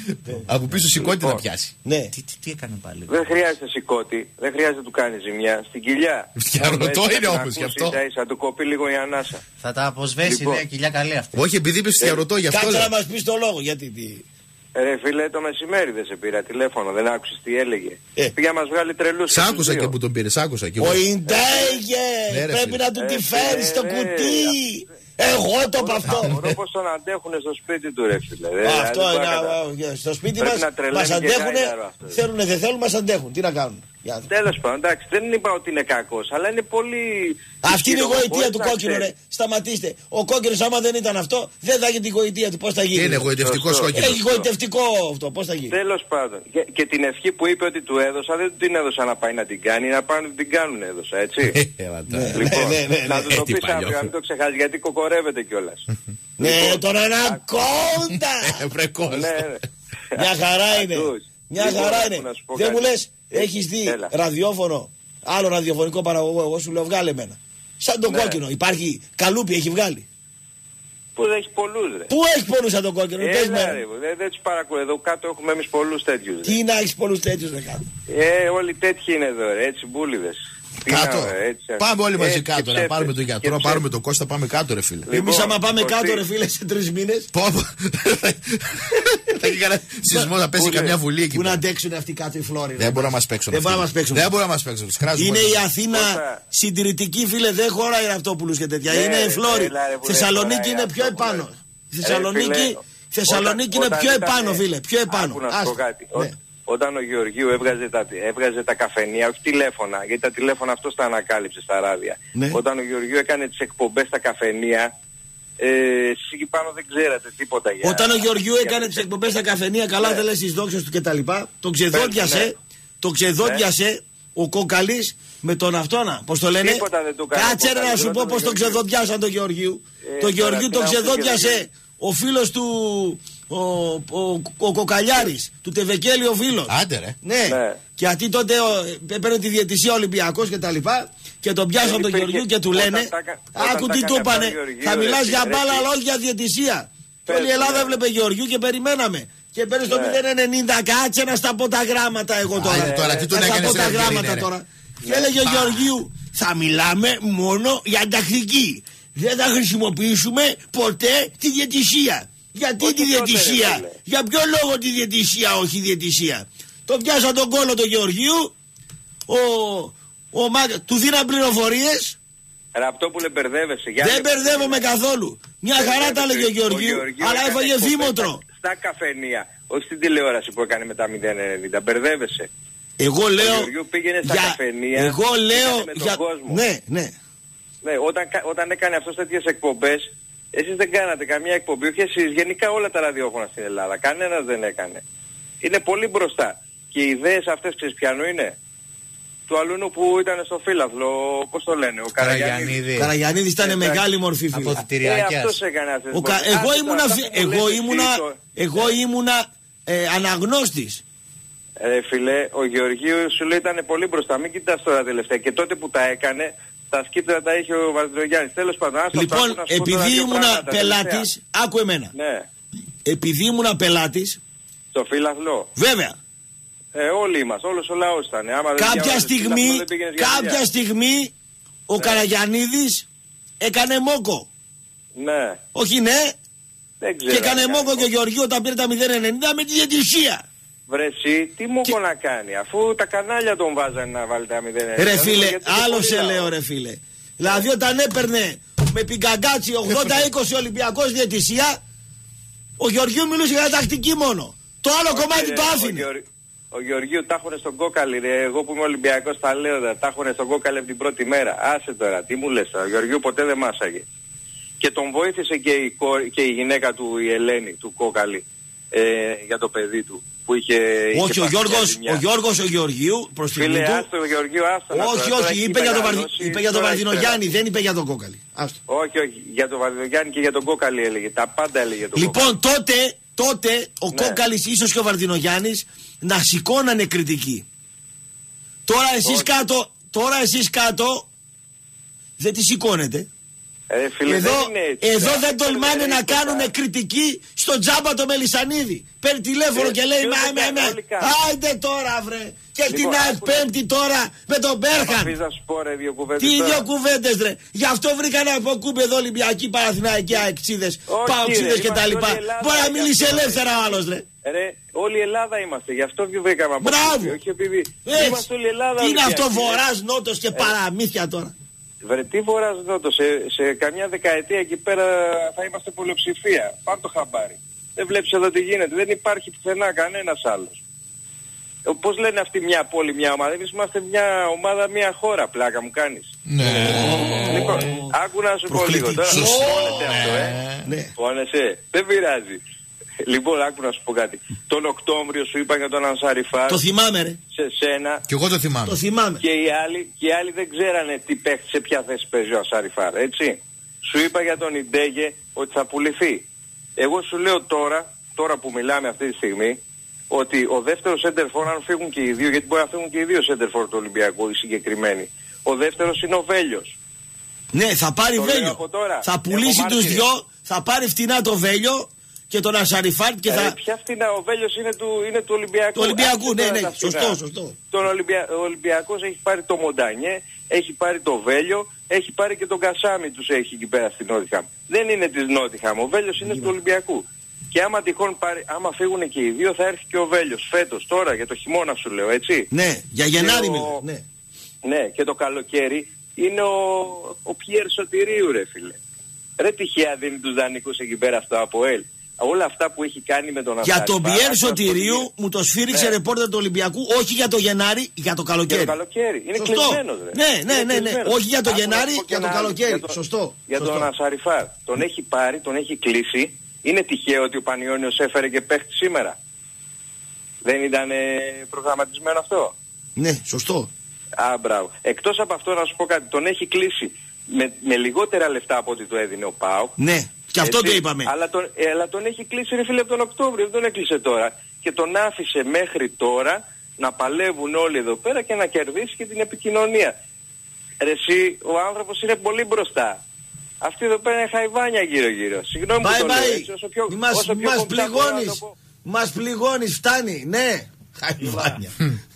Από πίσω σηκώτη να Λοιπόν. πιάσει. Ναι. Τι, τι, τι έκανε πάλι; Δεν χρειάζεται σηκώτη, δεν χρειάζεται να του κάνει ζημιά. Στην κοιλιά. Φτιαρωτό Έτσι, είναι να όμως, ακούσει γι' αυτό. τα ίσα, του κοπεί λίγο η ανάσα. Θα τα αποσβέσει Λοιπόν. η νέα κοιλιά καλή αυτή. Όχι, επειδή είπε φτιαρωτό, γι' αυτό Κάτσε λέω. να μας πεις το λόγο. Γιατί. Τι- Ρε φίλε, το μεσημέρι δεν σε πήρα τηλέφωνο, δεν άκουσες τι έλεγε. Ε. Πήγα να μας βγάλει τρελούς. Σ' και τους άκουσα δύο. και που τον πήρες, σ' άκουσα και Ο εγώ. Ιντέγε! Ναι, ρε, Πρέπει φίλε. να του τη Ε, φέρεις στο ε, κουτί! ε, Εγώ το είπα Όλα αυτό! τα μωρό πώς τον αντέχουνε στο σπίτι του ρε φίλε. Ε, Αυτό δεν μπορώ είναι. να καταλάβω. α, Στο σπίτι Πρέπει μας να τρελαίνει μας και αντέχουν. γάιδαρο αυτός. Θέλουν, δεν θέλουν, μας αντέχουν. Τι να κάνουν. Για να- Τέλος πάντων, εντάξει, δεν είπα ότι είναι κακός, αλλά είναι πολύ... Αυτή είναι η ισχυρό, γοητεία χωρίς του να κόκκινου, ξέρεις. ρε. Σταματήστε. Ο κόκκινος, άμα δεν ήταν αυτό, δεν θα έχει την γοητεία του. Πώς θα γίνει; Είναι εγωιτευτικό Σωστό. κόκκινος. Έχει γοητευτικό αυτό. Πώς θα γίνει; Τέλος πάντων. Και, και την ευχή που είπε ότι του έδωσα, δεν του την έδωσα να πάει να την κάνει, να πάνε να την κάνουν έδωσα, έτσι. Έλα τώρα. λοιπόν, ναι, ναι, ναι. να τους Ε, το τι πεις παλιό. αύριο, να μην το ξεχάσεις, γιατί κοκορεύεται κιόλας. Ναι, Λοιπόν, τώρα ένα κόντα. Ε, βρε Κώστα. ναι, ναι. Μια χαρά είναι. Ακούς. Μια Λοιπόν, χαρά άκου είναι. να σου πω Δεν κάτι. μου λες, έχεις δει Έλα. ραδιόφωνο, άλλο ραδιοφωνικό παραγωγό. Εγώ σου λέω, βγάλε εμένα. Σαν τον Ναι. κόκκινο. Υπάρχει καλούπι, έχει βγάλει. Που δεν έχει πολλούς ρε. Πού έχεις πολλούς σαν τον κόκκινο, πες με, Έλα ρε. ρε, δεν, δεν τους παρακολουθώ. Εδώ κάτω έχουμε εμείς πολλούς τέτοιους. ρε. Τι να έχεις πολλούς τέτοιους να κάνω. Ε, όλοι τέτοιοι είναι εδώ ρε, έτσι μπούλιδες. Τι Κάτω. να, ρε, έτσι, Πάμε όλοι μαζί έτσι, κάτω. και Να πάρουμε ψεύτες, τον και γιατρό, να ψεύτες. πάρουμε τον Κώστα, πάμε κάτω, ρε φίλε. Λοιπόν, Εμείς άμα πάμε Κωστή. κάτω, ρε φίλε, σε τρεις μήνες. Πω, πω. Θα έχει κανένα σεισμό να πέσει Πού, ρε. καμιά βουλή εκεί. Πού να πέρα. αντέξουν αυτοί κάτω οι φλόροι. Δεν μπορεί να μας παίξουν. Δεν αυτοί. μπορεί να μας παίξουν. Δεν μπορεί να μας παίξουν. Τους κράζουμε Είναι όλοι. η Αθήνα Κώστα. συντηρητική, φίλε, δεν χωράει Ραυτόπουλου και τέτοια. Ναι, είναι ρε, φλόροι. έλα, ρε, που δεν Θεσσαλονίκη χωράει είναι πιο Ραυτόπουλος. επάνω. Ρε, Θεσσαλονίκη, φίλε, Θεσσαλονίκη όταν- είναι όταν πιο ήταν- επάνω, φίλε. Πιο επάνω. Άκου να σου πω Άστα. κάτι. Ο- Ναι. Όταν ο Γεωργίου έβγαζε τα, έβγαζε τα καφενεία, όχι τηλέφωνα, γιατί τα τηλέφωνα αυτό τα ανακάλυψε στα ράδια. Ναι. Όταν ο Γεωργίου έκανε τις εκπομπές στα καφενεία, ε, εσείς εκεί πάνω δεν ξέρατε τίποτα για... Όταν ο Γεωργιού για έκανε τις τι εκπομπές στα καφενεία, καλά Ναι. δεν λες τις δόξες του κτλ. Τον Ναι. ξεδόντιασε, τον ξεδόντιασε ο κόκαλη με τον αυτόνα. Πώς το λένε, Τίποτα δεν του έκανε ο Κάτσε ρε να Κόκαλης, σου πω ρώτα πώς τον τον Γεωργίου. ξεδόντιασαν τον Γεωργίου. Ε, τον τώρα Γεωργίου τι τον να πούμε και ξεδόντιασε δεν ο φίλος του. Ο, ο, ο Κοκαλιάρης, του Τεβεκέλη ο φίλος. Άντε ρε. Ναι. Ναι. Και γιατί τότε ο- έπαιρνε τη διαιτησία Ολυμπιακός και τα λοιπά και τον πιάσαν Δεν τον υπήρχε- Γεωργίου και του όταν λένε. τα κα- όταν Άκου τα τι έκανε του αυτά ο είπανε. Γεωργίου, Θα ρε, μιλά για ρε, μπάλα, ρε. αλλά όχι για διαιτησία. Και όλη η Πες, Ελλάδα ναι. έβλεπε Γεωργίου και περιμέναμε. Και παίρνει στο Ναι. 0,90 κάτσε να στα πω τα γράμματα εγώ τώρα. Άντε τώρα, τι τον Να στα έκανες, πω τα ρε, γράμματα Βιερίνε, ρε. τώρα. Και έλεγε ο Α. Γεωργίου, θα μιλάμε μόνο για τακτική. Δεν θα χρησιμοποιήσουμε ποτέ τη διαιτησία. Γιατί Όχι τη τότε, ρε, διαιτησία, φίλε. για ποιο λόγο τη διαιτησία, όχι η διαιτησία; Το πιάσα τον κόλλο του Γεωργίου, ο, ο, Μάγκα- του δίναν πληροφορίες. Ραπτόπουλε μπερδεύεσαι. για Δεν άλλη- μπερδεύομαι καθόλου. Μια χαρά τα έλεγε ο Γεωργίου, αλλά έκανε έφαγε εκπομπές δίμοτρο. Στα, στα καφενεία, όχι στην τηλεόραση που έκανε με τα 090. Μπερδεύεσαι. Εγώ λέω. Γεωργίου πήγαινε στα για- καφενεία, Εγώ λέω. έκανε με τον για- κόσμο. Ναι, ναι. Ναι, όταν, κα- όταν έκανε αυτό τέτοιες εκπομπές, εσείς δεν κάνατε καμία εκπομπή, όχι εσείς, γενικά όλα τα ραδιόφωνα στην Ελλάδα. Κανένας δεν έκανε. Είναι πολύ μπροστά. Και οι ιδέες αυτές ξέρεις ποιανού είναι; Του αλούνου που ήταν στο φύλαθλο, πώς το λένε, ο Καραγιαννίδης. Καραγιαννίδη. Ο Καραγιαννίδη ήταν Εντάξει. μεγάλη μορφή φίλε. Ε, Αποθητηριακές. αυτός έκανε αυτές Ο τις κα- εκπομπές. Εγώ Άσε ήμουνα, τώρα, φι- αυτά που εγώ λες ήμουνα, εσύ, το- εγώ ήμουνα ε, αναγνώστης. Ε, φίλε, ο Γεωργίου σου λέει ήταν πολύ μπροστά. Μην κοιτάς τώρα τελευταία. Και τότε που τα έκανε, τα σκύπτρα τα είχε ο Βαρδρογιάννης. Τέλος πάντων, άστα Λοιπόν, αυτά, να σου πω τώρα επειδή δύο ήμουνα πράγματα τελευταία. πελάτης, άκου εμένα. Ναι, Επειδή ήμουνα πελάτης, στο φύλαθλο. βέβαια, Ε, όλοι είμαστε, όλος ο λαός ήταν. Άμα δεν κάποια διάβαζες στιγμή, φύλαθλο, δεν πήγαινες για κάποια δουλειά. στιγμή, ο Καραγιαννίδης έκανε μόκο. Ναι, Όχι ναι, δεν ξέρω. και έκανε αν μόκο κάνει και ο Γεωργίου όταν πήρε τα 0,90 με τη διαιτησία. Βρε εσύ, τι μου έχω να κάνει, αφού τα κανάλια τον βάζανε να βάλει τα 0. Ρε φίλε, άλλο σε λέω ρε φίλε. Δηλαδή όταν έπαιρνε με πιγκαγκάτσι 80-20 Ολυμπιακός διαιτησία, ο Γεωργίου μιλούσε για τακτική μόνο. Το άλλο κομμάτι το Ο, άφηνε. Γεωργ... ο Γεωργίου τα έχουνε στον κόκαλη, ρε. Εγώ που είμαι Ολυμπιακός τα λέω, ρε. Τα έχουνε στον κόκαλη από την πρώτη μέρα. Άσε τώρα, τι μου λες τώρα. Ο Γεωργίου ποτέ δεν μάσαγε. Και τον βοήθησε και η, κόρη- και η γυναίκα του, η Ελένη, του κόκαλη, ε, για το παιδί του. Που είχε, είχε Όχι, ο πάθει μια Γιώργος, ζημιά. ο Γιώργος ο Γεωργίου προς τη Φίλε, του. άστο ο Γεωργίου, άστο. να Όχι, τώρα, τώρα όχι, έχει είπε για, τον Βαρδι... μεγαλώσει, είπε για τον τώρα έχει Βαρδινογιάννη, δεν είπε για τον Κόκαλη. Άστο. Όχι, όχι, για τον Βαρδινογιάννη και για τον Κόκαλη έλεγε. Τα πάντα έλεγε τον Κόκαλη. Λοιπόν, τότε, τότε ο Ναι. Κόκαλης ίσως και ο Βαρδινογιάννης να σηκώνανε κριτική. Τώρα εσείς Όχι. κάτω, τώρα εσείς κάτω δεν τη σηκώνετε. Ε, φίλε, εδώ δεν είναι έτσι. εδώ Ε, δεν τολμάνε είναι να τίποτα. κάνουν κριτική στο τζάμπα το Μελισανίδη. Παίρνει τηλέφωνο Ε, και λέει ποιος Μα δεν με κάνει, με. όλοι κάνουν. Άιντε τώρα βρε. Και Λοιπόν, την ΑΕΚ άκου να- Πέμπτη τώρα με τον Θα Μπέρχαν. πεις να σου πω ρε δύο κουβέντες Τι τώρα. δύο κουβέντες ρε. Γι' αυτό βρήκαν από κούπε Ολυμπιακοί Παραθυναϊκοί αεξίδε, Όχι, Παοξίδες ρε, κτλ. είμαστε όλη η Ελλάδα Μπορεί να και μιλήσει αυτό, ρε. ελεύθερα ο άλλος ρε. Ρε, όλη η Ελλάδα είμαστε. Γι' αυτό βρήκαμε από Μπράβο. Όχι επειδή. Έτσι. Είμαστε όλη η Ελλάδα. Τι είναι αυτό Ολυμπιακοί. βορράς, νότος και παραμύθια τώρα. Βρε, τι βορράς νότος, σε, σε καμιά δεκαετία εκεί πέρα θα είμαστε πολυψηφία. Πάρ' το χαμπάρι. Δεν βλέπεις εδώ τι γίνεται. Δεν υπάρχει πουθενά κανένας άλλος. Ε, Πώς λένε αυτή μια πόλη, μια ομάδα. Εμείς είμαστε μια ομάδα, μια χώρα. Πλάκα μου κάνεις. Ναι. Λοιπόν, άκου να σου πω λίγο τώρα. Προκλητικό. Πόνεσαι αυτό, ε. Ναι. Πόνεσαι. Δεν πειράζει. Λοιπόν, άκου να σου πω κάτι. Τον Οκτώβριο σου είπα για τον Ανσαριφά. Το θυμάμαι ρε. Σε σένα. Κι εγώ το θυμάμαι. Το θυμάμαι. Και οι άλλοι, και οι άλλοι δεν ξέρανε τι παίχτη, σε ποια θέση παίζει ο Ασαριφάρ, έτσι. Σου είπα για τον Ιντέγε ότι θα πουληθεί. Εγώ σου λέω τώρα, τώρα που μιλάμε αυτή τη στιγμή, ότι ο δεύτερος σέντερφορ, αν φύγουν και οι δύο, γιατί μπορεί να φύγουν και οι δύο σέντερφορ του Ολυμπιακού, οι συγκεκριμένοι. Ο δεύτερος είναι ο Βέλιος. Ναι, θα πάρει Το λέω βέλιο. από τώρα. Θα Έχω πουλήσει τους μάρτυρες. δυο, θα πάρει φτηνά το βέλιο και τον Ασαριφάρτ και Ε, θα... ποια φτηνά, ο Βέλιο είναι του, είναι του Ολυμπιακού. Του Ολυμπιακού, Άσε ναι, τώρα ναι, τα φτηνά. σωστό, σωστό. Τον Ολυμπια... Ο Ολυμπιακός έχει πάρει το Μοντανιέ, έχει πάρει το Βέλιο, έχει πάρει και τον Κασάμι τους έχει εκεί πέρα στην Νότιχαμ. Δεν είναι της Νότιχαμ, ο Βέλιος είναι του Ολυμπιακού. Και άμα τυχόν πάρει, άμα φύγουν και οι δύο θα έρθει και ο Βέλιος φέτος, τώρα για το χειμώνα σου λέω, έτσι. Ναι, για Γενάρη Και ο- μιλάω. Ναι. Ναι, και το καλοκαίρι είναι ο, ο Πιέρ Σωτηρίου ρε φίλε. Ρε τυχαία δίνει τους δανεικούς εκεί πέρα στο ΑΠΟΕΛ. Όλα αυτά που έχει κάνει με τον Για Ασάριφα, τον Πιέρ άκου να σου πω τι Σωτηρίου γίνεται. μου το σφύριξε Ναι. ρεπόρτερ του Ολυμπιακού, όχι για το Γενάρη, για το Για το καλοκαίρι. καλοκαίρι. Είναι Σωστό. κλεισμένος, ρε. Ναι, ναι, Είναι ναι, ναι. κλεισμένος. Όχι για το Άκου να Γενάρη, σου πω και για το ένα άλλο. καλοκαίρι. Για το- Σωστό. Για σωστό. τον Ασαριφάρ. Τον έχει πάρει, τον έχει κλείσει. Είναι τυχαίο ότι ο Πανιόνιος έφερε και παίχτη σήμερα. Δεν ήταν ε, προγραμματισμένο αυτό; Ναι, σωστό. Α, μπράβο. Εκτός από αυτό να σου πω κάτι. Τον έχει κλείσει με, με λιγότερα λεφτά από ό,τι του έδινε ο ΠΑΟΚ. Ναι, και αυτό Έτσι. το είπαμε. Αλλά τον, ε, αλλά τον έχει κλείσει ρε φίλε από τον Οκτώβριο, δεν τον έκλεισε τώρα. Και τον άφησε μέχρι τώρα να παλεύουν όλοι εδώ πέρα και να κερδίσει και την επικοινωνία. Ρε εσύ, ο άνθρωπος είναι πολύ μπροστά. Αυτή εδώ πέρα είναι χαϊβάνια γύρω γύρω. Συγγνώμη που Bye το λέω bye. έτσι, όσο πιο, Μη μας, όσο μη πιο μας κομψά μπορώ να το πληγώνεις. πω. Μας πληγώνεις, φτάνει. Ναι. Χαϊβάνια.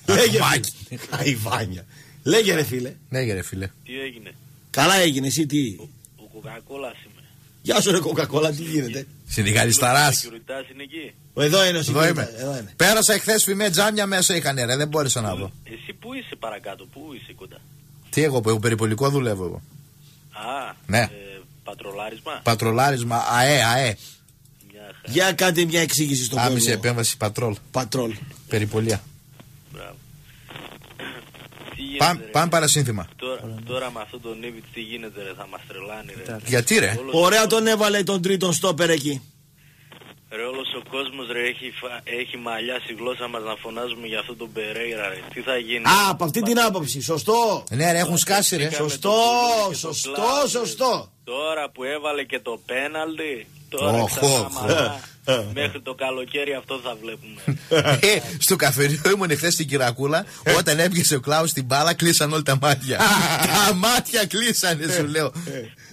Λέγε φίλε. Χαϊβάνια. Λέγε ρε φίλε. Ναι, ρε φίλε. Τι έγινε; Καλά έγινε εσύ τι; Ο Κοκακόλας είμαι. Γεια σου ρε κοκακόλα τι γίνεται; Συνδικαλισταρά. Ο Σεκιουριτάς είναι εκεί. Εδώ είναι ο Εδώ Σικουριτάς, είμαι. Εδώ είναι. Πέρασα εχθές φημέ τζάμια μέσα είχαν ρε, δεν μπόρεσα να βρω. Εσύ πού είσαι παρακάτω, πού είσαι κοντά; Τι εγώ που εγώ περιπολικό δουλεύω εγώ. Α, Ναι. ε, πατρολάρισμα; Πατρολάρισμα, ΑΕ, ΑΕ. Μια χαρά. Για κάντε μια εξήγηση στον Άμεση κόσμο. επέμβαση πατρόλ. Πατρόλ. Περιπολία. Μπράβο. Τι γίνεται, Πάμε ρε. πάμε παρασύνθημα. Τώρα, τώρα με αυτό τον Νίβιτ τι γίνεται ρε, θα μας τρελάνει ρε. Γιατί ρε; Όλος, Ωραία τον έβαλε τον τρίτον στόπερ εκεί. ρε, όλος ο κόσμος ρε έχει, φα- έχει μαλλιάσει η γλώσσα μας να φωνάζουμε για αυτό τον Περέιρα ρε. Τι θα γίνει; Α, από αυτή την άποψη. Σωστό. Ναι, ρε, έχουν σκάσει ρε. Πατήθηκαμε Σωστό, το κουλούρι και το σωστό, κλαμπ, ρε. σωστό. Τώρα που έβαλε και το πέναλτι, τώρα Οχ, ξανά οχ, μαλά. Μέχρι το καλοκαίρι αυτό θα βλέπουμε. Ε, στο καφενείο ήμουν εχθές στην Κυρακούλα. Όταν έπιασε ο Κλάους την μπάλα, κλείσαν όλα τα μάτια. τα μάτια κλείσανε, σου λέω.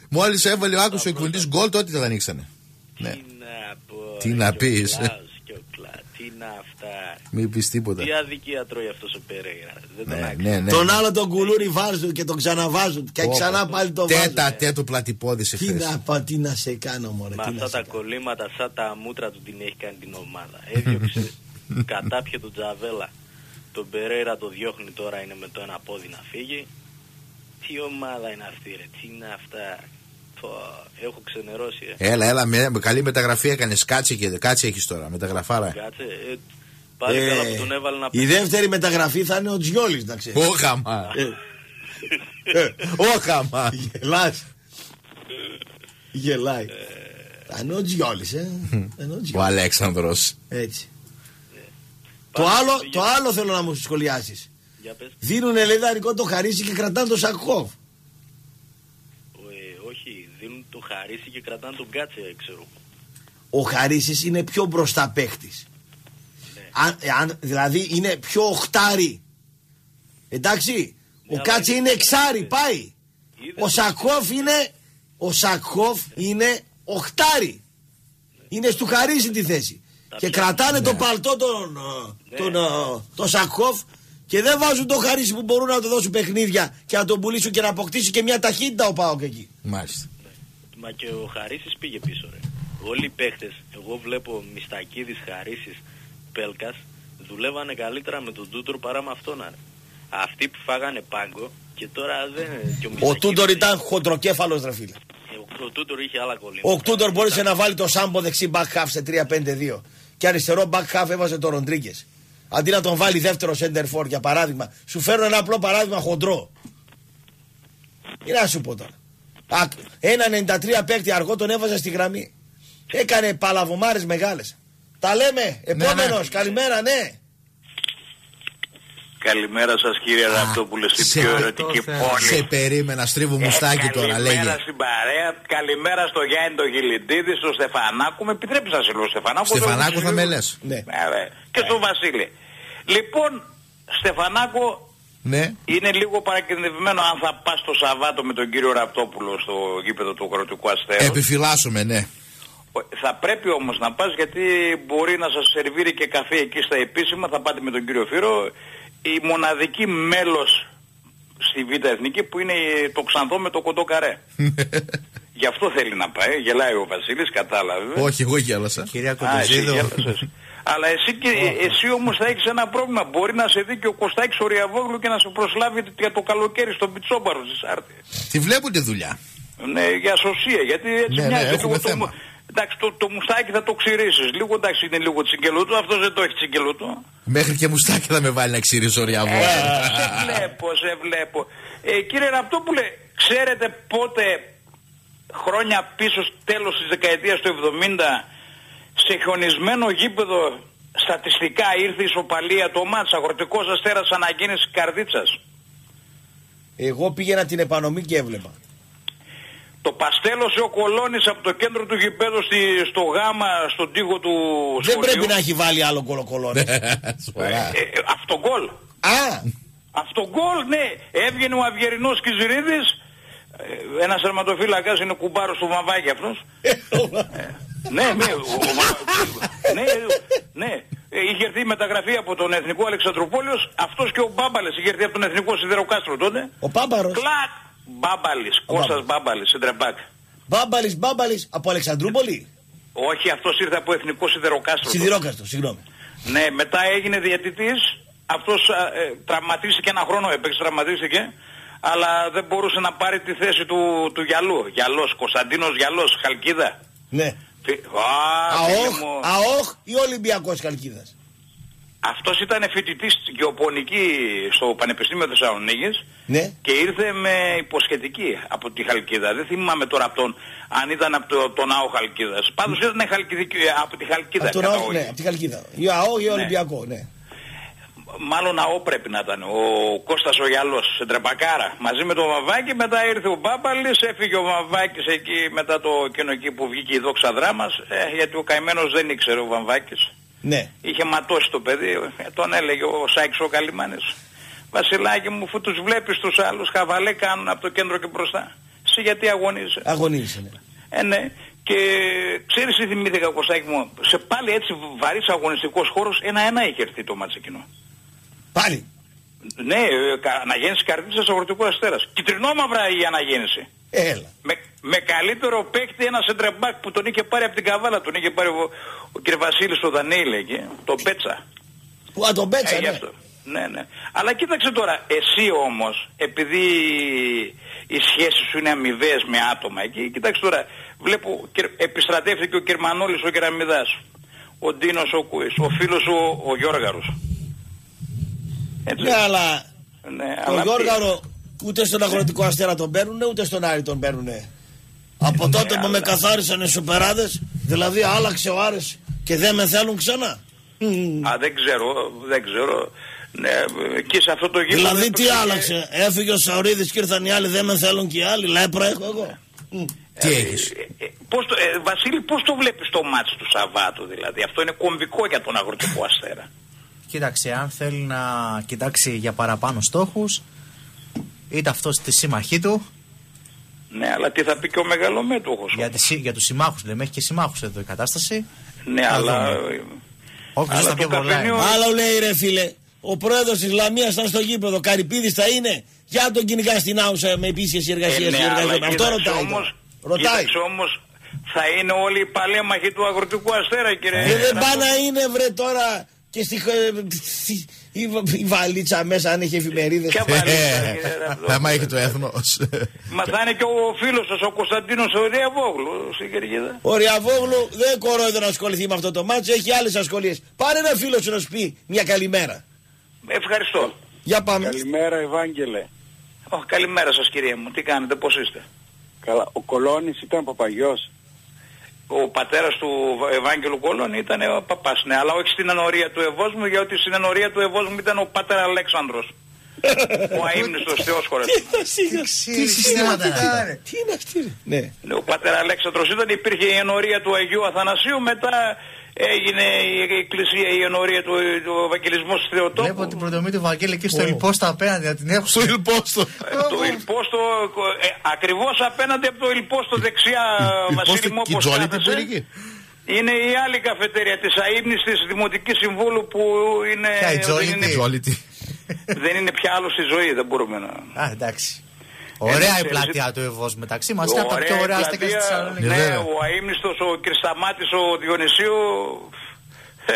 Μόλις έβαλε ο άκουσο ο εκπομπητή γκολ, τότε τα ανοίξανε. Ναι. Τι να πω. Τι ρε, να και ο πεις. Κλάους και ο Κλα- Τι να αυτά. Μην πεις τίποτα. Τι αδικία τρώει αυτός ο Περέιρα. Δεν τον Ναι, άξιζε. ναι, ναι. Τον άλλο τον κουλούρι βάζουν και τον ξαναβάζουν. Και Ω, ξανά πάλι τον βάζουν. Τέτα τέτο πλατυπόδη Τι εχθές. να, πα- τι να σε κάνω μωρέ. Με τι να αυτά σε τα κάνω. κολλήματα σαν τα μούτρα του την έχει κάνει την ομάδα. Έδιωξε κατάπιε τον Τζαβέλα. Τον Περέιρα το διώχνει τώρα είναι με το ένα πόδι να φύγει. Τι ομάδα είναι αυτή ρε, τι είναι αυτά. Πω, έχω ξενερώσει ε. Έλα, έλα, με, με καλή μεταγραφή έκανες. Κάτσε και κάτσε έχεις τώρα. Μεταγραφάρα. Κάτσε, ε, πάλι Ε, καλά που τον έβαλε να Η δεύτερη μεταγραφή θα είναι ο Τζιόλης να ξέρεις. Όχαμα. Ε, Όχαμα. Γελάς. Γελάει. Θα είναι ο Τζιόλης, ε. Θα είναι ο Ο Τζιόλης. Αλέξανδρος Έτσι. Το Πάμε άλλο, στο το άλλο θέλω να μου σχολιάσεις. Για πες. Δίνουν λέει δανεικό το χαρίσι και κρατάνε το Σακχόφ. Ε, όχι, δίνουν το χαρίσι και κρατάνε τον κάτσε, ξέρω. Ο Χαρίσης είναι πιο μπροστά παίχτης. Ναι. Αν, ε, αν- δηλαδή είναι πιο οχτάρι. Εντάξει. Ο αλλά Κάτσε είναι- είναι εξάρι, πάει. Είδες Ο το- Σακχόφ είναι, ο Σακχόφ είναι οχτάρι. Είναι στο Χαρίσι τη θέση. Τα Και πιάνουν. κρατάνε τον παλτό τον, ε, τον, ε, τον Σακχόφ και δεν βάζουν το Χαρίσι που μπορούν να του δώσουν παιχνίδια και να τον πουλήσουν και να αποκτήσει και μια ταχύτητα ο Πάοκ εκεί. Μάλιστα. Μα και ο Χαρίσης πήγε πίσω ρε. Όλοι οι παίχτες, εγώ βλέπω Μιστακίδης, Χαρίσης, Πέλκας δουλεύανε καλύτερα με τον Τούτορ παρά με αυτόν. ρε. Αυτοί που φάγανε πάγκο και τώρα δεν... και Ο Μισακίδης- Τούντορ ήταν χοντροκέφαλος, ρε φίλε. Ο, ο Τούτορ είχε άλλα κολλήματα. Ο Τούντορ μπόρεσε να βάλει το Σάμπο δεξί back half σε 3-5-2. Και αριστερό back half έβαζε το Ροντρίγκες. Αντί να τον βάλει δεύτερο center for για παράδειγμα. Σου φέρνω ένα απλό παράδειγμα χοντρό. Τι να σου πω τώρα. Α, Ένα 93 παίκτη αργό τον έβαζε στη γραμμή. Έκανε παλαβομάρες μεγάλες. Τα λέμε. Επόμενος. Καλημέρα, ναι. Καλημέρα σας κύριε Ραπτόπουλε στην σε πιο αυτό ερωτική θέλω. πόλη. Σε περίμενα, στρίβω μουστάκι τώρα, Καλημέρα λέγε. στην παρέα. Καλημέρα στο Γιάννη τον Γιλιντίδη, στο Στεφανάκου. Με επιτρέπεις να σε λέω Στεφανάκου. Στεφανάκου το- θα με λες. Ναι. Ε, ρε. Και στον Βασίλη. Λοιπόν, Στεφανάκο, Ναι. είναι λίγο παρακινδευμένο αν θα πας το Σαββάτο με τον κύριο Ραπτόπουλο στο γήπεδο του Κρατικού Αστέρου. Επιφυλάσσομαι, ναι. Θα πρέπει όμως να πας γιατί μπορεί να σας σερβίρει και καφέ εκεί στα επίσημα. Θα πάτε με τον κύριο Φύρο. Η μοναδική μέλος στη Β' Εθνική που είναι το Ξανθό με το κοντό καρέ. Γι' αυτό θέλει να πάει. Γελάει ο Βασίλης, κατάλαβες. Όχι, εγώ γέλασα. Κυρία Α, εσύ Κοντοζίδου. γέλασες. Αλλά εσύ, και, εσύ όμως θα έχεις ένα πρόβλημα. Μπορεί να σε δει και ο Κωστάκης ο Ριαβόγλου και να σε προσλάβει για το καλοκαίρι στον Πιτσόμπαρο στη Σάρτη. Τη βλέπουν τη δουλειά. Ναι, για σωσία, γιατί έτσι Ναι, ναι, μοιάζει έχουμε λίγο θέμα. το, εντάξει, το, το μουστάκι θα το ξυρίσεις. Λίγο εντάξει είναι λίγο τσιγκελούτο, αυτός δεν το έχει τσιγκελούτο. Μέχρι και μουστάκι θα με βάλει να ξυρίσω ριαβό. Ε, σε βλέπω, σε βλέπω. Ε, κύριε Ραπτόπουλε, ξέρετε πότε χρόνια πίσω, τέλος της δεκαετίας του 70, σε χιονισμένο γήπεδο στατιστικά ήρθε η ισοπαλία το μάτς, αγροτικός αστέρας αναγέννηση καρδίτσας. Εγώ πήγαινα την επανομή και έβλεπα. Το παστέλωσε ο Κολόνης από το κέντρο του γηπέδου στη, στο γάμα, στον τοίχο του Δεν σχολείου. πρέπει να έχει βάλει άλλο κολοκολόνι. Σοβαρά. Ε, ε, αυτό γκολ. Α, Αυτό γκολ, ναι. Έβγαινε ο Αυγερινός Κιζηρίδης, ε, ένας θερματοφύλακας είναι κουμπάρος του βαμβάκι αυτός. Ε, ναι, ναι, ο, ο, Βα- ναι, ναι. Ε, Είχε έρθει η μεταγραφή από τον Εθνικό Αλεξανδροπόλεως, αυτός και ο Μπάμπαλες είχε έρθει από τον Εθνικό Σιδεροκάστρο τότε. ο Πάμπαρος. Κλακ! Μπάμπαλης, Κώστας Μπάμπαλης, σεντρεμπάκ. Μπάμπαλης, Μπάμπαλης, από Αλεξανδρούπολη; Όχι, αυτός ήρθε από Εθνικό Σιδεροκάστρο. τότε. Σιδηρόκαστο, συγγνώμη. Ναι, μετά έγινε διαιτητής. Αυτός α, ε, τραυματίστηκε ένα χρόνο, έπαιξε, τραυματίστηκε. Αλλά δεν μπορούσε να πάρει τη θέση του, του Γιαλού. Γιαλός, Κωνσταντίνος Γιαλός, Χαλκίδα. Ναι. Φι- Α, φίλε ΑΟΧ, μου. ΑΟΧ ή Ολυμπιακός Καλκίδας. Αυτός ήταν φοιτητής γεωπονική στο Πανεπιστήμιο Θεσσαλονίκης Ναι. και ήρθε με υποσχετική από τη Χαλκίδα. Δεν θυμάμαι τώρα από τον, αν ήταν από το, τον ΑΟ Χαλκίδας. Πάντως ήταν χαλκιδική, από τη Χαλκίδα. Από τον κατά ΑΟΧ, όχι. ναι, από τη Χαλκίδα. Ή ΑΟΧ ή Ολυμπιακό, ναι. Μάλλον ΑΟ πρέπει να ήταν. Ο Κώστας ο Γιαλός, σε τρεπακάρα. Μαζί με τον Βαβάκη, μετά ήρθε ο Μπάμπαλης, έφυγε ο Βαβάκης εκεί μετά το εκείνο εκεί που βγήκε η δόξα δράμας, ε, γιατί ο καημένος δεν ήξερε ο Βαμβάκης. Ναι. Είχε ματώσει το παιδί, ε, τον έλεγε ο Σάιξ ο Καλιμάνης. Βασιλάκι μου, αφού τους βλέπεις τους άλλους, χαβαλέ κάνουν από το κέντρο και μπροστά. Εσύ γιατί αγωνίζεσαι; Αγωνίζεσαι, ναι. Ε, ναι. Και ξέρεις τι θυμήθηκα Κωστάκη μου, σε πάλι έτσι βαρύς αγωνιστικός χώρος, ένα-ένα είχε έρθει το μάτς εκείνο. Πάλι. Ναι, ε, κα- αναγέννηση καρδίτσας αγροτικού αστέρας. Κυτρινόμαυρα η αναγέννηση. Έλα. Με, με καλύτερο παίκτη ένα σεντρεμπάκ που τον είχε πάρει από την καβάλα, τον είχε πάρει ο, ο κ. Βασίλης ο Δανίλη εκεί, τον Πέτσα. Που α, τον πέτσα, Ε, γι' ναι. αυτό. Ναι, ναι. Αλλά κοίταξε τώρα, εσύ όμως, επειδή οι σχέσεις σου είναι αμοιβαίες με άτομα εκεί, κοίταξε τώρα, βλέπω, κερ- επιστρατεύτηκε ο Κερμανόλης ο Κεραμιδάς, ο Ντίνος ο Κουής, ο φίλος ο, ο Γιώργαρος. Έτσι. Ναι, αλλά Ναι, τον αλλά τι- Γιώργαρο ούτε στον αγροτικό αστέρα τον παίρνουνε, ούτε στον Άρη τον παίρνουνε. Από Ναι, τότε που με καθάρισαν οι σουπεράδες, δηλαδή άλλαξε ο Άρης και δεν με θέλουν ξανά. Α, δεν ξέρω, δεν ξέρω. Ναι, εκεί σε αυτό το γήπεδο... Δηλαδή τι έπαιξε και- άλλαξε, έφυγε ο Σαουρίδης και ήρθαν οι άλλοι, δεν με θέλουν και οι άλλοι, λέπρα έχω εγώ. Μμ. Τι έχεις; Ε, πώς το, ε, Βασίλη, πώς το βλέπεις το μάτς του Σαββάτου δηλαδή; Αυτό είναι κομβικό για τον αγροτικό αστέρα. Κοίταξε, αν θέλει να κοιτάξει για παραπάνω στόχους, είτε αυτός στη σύμμαχή του, Ναι, αλλά τι θα πει και ο μεγαλομέτωχος; για, τις, για τους συμμάχους λέμε, έχει και συμμάχους εδώ η κατάσταση. Ναι, Θα αλλά... δούμε. Όποιος Αλλά θα το πιο πολλά. καφενείο- είναι. Άλλο λέει ρε φίλε, ο πρόεδρος της Λαμίας ήταν στο γήπεδο, Καρυπίδης θα είναι, για να τον κυνηγά στην άουσα με επίσης εργασίες Ε, ναι, ή αλλά εργαζόμενοι. Αυτό κοίταξε ρωτάει. όμως, τώρα. Ρωτάει. κοίταξε όμως, θα είναι όλοι οι παλέμαχοι του αγροτικού αστέρα, κύριε. Ε, δεν Ραμπό. πάει να είναι βρε τώρα Και στη, ε, στη- η, η βαλίτσα μέσα αν έχει εφημερίδες. Ποια βαλίτσα, Ε, κύριε Ραπτόπουλο. Άμα έχει το έθνος. Μα θα είναι και ο φίλος σας ο Κωνσταντίνος ο Διαβόγλου στην Κερκίδα. Ο Ριαβόγλου δεν κορόιδο να ασχοληθεί με αυτό το μάτσο, έχει άλλες ασχολίες. Πάρε ένα φίλο σου να σου πει μια καλημέρα. Ευχαριστώ. Για πάμε. Καλημέρα Ευάγγελε. Ω, καλημέρα σας κυρία μου. Τι κάνετε, πώς είστε; Καλά. Ο Κολώνης ήταν παπαγιός. Ο πατέρας του Ευάγγελου Κολών ήταν ο παπάς, ναι, αλλά όχι στην ενορία του Ευόσμου, γιατί στην ενορία του Ευόσμου ήταν ο πατέρ Αλέξανδρος. ο αείμνηστος Θεός χωρές. Τι συστήματα είναι αυτά. Τι είναι αυτή, ρε; Ναι. Ναι, Ο πατέρας Αλέξανδρος ήταν, υπήρχε η ενορία του Αγίου Αθανασίου, μετά έγινε η εκκλησία, η ενορία του, του Ευαγγελισμού του Θεοτόπους. Βλέπω την πρωτομή του Βαγγέλη εκεί στο Ιλπόστο απέναντι, να την έχω στο Ιλπόστο. Ε, το Ιλπόστο, ε, ακριβώς απέναντι από το Ιλπόστο δεξιά, Βασίλη μου, όπως Τζόλι την κάθεσαι. πυρική. Είναι η άλλη καφετέρια της αείμνηστης Δημοτικής Συμβούλου που είναι... Ποια η δεν, Τζόλι, είναι, τι; Τζόλιτη. δεν είναι πια άλλος στη ζωή, δεν μπορούμε να... Α, εντάξει. Ωραία η ξέρεις, πλατεία του Ευώς μεταξύ μας. Είναι από τα πιο ωραία η αστικά στη πλατεία, Θεσσαλονίκης. Ναι, βέβαια. ο αείμνηστος, ο Κρισταμάτης, ο Διονυσίου... ε,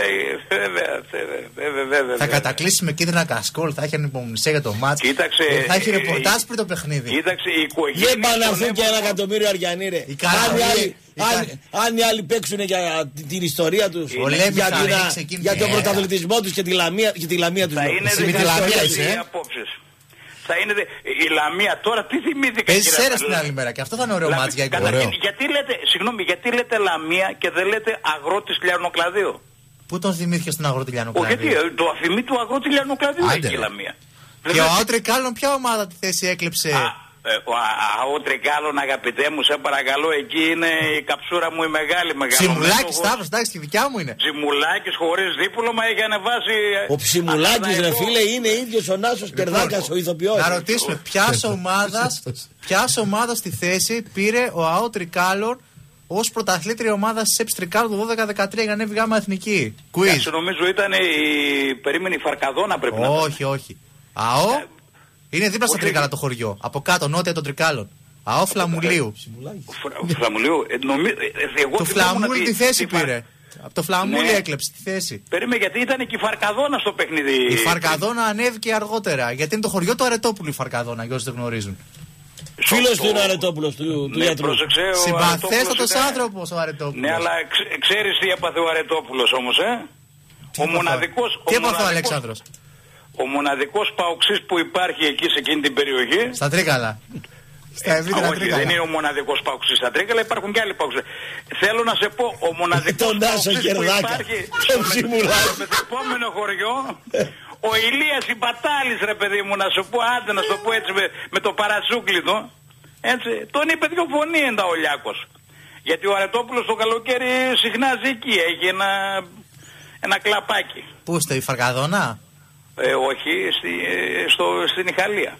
Βέβαια, βέβαια, βέβαια, βέβαια. Θα κατακλείσει με κίτρινα κασκόλ, θα έχει ανυπομονησία για το μάτς. Κοίταξε, Ε, Θα έχει ε, ρεπορτάζ ε, πριν το παιχνίδι. Κοίταξε, η οικογένεια... Δεν πάνε να στον έρθουν και Εύωσμο- ένα εκατομμύριο Αριανοί, ρε. Οι Αν οι Καραβιοί, άλλοι- οι αν- Κα- Αν οι άλλοι παίξουν για τη- την ιστορία τους, Ο Λέμι για, θα την- ρίξει εκείνη για την τον έρα. πρωταθλητισμό τους και τη λαμία, και τη λαμία τους. Θα είναι Εσύ με τη δεκτές Λαμία οι είσαι, ε; απόψεις. Θα είναι δε- η Λαμία τώρα τι θυμήθηκα. Παίζει κύριε σέρας την Παπαδάκη. άλλη μέρα και αυτό θα είναι ωραίο Λα- μάτς για καταρχήν, εικόνα. Γιατί λέτε, συγγνώμη, γιατί λέτε Λαμία και δεν λέτε αγρότης Λιανοκλαδίου; Πού τον θυμήθηκε στον αγρότη Λιάνο Όχι, γιατί ε, το αφημί του αγρότη Λιανοκλαδίου Άντε, έχει η ρε. Λαμία. Και ο Άουτρε Κάλλον ποια ομάδα τη θέση έκλεψε; Ε, ο Α- Α- ο Τρικάλων αγαπητέ μου, σε παρακαλώ, εκεί είναι η καψούρα μου η μεγάλη μεγάλη. Ψιμουλάκι Σταύρος, εντάξει, και δικιά μου είναι. Ψιμουλάκης χωρίς δίπλωμα μα έχει ανεβάσει... ε, Ο Ψιμουλάκης, ρε ακαδημαϊκό. φίλε, είναι ίδιος ο Νάσος Κερδάκας, ο ηθοποιός. Να ρωτήσουμε ποια ομάδα ποιας ομάδας στη θέση πήρε ο ΑΟ Τρικάλων ως πρωταθλήτρια ομάδας της ΕΠΣ Τρικάλων το 12-13 για να ανέβει γάμα εθνική; Quiz. Εντάξει, νομίζω ήταν η περίμενη Φαρκαδόνα πρέπει να Όχι, όχι. ΑΟ είναι δίπλα στα όχι. Τρικάλα το χωριό. Από κάτω, νότια των Τρικάλων. ΑΟ Φλαμουλίου. Φρα- Φλαμουλίου. Ε, νομι... ε, εγώ Το θυμόμουν Φλαμούλι ότι- τη θέση τη Φα- πήρε; Από το Φλαμούλι Ναι. έκλεψε τη θέση. Περίμενε γιατί ήταν και η Φαρκαδόνα στο παιχνίδι. Η Φαρκαδόνα ανέβηκε αργότερα. Γιατί είναι το χωριό του Αρετόπουλου η Φαρκαδόνα, για όσοι δεν γνωρίζουν. Φίλος του είναι ο Αρετόπουλος του, του Ναι, γιατρού. πρόσεξε, ο Συμπαθέστατος Αρετόπουλος ήταν- άνθρωπος ο Αρετόπουλος. Ναι, αλλά ξε- ξέρεις τι έπαθε ο Αρετόπουλος όμως, ε; ο μοναδικός... Τι ο έπαθε ο μοναδικός- Αλέξανδρος; Ο μοναδικός παοξής που υπάρχει εκεί σε εκείνη την περιοχή... Στα Τρίκαλα. Στα Ε, ευρύτερα όχι, Τρίκαλα. δεν είναι ο μοναδικός παοξής στα Τρίκαλα, υπάρχουν και άλλοι παοξής. Θέλω να σε πω, ο μοναδικός Τον Νάσο παοξής που Κερδάκα, υπάρχει τον Ψιμουλάκη. στο επόμενο χωριό, ο Ηλίας Ιμπατάλης ρε παιδί μου, να σου πω, άντε να σου το πω έτσι με, με το παρατσούκλι του, έτσι, τον είπε δυο φωνή εντα ο Λιάκος. Γιατί ο Αρετόπουλος το καλοκαίρι συχνά ζει εκεί, έχει ένα, ένα κλαπάκι. Πού είστε, η Φαρκαδόνα; Ε, όχι, στη, ε, στο, στην Ιχαλία.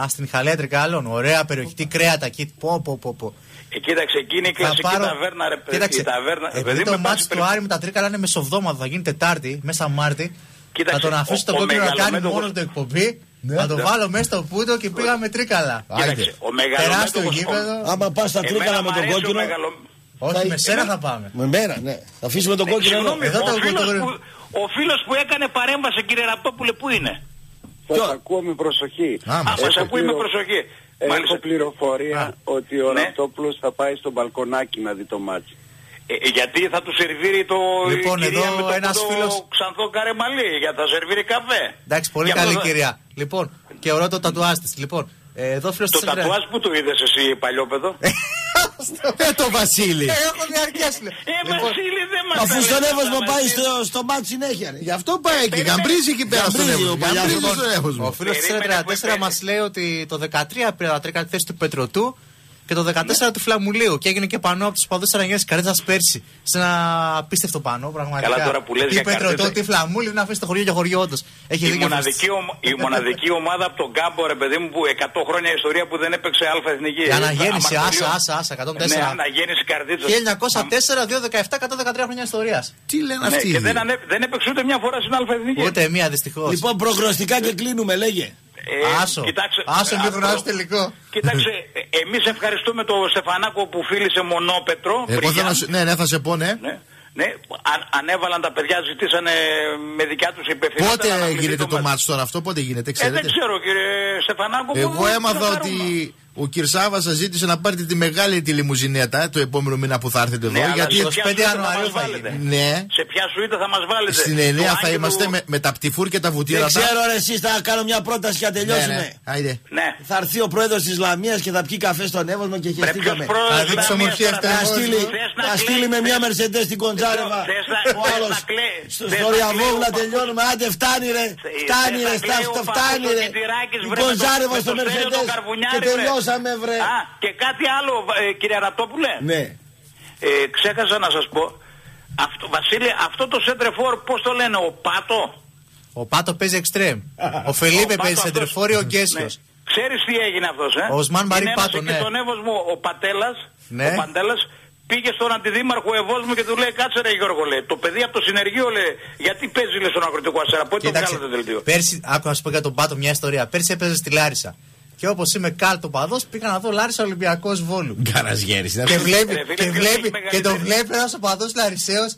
Α, στην Ιχαλία Τρικάλων. Ωραία περιοχή. Τι κρέατα εκεί. Πω, πω, πω. πω. Ε, κοίταξε, εκεί είναι η Θα κλασική πάρω- ταβέρνα, ρε παιδί. Κοίταξε, η ταβέρνα, επειδή παιδί, το με μάτς πάση του Άρη με τα Τρίκαλα είναι μεσοβδόμαδο, θα γίνει Τετάρτη, μέσα Μάρτη. Κοίταξε, θα τον αφήσω ο- τον ο κόκκινο να κάνει μεγαλομέτωχος- μόνος το εκπομπή. Ναι. θα τον Ναι. βάλω μέσα στο πούτο και πήγαμε Τρίκαλα. Κοίταξε, ο Τεράστιο μεγαλομέτωχος... γήπεδο. Άμα πας στα Εμένα τρίκαλα μ' με τον αρέσει ο κόκκινο. μεγαλο- Όχι, με σένα εμένα- θα πάμε. Με μέρα, ναι. Θα αφήσουμε τον Ε, κόκκινο εδώ. Συγγνώμη, Εδώ ο το- φίλος το- που, ο φίλος που έκανε παρέμβαση κύριε Ραπτόπουλε που είναι; Σας ακούω με προσοχή. Α, Α, μας μας Έχω ακούει με πληρο- προσοχή. Έχω Μάλιστα. πληροφορία Α. ότι ο Ναι. Ραπτόπουλος θα πάει στο μπαλκονάκι να δει το μάτσι. Ε, ε, γιατί θα του σερβίρει το Λοιπόν, η κυρία εδώ με το, ένας το φίλος- ξανθό καρεμαλί για θα σερβίρει καφέ. Εντάξει, πολύ Γι' αυτό καλή θα- κυρία. Λοιπόν, και ωραίο το τατουάζ της. Λοιπόν, ε, εδώ φίλος Το τατουάζ που το είδες εσύ παλιόπαιδο. Ε, το Βασίλη. Έχω διαρκέσει. Ε, Βασίλη δεν μας Αφού τα στον λες Εύωσμο αυτά, πάει Βασίλη. στο, στο μάτ συνέχεια. ρε. Γι' αυτό πάει εκεί. Γαμπρίζει εκεί πέρα στον Γαμπρίζει Εύωσμο. ο παλιάς Γαμπρίζει λοιπόν. στον Εύωσμο. Ο φίλος της Περίμενε που 34 είπε. μας λέει ότι το 13 πήρε τα τρίκα τη θέση του Πετροτού και το 14 του Φλαμουλίου. Και έγινε και πανό από τους παδούς Αραγιάννη Καρέτσας πέρσι. Σε ένα απίστευτο πανό, πραγματικά. Καλά, τώρα που λες Τι για Πετροτό, Καρέτσας. τι Φλαμούλη, να αφήσει το χωριό για χωριό, όντως. Έχει Η δίκιο. μοναδική, ομο- η μοναδική ομάδα από τον Κάμπο, ρε παιδί μου, που 100 χρόνια ιστορία που δεν έπαιξε αλφα εθνική. Η αναγέννηση, Αμαρτωλείο. άσα, άσα, άσα, 104. Ναι, αναγέννηση καρδίτσα. 1904, 217, 113 χρόνια ιστορίας. Τι λένε Ναι, αυτοί; οι και δύο. δεν, ανε... δεν έπαιξε ούτε μια φορά στην αλφα εθνική. Ούτε μία δυστυχώς. Λοιπόν, προγνωστικά και κλείνουμε, λέγε. Ε, Άσο. Κοιτάξτε, Άσο, μη αυτό- γνωράζει τελικό. Κοίταξε, ε, εμείς ευχαριστούμε τον Στεφανάκο που φίλησε μονόπετρο. Εγώ θέλω να Πριγιάν. σου. Ναι, ναι, θα σε πω, ναι. Ναι. Ναι, αν, ανέβαλαν τα παιδιά, ζητήσανε με δικιά τους υπευθυνότητα. Πότε να αναβληθεί γίνεται το μάτς. μάτς τώρα αυτό, πότε γίνεται, Ε, ξέρετε; δεν ξέρω κύριε Στεφανάκο. Εγώ μπορούμε να έμαθα το ότι κάνουμε. Ο Κυρσάβα σας ζήτησε να πάρετε τη μεγάλη τη λιμουζινέτα το επόμενο μήνα που θα έρθετε εδώ. Ναι, αλλά γιατί σε ποια 25 σουίτα θα Ιανουαρίου μας θα βάλετε; γίνει. Ναι. Σε ποια σουίτα θα μας βάλετε; Στην Το 9 θα Άγγελου- είμαστε με, με τα πτυφούρ και τα βουτύρα. Δεν ξέρω ρε εσείς θα κάνω μια πρόταση και να τελειώσουμε. Ναι, ναι. Άιντε. Ναι. Θα έρθει ο πρόεδρος της Λαμίας και θα πιει καφέ στον Εύωσμο και χεστήκαμε. ποιος πρόεδρος Θα δείξει της Λαμίας ομορφιά τώρα; ευτυχώς. Θα στείλει, Θες να θα κλαίεις, στείλει με μια θες- Μερσεντές στην Κοντζάρεβα. Θες να- Ο θες άλλος να κλαίει- στο θες να Στοριαβόγλα κλαίει ο τελειώνουμε. Άντε φτάνει ρε. Φτάνει θες ρε. να κλαίει Φτάνει, ο φτάνει Παπούς ο ρε. Κιτηράκης, Η βρε, με το- Κοντζάρεβα με στο το στέλιο το Μερσεντές. Καρβουνιάρη, Και βρε. Τελειώσαμε βρε. Α, και κάτι άλλο, ε, κύριε Αρατόπουλε. Ναι. Ε, ξέχασα να σας πω. Αυτό, Βασίλη, αυτό το σέντρεφόρ, πώς το λένε, ο Πάτο; Ο Πάτο παίζει εξτρέμ. Ο Φελίπε Πάτο παίζει αυτός. σεντρεφόρη, ο Γκέσιος. Ναι. Ξέρεις τι έγινε αυτός, ε; Ο Οσμάν Μαρί Είναι ένας Πάτο, εκεί ναι. στον Εύωσμο, ο Πατέλας, Ναι. ο Παντέλας, πήγε στον αντιδήμαρχο Ευόσμου και του λέει κάτσε ρε Γιώργο λέει, το παιδί από το συνεργείο λέει, γιατί παίζει λέει στον αγροτικό αστέρα, πότε το Κοίταξε, βγάλατε δελτίο. πέρσι, άκου να σου πω για τον Πάτο μια ιστορία. Πέρσι έπαιζε στη Λάρισα. Και όπως είμαι κάλτο παδός, πήγα να δω Λάρισα Ολυμπιακός Βόλου. Καραζιέρη. και βλέπει, Ρε φίλε, και, ποιος βλέπει, έχει και τον μεγαλύτερη- βλέπει ένας οπαδό Λαρισαίος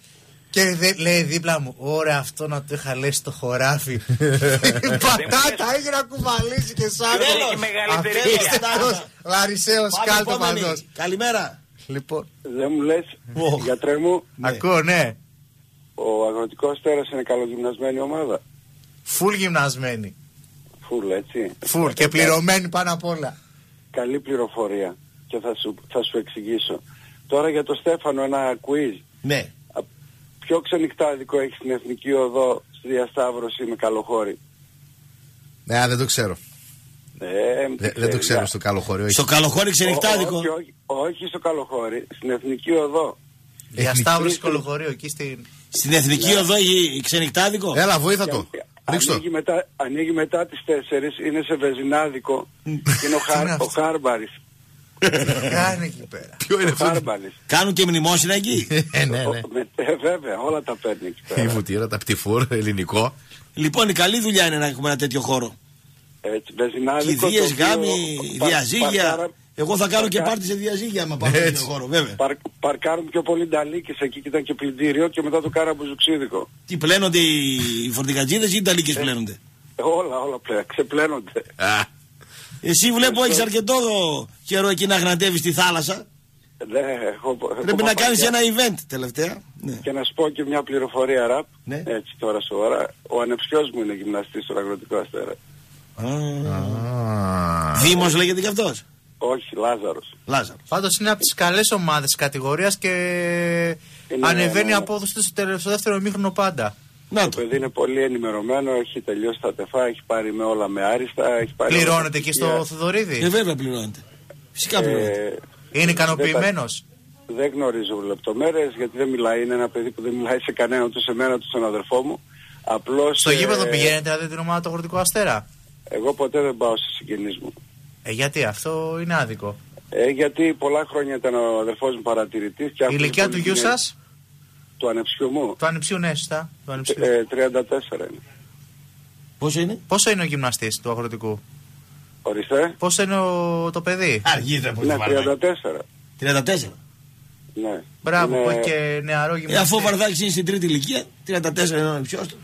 και δε, λέει δίπλα μου, Ωραία, αυτό να το είχα λέει στο χωράφι. Πατάτα, έγινε να κουβαλήσει και σαν. Ποιος έχει μεγαλύτερη Απίστευτος Λαρισαίος Πάμε κάλτο επόμενη. παδός. Καλημέρα. Λοιπόν, Δεν μου λες, γιατρέ μου, ακούω, ναι. ο αγροτικός αστέρας είναι καλογυμνασμένη ομάδα. Φουλ γυμνασμένη. Φουλ, έτσι. Φουλ και πληρωμένη πάνω απ' όλα. Καλή πληροφορία και θα σου, θα σου εξηγήσω. Τώρα για το Στέφανο ένα quiz. Ναι. Ποιο ξενυχτάδικο έχει στην Εθνική Οδό στη διασταύρωση με καλοχώρη. Ναι, δεν το ξέρω. Ε, Δεν, δεν το ξέρω στο καλοχώριο. Στο καλοχώρι ξενυχτάδικο. Όχι, όχι, όχι στο καλοχώρη, στην Εθνική Οδό. Διασταύρωση κολοχωρίου εκεί στην. Στην εθνική οδό η η ξενυχτάδικο; Έλα, βοήθα το. Και Ρίξ' το. Ανοίγει μετά, ανοίγει μετά τις 4, είναι σε βεζινάδικο και είναι ο, Τι είναι Χάρ, αυτό; ο Χάρμπαρης. Κάνει εκεί πέρα. Ποιο είναι Ο αυτό; Χάρμπαρης. Κάνουν και μνημόσυνα εκεί; Ε, ναι, ναι. Ο- με- ε, βέβαια, όλα τα παίρνει εκεί Η πέρα. βουτύρα, τα πτυφούρ, ελληνικό. λοιπόν, η καλή δουλειά είναι να έχουμε ένα τέτοιο χώρο. Έτσι, βεζινάδικο. Κηδείες, το οποίο γάμοι, πα- διαζύγια. Παρκάρα- Εγώ θα κάνω και παρκα- πάρτι σε διαζύγια άμα πάω σε Έτσι. τέτοιο χώρο, βέβαια. παρ- Παρκάρουν πιο πολύ νταλίκες εκεί και ήταν και πλυντήριο και μετά το κάρα μπουζουξίδικο. Τι πλένονται οι οι φορτικατζίδες ή οι ταλίκες πλένονται; Όλα, όλα πλέον, ξεπλένονται. Α, Εσύ βλέπω έχεις αρκετό καιρό εκεί να γνατεύεις στη θάλασσα. Ναι, έχω, έχω Πρέπει να κάνεις παπαγιά. ένα event τελευταία. Ναι. Και να σου πω και μια πληροφορία ραπ, Ναι. έτσι τώρα σοβαρά. Ο ανεψιός μου είναι γυμναστής στον αγροτικό αστέρα. Δήμος λέγεται και αυτός. Όχι, Λάζαρος. Λάζαρος. Πάντως είναι από τις καλές ομάδες της κατηγορίας και Είναι, ανεβαίνει ναι, η ναι. απόδοση του στο τελε- στο δεύτερο ημίχρονο πάντα. Να Το το. παιδί είναι πολύ ενημερωμένο, έχει τελειώσει τα τεφά, έχει πάρει με όλα με άριστα. Έχει πάρει όλα τα Πληρώνεται εκεί στοιχεία. στο Ε, Θοδωρίδη. βέβαια πληρώνεται. Φυσικά πληρώνεται. Ε, Είναι ικανοποιημένος; δεν γνωρίζω λεπτομέρειες γιατί δεν μιλάει. Είναι ένα παιδί που δεν μιλάει σε κανένα, ούτε σε μένα, ούτε στον αδερφό μου. Απλώς, Στο ε, γήπεδο πηγαίνετε δηλαδή την ομάδα του Αγροτικού Αστέρα; Εγώ ποτέ δεν πάω σε συγγενείς μου. Ε, γιατί αυτό είναι άδικο. Ε, γιατί πολλά χρόνια ήταν ο αδερφός μου παρατηρητής. Και Η άκουγε ηλικία πολύ του γιου την- σας, Του ανεψιού μου. του ανιψιού, ναι, σωστά. Του ανιψιού. Ε, 34 είναι. Πόσο είναι; Πόσο είναι ο γυμναστής του Αγροτικού, Ορίστε. Πόσο είναι ο... το παιδί; Αργείται από Ναι, το Βαρδάκι. 34. 34. Ναι. Μπράβο, Είναι- που έχει και νεαρό Ε, γυμναστή. αφού ο Βαρδάκης είναι στην τρίτη ηλικία, 34 είναι ο ανεψιός του.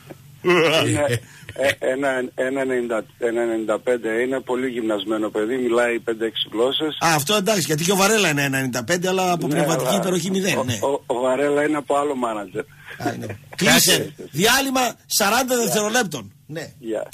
Είναι ε, ένα, ένα, 90 ένα 95 είναι πολύ γυμνασμένο παιδί, μιλάει 5-6 γλώσσες. Α, αυτό εντάξει, γιατί και ο Βαρέλα είναι 95, αλλά από Ναι, πνευματική αλλά υπεροχή 0. Ο, Ναι. ο, ο Βαρέλα είναι από άλλο μάνατζερ. Α, ναι. Κλείσε. Διάλειμμα 40 δευτερολέπτων. Ναι. Γεια.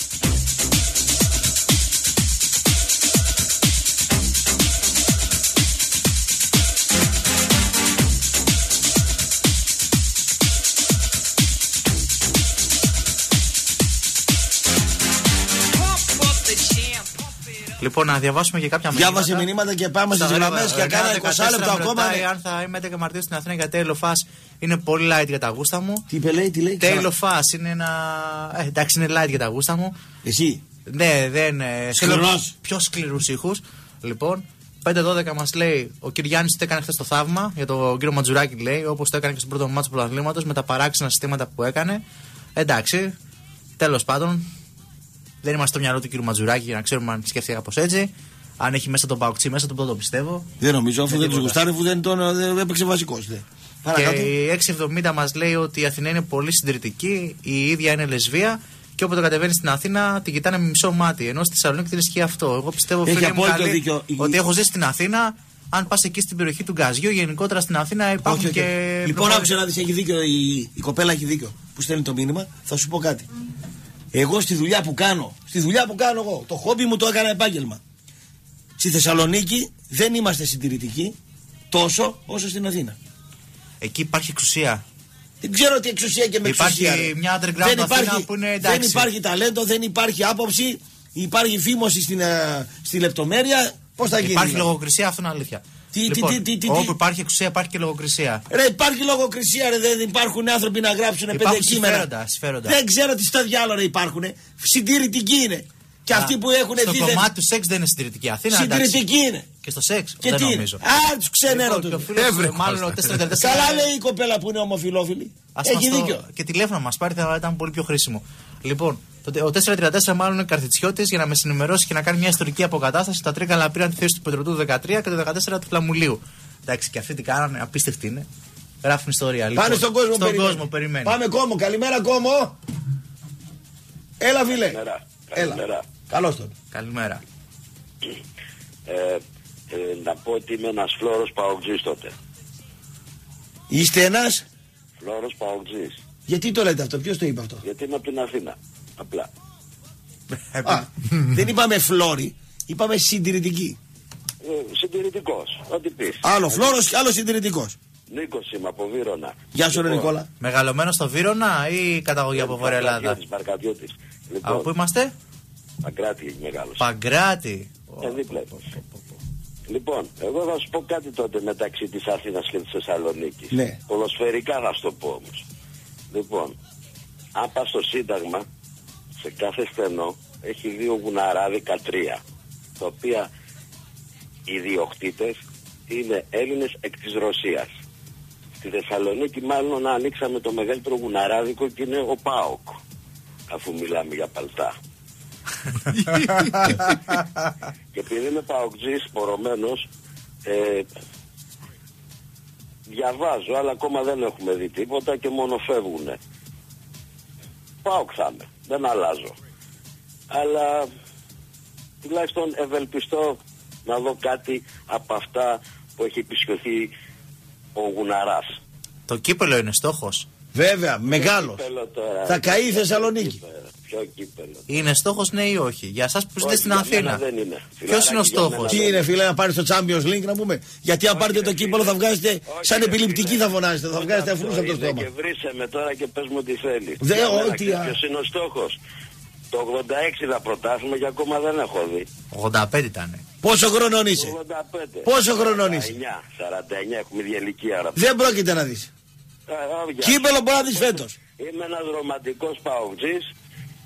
Λοιπόν, να διαβάσουμε και κάποια μηνύματα. Διάβασε μηνύματα και πάμε στις Στα γραμμές γρήγορα. και κάνα Ρενά 20 λεπτό 14 με ακόμα. ρωτάει Αν θα είμαι 11 Μαρτίου στην Αθήνα για Tail of Us είναι πολύ light για τα γούστα μου. Τι είπε, λέει, τι λέει. Tail ξανά. of Us είναι ένα. Ε, εντάξει, είναι light για τα γούστα μου. Εσύ. Ναι, δεν. ε, Σκληρός. θέλω Πιο σκληρούς ήχους. Λοιπόν, 5-12 μας λέει ο Κυριάννης τι έκανε χθες το θαύμα για τον κύριο Ματζουράκη, λέει, όπως το έκανε και στο πρώτο μάτσο του πρωταθλήματος με τα παράξενα συστήματα που έκανε. Εντάξει, τέλος πάντων, δεν είμαστε στο μυαλό του κύριου Ματζουράκη για να ξέρουμε αν σκέφτηκε κάπως έτσι. Αν έχει μέσα τον Παουκτσί μέσα, τον πρώτο πιστεύω. Δεν νομίζω, αφού δεν τους τίποτα. γουστάρει, αφού δεν τον δεν έπαιξε βασικός. Παρακάτω. Και η 670 μας λέει ότι η Αθηνά είναι πολύ συντηρητική, η ίδια είναι λεσβία. Και όποτε κατεβαίνει στην Αθήνα την κοιτάνε με μισό μάτι. Ενώ στη Θεσσαλονίκη δεν ισχύει αυτό. Εγώ πιστεύω Έχει φίλε μου, απόλυτο καλή, δίκιο. Η- ότι έχω ζήσει στην Αθήνα. Αν πας εκεί στην περιοχή του Γκαζιού, γενικότερα στην Αθήνα υπάρχουν Όχι, όχι. και. Λοιπόν, άκουσε να δεις, έχει δίκιο. Η, η κοπέλα έχει δίκιο που στέλνει το μήνυμα. Θα σου πω κάτι. Εγώ στη δουλειά που κάνω, στη δουλειά που κάνω εγώ, το χόμπι μου το έκανα επάγγελμα. Στη Θεσσαλονίκη δεν είμαστε συντηρητικοί τόσο όσο στην Αθήνα. Εκεί υπάρχει εξουσία. Δεν ξέρω τι εξουσία και με Υπάρχει εξουσία. ρε. μια underground δεν Αθήνα υπάρχει, που είναι δεν εντάξει. υπάρχει ταλέντο, δεν υπάρχει άποψη, υπάρχει φήμωση στην, ε, στη λεπτομέρεια. Πώς θα γίνει. Υπάρχει δηλαδή; λογοκρισία, αυτό είναι αλήθεια. Τι- τι- λοιπόν, τι- τι- τι- όπου τι- υπάρχει εξουσία, υπάρχει και λογοκρισία. Ρε, υπάρχει λογοκρισία, ρε. Δεν υπάρχουν άνθρωποι να γράψουν πέντε Υπάρχουν κείμενα. συμφέροντα, συμφέροντα. Δεν ξέρω τι στα διάλογα υπάρχουν. Συντηρητικοί είναι. Και Α, αυτοί που έχουν Στο δίθεν- κομμάτι του σεξ δεν είναι συντηρητική Αθήνα. Συντηρητική είναι. Και στο σεξ Και δεν τι είναι; νομίζω. Α, τους ξενέρω Λοιπόν, του. και ο φίλος, μάλλον ο 434 Καλά λέει η κοπέλα που είναι ομοφιλόφιλη. Ας Έχει μας το- δίκιο. Και τηλέφωνο μας πάρει θα ήταν πολύ πιο χρήσιμο. Λοιπόν, το- ο 434 μάλλον είναι καρδιτσιώτης για να με συνημερώσει και να κάνει μια ιστορική αποκατάσταση. Τα τρίκαλα πήραν τη θέση του Πετροτού το 13 και το 14 του Φλαμουλίου. Εντάξει, και αυτοί τι κάνανε, απίστευτοι είναι. Γράφουν ιστορία. Λοιπόν, Πάνε στον κόσμο, στον περιμένει. κόσμο περιμένει. Πάμε κόμμα. Καλημέρα κόμμα. Έλα φίλε. Καλημέρα. Έλα. Καλημέρα. Καλώς τον. Καλημέρα. Ε, ε, να πω ότι είμαι ένας φλόρος παουτζής τότε. Είστε ένας; Φλόρος παουτζής. Γιατί το λέτε αυτό, ποιος το είπε αυτό; Γιατί είμαι από την Αθήνα. Απλά. Α, δεν είπαμε φλόρι, είπαμε συντηρητική. Ε, συντηρητικός. Ό,τι πεις. Άλλο φλόρος και άλλο συντηρητικός. Νίκος είμαι από Βύρονα. Γεια σου ρε Λοιπόν, Νικόλα. Μεγαλωμένο στο Βύρονα ή καταγωγή από Βόρεια Ελλάδα; Παγκρατιώτης, Παγκρατιώτης. Από πού είμαστε; Παγκράτη μεγάλος. Παγκράτη. Ε, δίπλα είμαστε. Λοιπόν, εγώ θα σου πω κάτι τότε μεταξύ της Αθήνας και της Θεσσαλονίκης. Ναι. Ποδοσφαιρικά θα σου το πω όμως. Λοιπόν, αν πας στο Σύνταγμα, σε κάθε στενό έχει δύο γουναράδικα τρία, τα οποία οι διοκτήτες είναι Έλληνες εκ της Ρωσίας. Στη Θεσσαλονίκη μάλλον ανοίξαμε το μεγαλύτερο γουναράδικο και είναι ο ΠΑΟΚ, αφού μιλάμε για παλτά. Και επειδή είμαι παοκτζής, πορωμένος, ε, διαβάζω, αλλά ακόμα δεν έχουμε δει τίποτα και μόνο φεύγουνε. Πάω είμαι, δεν αλλάζω. Αλλά τουλάχιστον ευελπιστώ να δω κάτι από αυτά που έχει επισχυωθεί ο Γουναράς. Το κύπελο είναι στόχος. Βέβαια, μεγάλος. Κύπελο τώρα. Θα καεί η Θεσσαλονίκη. Ποιο κύπελο. Είναι στόχος, ναι ή όχι; Για εσάς που ζείτε Όχι, στην για Αθήνα. μένα δεν είναι. Ποιος είναι ο Φιλαράκι, για στόχος; μένα Τι είναι φίλε να πάρεις το Champions League να πούμε; Γιατί αν πάρετε το κύπελο θα βγάζετε σαν επιληπτική θα φωνάζετε. Θα βγάζετε αφρούς από το είναι στόμα. Και βρήσε με τώρα και πες μου τι θέλει. Δε, Για μένα, ό,τι, ξέρεις α. Ποιος είναι ο στόχος; Το 86 θα προτάσουμε και ακόμα δεν έχω δει. 85 ήταν. Πόσο χρονών είσαι; 85. Πόσο χρονών είσαι; 49, 49 έχουμε ίδια ηλικία. άρα. Δεν πρόκειται να δεις. Α, α, γεια. Κύπελο μπορεί να δεις φέτος. Είμαι ένας ρομαντικός παουτζής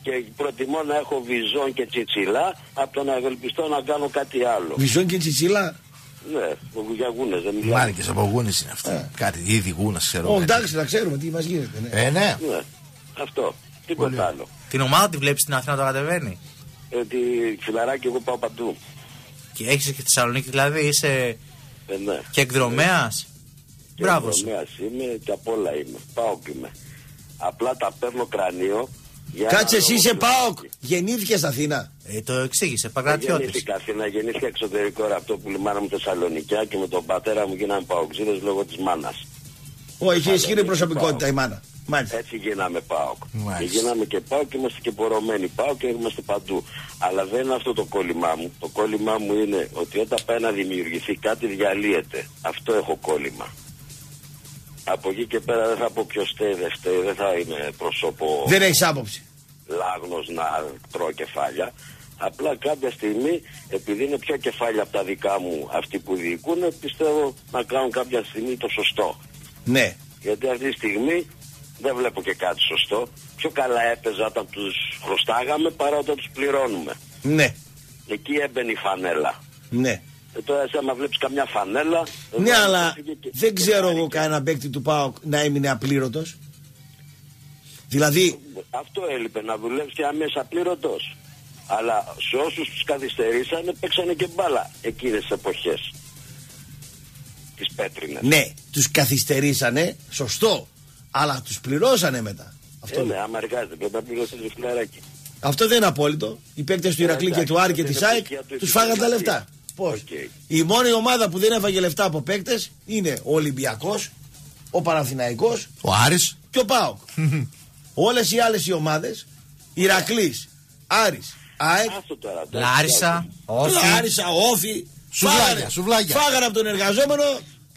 και προτιμώ να έχω βυζόν και τσιτσιλά από το να ευελπιστώ να κάνω κάτι άλλο. Βυζόν και τσιτσίλα; Ναι, για γούνες δεν μιλάμε. Μάρκες από γούνες είναι αυτά. Κάτι ήδη γούνας, ξέρω. Ω, κάτι. εντάξει, να ξέρουμε τι μας γίνεται. ναι. Ε, ναι. Ναι, αυτό. Τίποτα άλλο. Την ομάδα τη βλέπεις στην Αθήνα να το κατεβαίνει; ότι φιλαράκι εγώ πάω παντού. Και έχεις και στη Θεσσαλονίκη δηλαδή, είσαι Ε, ναι. και εκδρομέας; Και Μπράβο σου. δρομέας είμαι και απ' όλα είμαι. Πάω και είμαι. Απλά τα παίρνω κρανίο. Για Κάτσε ένα εσύ λόγο είσαι πιο- ΠΑΟΚ. Γεννήθηκες στην Αθήνα. Ε, το εξήγησε, Δεν Παγκρατιώτη. γεννήθηκα Αθήνα, γεννήθηκα εξωτερικό ραπτό που λιμάνα μου Θεσσαλονικιά και με τον πατέρα μου γίναμε παοξίδες λόγω της μάνας. Ω, είχε ισχυρή προσωπικότητα η μάνα. Μάλιστα. Έτσι γίναμε ΠΑΟΚ. Και Μάλιστα. γίναμε και ΠΑΟΚ και είμαστε και πορωμένοι ΠΑΟΚ και είμαστε παντού. Αλλά δεν είναι αυτό το κόλλημά μου. Το κόλλημά μου είναι ότι όταν πάει να δημιουργηθεί κάτι διαλύεται. Αυτό έχω κόλλημα. Από εκεί και πέρα δεν θα πω ποιος φταίει, δεν φταίει, δεν θα είναι προσώπο Δεν έχεις άποψη. λάγνος να τρώω κεφάλια. Απλά κάποια στιγμή, επειδή είναι πιο κεφάλια από τα δικά μου αυτοί που διοικούν, πιστεύω να κάνουν κάποια στιγμή το σωστό. Ναι. Γιατί αυτή τη στιγμή δεν βλέπω και κάτι σωστό. Πιο καλά έπαιζα όταν τους χρωστάγαμε παρά όταν τους πληρώνουμε. Ναι. Εκεί έμπαινε η φανέλα. Ναι. Ε, τώρα εσύ άμα βλέπεις καμιά φανέλα... Ναι, εδώ αλλά έφυγε και- δεν και ξέρω πάρει εγώ και- κανένα παίκτη του ΠΑΟΚ να έμεινε απλήρωτος. Δηλαδή, Αυτό έλειπε, να δουλεύεις και αμέσα πληρωτός. Αλλά σε όσους τους καθυστερήσανε παίξανε και μπάλα εκείνες τις εποχές. τις πέτρινες. Ναι, τους καθυστερήσανε, σωστό. Αλλά τους πληρώσανε μετά. Αυτό ε, ναι, άμα εργάζεται, πρέπει να πληρώσει το φιλαράκι. Αυτό δεν είναι απόλυτο. Οι παίκτες του Ηρακλή και του Άρη και της ΑΕΚ του φάγαν τα λεφτά. Πώς; Η μόνη ομάδα που δεν έφαγε λεφτά από παίκτες είναι ο Ολυμπιακός, ο Παναθηναϊκός ο Άρης και ο Πάοκ. Όλες οι άλλες οι ομάδες, Ηρακλής, Άρης, ΑΕΚ, Λάρισα, Όφη, Λάρισα, Όφη, σουβλάκια, σουβλάκια. φάγανε από τον εργαζόμενο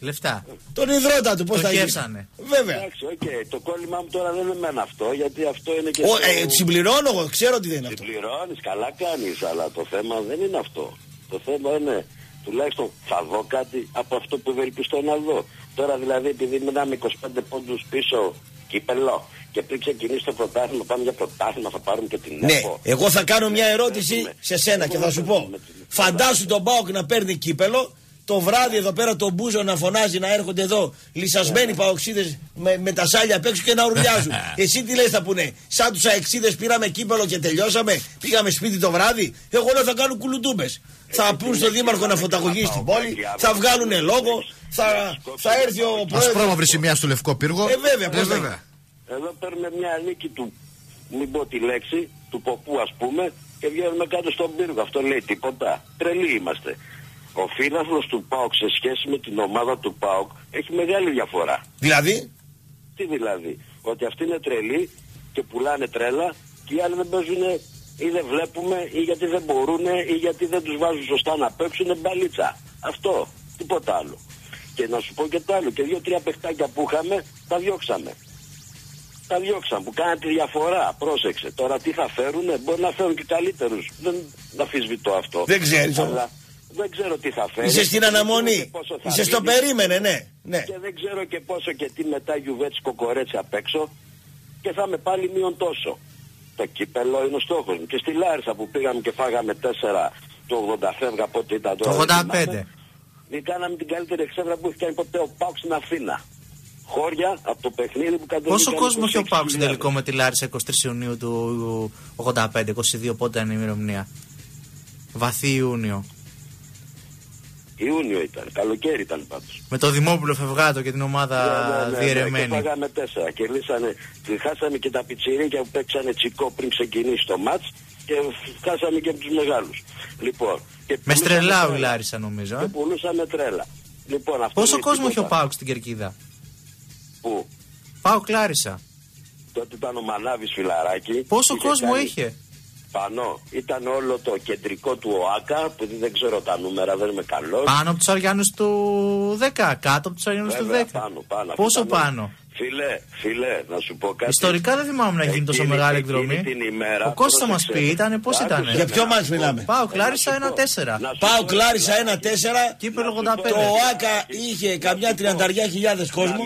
Λεφτά. Τον υδρότα του, πώς θα γίνει. Βέβαια. Εντάξει, okay. Το κόλλημά μου τώρα δεν είναι εμένα αυτό, γιατί αυτό είναι και. Ο, το... ε, συμπληρώνω εγώ, ξέρω τι δεν είναι αυτό. Συμπληρώνεις, καλά κάνεις, αλλά το θέμα δεν είναι αυτό. Το θέμα είναι τουλάχιστον θα δω κάτι από αυτό που ευελπιστώ να δω. Τώρα δηλαδή επειδή μιλάμε 25 πόντους πίσω κύπελο και πριν ξεκινήσει το πρωτάθλημα, πάμε για πρωτάθλημα, θα πάρουμε και την Ναι, εγώ θα κάνω μια ερώτηση σε σένα και θα σου πω. Φαντάσου τον Μπάουκ να παίρνει κύπελο το βράδυ εδώ πέρα τον Μπούζο να φωνάζει να έρχονται εδώ λυσασμένοι yeah. παοξίδες με, με τα σάλια απ' έξω και να ουρλιάζουν. Εσύ τι λες, θα πούνε, σαν τους αεξίδες πήραμε κύπελο και τελειώσαμε, πήγαμε σπίτι το βράδυ. Εγώ λέω θα κάνουν κουλουτούμπε. Θα πούν στον Δήμαρχο να φωταγωγεί στην πόλη, θα βγάλουν λόγο, θα, θα έρθει ο πρόεδρος. Ασπρόμαυρη σημεία στο λευκό πύργο. Ε, βέβαια, ε, βέβαια. Εδώ παίρνουμε μια νίκη του, μην πω τη λέξη, του ποπού ας πούμε, και βγαίνουμε κάτω στον πύργο. Αυτό λέει τίποτα. Τρελοί είμαστε. Ο φύλαθλος του ΠΑΟΚ σε σχέση με την ομάδα του ΠΑΟΚ έχει μεγάλη διαφορά. Δηλαδή; Τι δηλαδή, ότι αυτοί είναι τρελοί και πουλάνε τρέλα και οι άλλοι δεν παίζουν ή δεν βλέπουμε ή γιατί δεν μπορούν ή γιατί δεν τους βάζουν σωστά να παίξουν μπαλίτσα. Αυτό, τίποτα άλλο. Και να σου πω και το άλλο, και δύο-τρία παιχτάκια που είχαμε, τα διώξαμε. Τα διώξαμε, που κάνανε τη διαφορά. Πρόσεξε. Τώρα τι θα φέρουν, μπορεί να φέρουν και καλύτερους. Δεν αφισβητώ αυτό. Δεν ξέρεις. Αλλά δεν ξέρω τι θα φέρει. Είσαι στην αναμονή. Είσαι στο περίμενε, ναι. ναι. Και δεν ξέρω και πόσο και τι μετά Γιουβέτς κοκορέτσι απ' έξω. Και θα με πάλι μείον τόσο. Το κύπελο είναι ο στόχος μου. Και στη Λάρισα που πήγαμε και φάγαμε 4 το 80 φεύγα πότε ήταν το 85. Δεν κάναμε την καλύτερη εξέδρα που έχει κάνει ποτέ ο Πάουξ στην Αθήνα. Χώρια από το παιχνίδι που κατέβηκε. Πόσο κόσμο έχει ο Πάουξ τελικό με τη Λάρισα 23 Ιουνίου του 85, 22 πότε ήταν η ημερομηνία; Βαθύ Ιούνιο. Ιούνιο ήταν, καλοκαίρι ήταν πάντως. Με το Δημόπουλο Φευγάτο και την ομάδα ναι, ναι, ναι, ναι διαιρεμένη. Ναι, και φάγαμε τέσσερα. Κερδίσανε, χάσαμε και τα πιτσιρίκια που παίξανε τσικό πριν ξεκινήσει το μάτς και χάσαμε και από τους μεγάλους. Λοιπόν, με στρελά η Λάρισα νομίζω. Και ε; πουλούσαμε τρέλα. Λοιπόν, αυτό Πόσο κόσμο είχε ο Πάουκ στην Κερκίδα; Πού; Πάουκ Λάρισα. Τότε ήταν ο Μανάβης φιλαράκι. Πόσο κόσμο κάνει... είχε; Πάνω. Ήταν όλο το κεντρικό του ΟΑΚΑ, που δεν ξέρω τα νούμερα, δεν είμαι καλός. Πάνω από τους Αριάνου του 10, κάτω από τους Αριάνου του 10. Πάνω, πάνω. Πόσο πάνω; Φίλε, φίλε, να σου πω κάτι. Ιστορικά δεν θυμάμαι να γίνει τόσο μεγάλη εκδρομή. Ημέρα, ο Κώστας θα μας πει, ήταν πώς ήταν. Για ποιο μα μιλάμε; Πάω Κλάρισα 1-4. Πάω Κλάρισα 1-4. Κύπελο 85. Το ΟΑΚΑ είχε καμιά τριανταριά χιλιάδες κόσμο.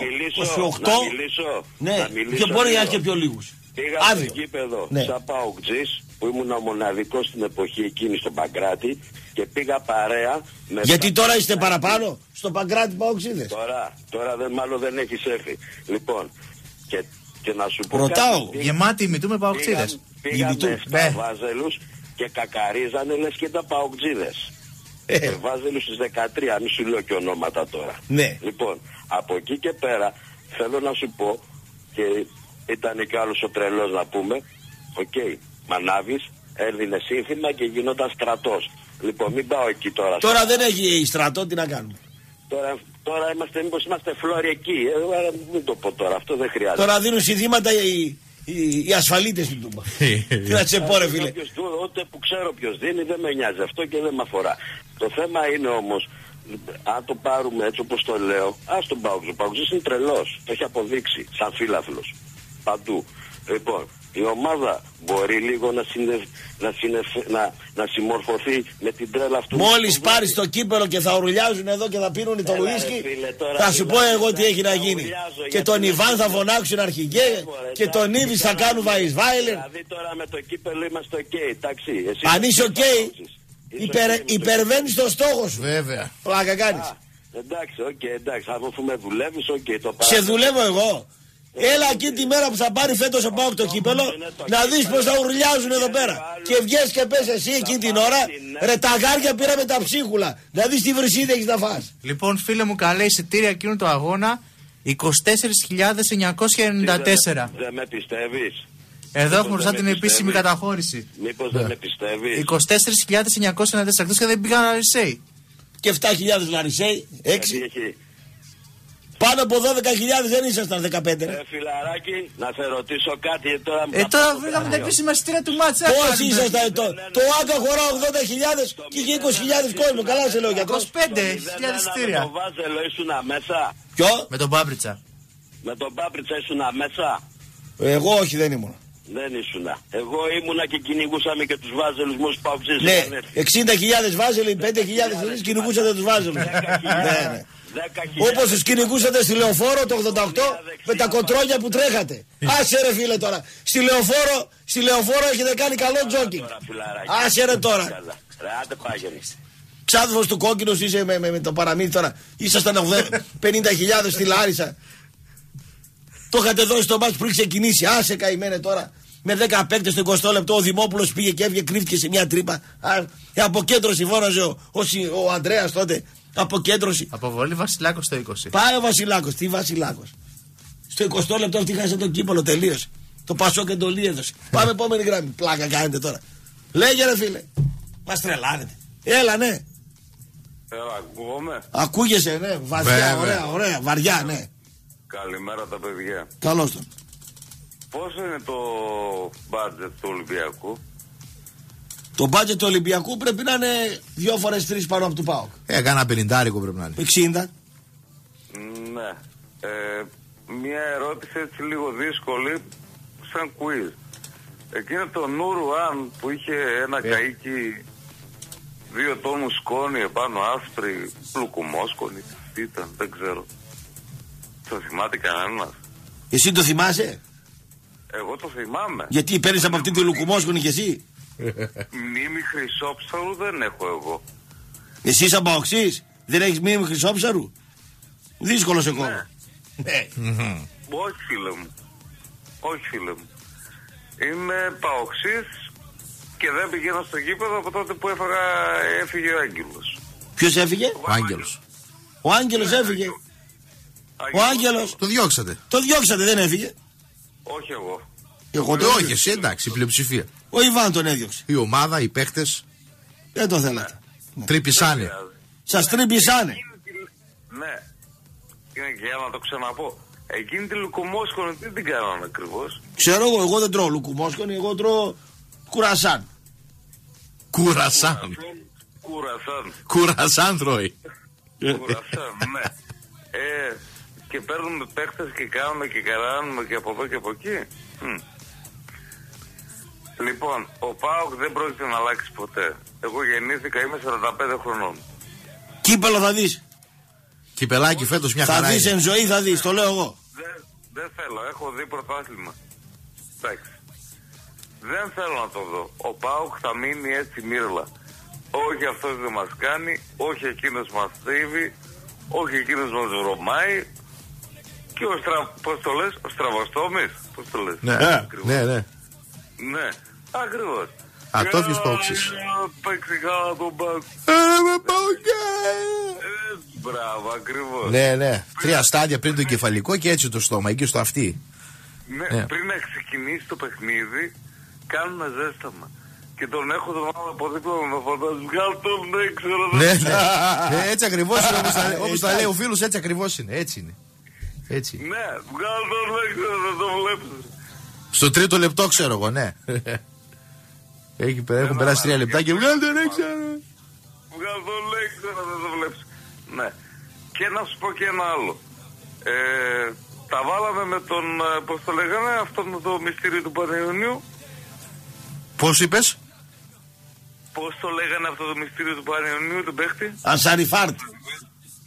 28. Ναι, και μπορεί να έχει και πιο λίγους. Πήγα στο γήπεδο ναι. σαν Παοκτζής που ήμουν ο μοναδικός στην εποχή εκείνη στον Παγκράτη και πήγα παρέα με Γιατί τώρα είστε παραπάνω; Στο Παγκράτη Παοκτζίδες. Τώρα, τώρα δεν, μάλλον δεν έχεις έρθει. Λοιπόν, και, και να σου πω Ρωτάω. Κάτι, Γεμάτη ημιτού με Παοκτζίδες. Πήγαμε 7 ναι. βάζελους και κακαρίζανε λες και τα Παοκτσήδες. Ε. Βάζελους στις 13, μη σου λέω και ονόματα τώρα. Ναι. Λοιπόν, από εκεί και πέρα θέλω να σου πω και ήταν και άλλος ο τρελός να πούμε. OK, okay. Μανάβης, έδινε σύνθημα και γινόταν στρατός. Λοιπόν, μην πάω εκεί τώρα. Τώρα δεν έχει στρατό, τι να κάνουμε; Τώρα, τώρα είμαστε, μήπως είμαστε φλώροι εκεί. Ε, μην το πω τώρα, αυτό δεν χρειάζεται. Τώρα δίνουν συνθήματα οι, οι, οι ασφαλίτες του Τούμπα. τι να σε πω ρε φίλε. Ούτε που ξέρω ποιος δίνει δεν με νοιάζει αυτό και δεν με αφορά. Το θέμα είναι όμως, αν το πάρουμε έτσι όπως το λέω, ας τον Πάουξ. Ο Πάουξ είναι τρελός. Το έχει αποδείξει σαν φίλαθλος παντού. Λοιπόν, η ομάδα μπορεί λίγο να, συνε... να, συνε... να... να συμμορφωθεί με την τρέλα αυτού. Μόλις πάρεις το κύπελο και θα ουρλιάζουν εδώ και θα πίνουν το ουίσκι, θα σου πω εγώ τι έχει να γίνει. Και τον Ιβάν θα φωνάξουν αρχηγέ και τον Ήβη θα κάνουν Βαϊσβάιλερ. Δηλαδή τώρα με το κύπελο είμαστε οκ, εντάξει. Αν είσαι οκ, υπερβαίνεις το στόχο σου. Βέβαια. Πλάκα κάνεις. Εντάξει, οκ, εντάξει. Αφού με δουλεύεις, οκ, το Σε δουλεύω εγώ. Έλα εκεί τη μέρα που θα πάρει φέτος ο ΠΑΟΚ το κύπελο να δεις πως θα ουρλιάζουν εδώ πέρα. Και βγες και πες εσύ εκείνη την ώρα ρε τα γάρια πήραμε τα ψίχουλα. Να δεις τι βρυσίδι έχεις να φας. Λοιπόν, φίλε μου, καλέ εισιτήρια εκείνου του αγώνα 24.994. Δεν με πιστεύεις; Εδώ έχουμε δεν μπροστά με την επίσημη πιστεύεις; καταχώρηση. Μήπως δεν με πιστεύεις; 24.994 εκτός και δεν πήγαν αρισέοι. Και 7.000 Λαρισαίοι, 6. Γιατί έχει- Πάνω από 12.000 δεν ήσασταν 15. ρε. Ε, φιλαράκι, να σε ρωτήσω κάτι ε, τώρα. Ε, τώρα βρήκαμε τα επίσημα εισιτήρια του μάτσα. Πώς ήσασταν το, το Άκα χωρά 80.000 και είχε 20.000 κόσμο. Καλά σε λέω γιατρός. 25.000 εισιτήρια. Με τον Βάζελο ήσουν μέσα. Ποιο; Με τον Πάμπριτσα. Με τον Πάπριτσα ήσουν μέσα. Εγώ όχι δεν ήμουν. Δεν ήσουν. Εγώ ήμουνα και κυνηγούσαμε και τους Βάζελους μου στους παυξίες. Ναι, 60.000 βάζελοι, 5.000 εσείς κυνηγούσατε τους βάζελους. Ναι, ναι. Όπως τους κυνηγούσατε στη Λεωφόρο το 88 με τα κοντρόλια που τρέχατε. Άσε ρε φίλε τώρα. Στη Λεωφόρο, στη Λεωφόρο έχετε κάνει καλό τζόκινγκ. Άσε ρε τώρα. Ρε, άντε πάγαινε. Ξάδερφος του κόκκινος είσαι με, με, με το παραμύθι τώρα. Ήσασταν 50.000 στη Λάρισα. Το είχατε δώσει στο μάτς πριν ξεκινήσει. Άσε καημένε τώρα. Με 10 παίκτες στο 20 λεπτό ο Δημόπουλος πήγε και έβγε κρύφτηκε σε μια τρύπα. Α, η αποκέντρωση φώναζε ο, ο, Συ- ο Ανδρέας τότε. Αποκέντρωση. Αποβολή Βασιλάκος στο 20. Πάει ο Βασιλάκος. Τι Βασιλάκος. Στο 20 λεπτό αυτή χάσε τον κύπολο τελείωσε. Το Πασό και το Λί έδωσε. Πάμε επόμενη γραμμή. Πλάκα κάνετε τώρα. Λέγε ρε φίλε. Μας τρελάνετε. Έλα ναι. Έλα, ακούγομαι. Ακούγεσαι, ναι. Βαριά, Βέβαια. ωραία, ωραία. Βαριά, ναι. Καλημέρα τα παιδιά. Καλώς τον. Πόσο είναι το budget του Ολυμπιακού; Το budget του Ολυμπιακού πρέπει να είναι δύο φορές τρεις πάνω από του ΠΑΟΚ. Ε, κάνα πενιντάρικο πρέπει να είναι. 60. Ναι. Ε, μια ερώτηση έτσι λίγο δύσκολη, σαν quiz. Εκείνο το Νουρουάν που είχε ένα Ε. καΐκι δύο τόνους σκόνη επάνω άσπρη, πλουκουμόσκονη, τι ήταν, δεν ξέρω. Το θυμάται κανένας; Εσύ το θυμάσαι; Εγώ το θυμάμαι. Γιατί παίρνεις από αυτή τη λουκουμόσκονη και εσύ; Μνήμη χρυσόψαρου δεν έχω εγώ. Εσύ είσαι αμπαοξή. Δεν έχεις μήνυμα χρυσόψαρου; Δύσκολος σε κόμμα. Ναι. Όχι φίλε μου. Όχι φίλε μου. Είμαι παοξής και δεν πηγαίνω στο γήπεδο από τότε που έφαγα, έφυγε ο Άγγελος. Ποιος έφυγε; Ο Άγγελος. Ο Άγγελος έφυγε. Ο Άγγελος. Το διώξατε. Το διώξατε, δεν έφυγε. Όχι εγώ. Εγώ το Ε, όχι, έδιωξα. εσύ εντάξει, η πλειοψηφία. Ο Ιβάν τον έδιωξε. Η ομάδα, οι παίχτε. Δεν το θέλατε. Τρύπησανε. Σας τρύπησανε. Ναι. Είναι και για να το ξαναπώ. Εκείνη τη λουκομόσκονη τι την κάνανε ακριβώς; Ξέρω εγώ, εγώ δεν τρώω λουκουμόσκονη, εγώ τρώω κουρασάν. Κουρασάν. Κουρασάν. Κουρασάν τρώει. Κουρασάν, ναι. Ε, και παίρνουμε παίχτες και κάνουμε και καράνουμε και από εδώ και από εκεί. Μμ. Λοιπόν, ο Πάοκ δεν πρόκειται να αλλάξει ποτέ. Εγώ γεννήθηκα, είμαι 45 χρονών. Κύπελο θα δεις. Κυπελάκι φέτος μια Θα χαρά. δεις είναι. εν ζωή, θα δεις, το λέω εγώ. Δεν, δεν θέλω, έχω δει πρωτάθλημα. Εντάξει. Δεν θέλω να το δω. Ο Πάοκ θα μείνει έτσι μύρλα. Όχι αυτός δεν μας κάνει, όχι εκείνος μας θύβει, όχι εκείνος μας βρωμάει και ο στρα... πώς το λες, ο στραβοστόμης, πώς το λες. Ναι, Ακριβώς. ναι, ναι. Ναι, ακριβώς. Ατόφιος Ε, Πάοξης. ε, Παίξει καλά τον Πάοκ. Ε, Ε, Μπράβο, ακριβώς. Ναι, ναι. Τρία στάδια πριν το κεφαλικό και έτσι το στόμα, εκεί στο αυτί. Ναι, Ναι. πριν να ξεκινήσει το παιχνίδι, κάνουμε ζέσταμα. Και τον έχω τον άλλο από δίπλα μου με φαντάζεις. Βγάλ τον έξω, ρε, Ναι, δεν- ναι. Ε, Έτσι ακριβώς είναι όπως τα, όπως τα λέει ο φίλος, έτσι ακριβώς είναι. Έτσι είναι. Έτσι. Ναι, βγάλ τον έξω, δεν το βλέπεις. Στο τρίτο λεπτό ξέρω εγώ, ναι. Έχει, έχουν περάσει τρία λεπτά και βγάλτε τον έξω. Βγάλ τον έξω, δεν το βλέπεις. Ναι. Και να σου πω και ένα άλλο. Ε, τα βάλαμε με τον, ε, πώς το λέγανε, αυτό με το μυστήριο του Πανιωνίου. Πώς είπες, Πώς το λέγανε αυτό το μυστήριο του Πανιωνίου, τον παίχτη; Ασαριφάρτ.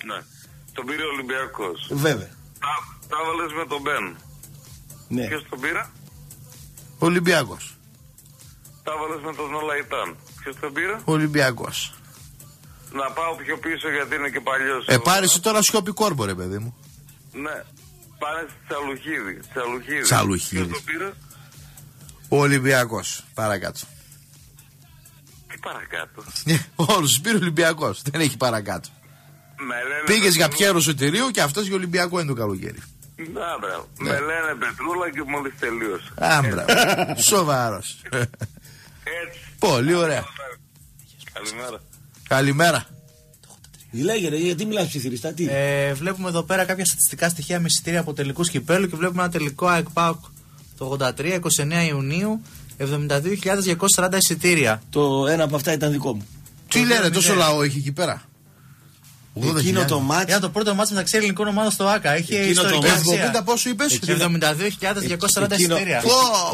Ναι. Τον πήρε ο Ολυμπιακός. Βέβαια. Τα, τα βάλες με τον Μπεν. Ναι. Ποιος τον πήρα; Ολυμπιακός. Τα βάλες με τον Ολαϊτάν. Ποιος τον πήρα. Ολυμπιακός. Να πάω πιο πίσω γιατί είναι και παλιός. Ε, ο- πάρει εσύ τώρα σιωπή κόρμπο, ρε παιδί μου. Ναι. πάνε στη Τσαλουχίδη. Τσαλουχίδη. Τσαλουχίδη. Ποιος το πήρε; Ο Ολυμπιακός. Παρακάτω. Τι παρακάτω; Όλους του πήρε ο Ολυμπιακός. Δεν έχει παρακάτω. Με λένε Πήγες για Πετρούλα- Πιέρο Σωτηρίου και αυτός για Ολυμπιακό είναι το καλοκαίρι. Να, μπράβο. Με λένε Πετρούλα και μόλις τελείωσε. Άμπρα. Σοβαρός. Έτσι. Πολύ ωραία. Καλημέρα. Καλημέρα. Λέγε, γιατί μιλάς ψιθυριστά, τι; Ε, βλέπουμε εδώ πέρα κάποια στατιστικά στοιχεία με εισιτήρια από τελικού κυπέλου και βλέπουμε ένα τελικό ΑΕΚ ΠΑΟΚ το 83, 29 Ιουνίου, 72.240 εισιτήρια. Το ένα από αυτά ήταν δικό μου. Τι λένε, τόσο λαό έχει εκεί πέρα; 80.000. Εκείνο το μάτς Ήταν το πρώτο μάτς μεταξύ ελληνικών ομάδων στο ΆΚΑ. Είχε Εκείνο το ιστορική μάτς- αξία. 70 πόσο είπες; 72.240 Εκείνο- εισιτήρια.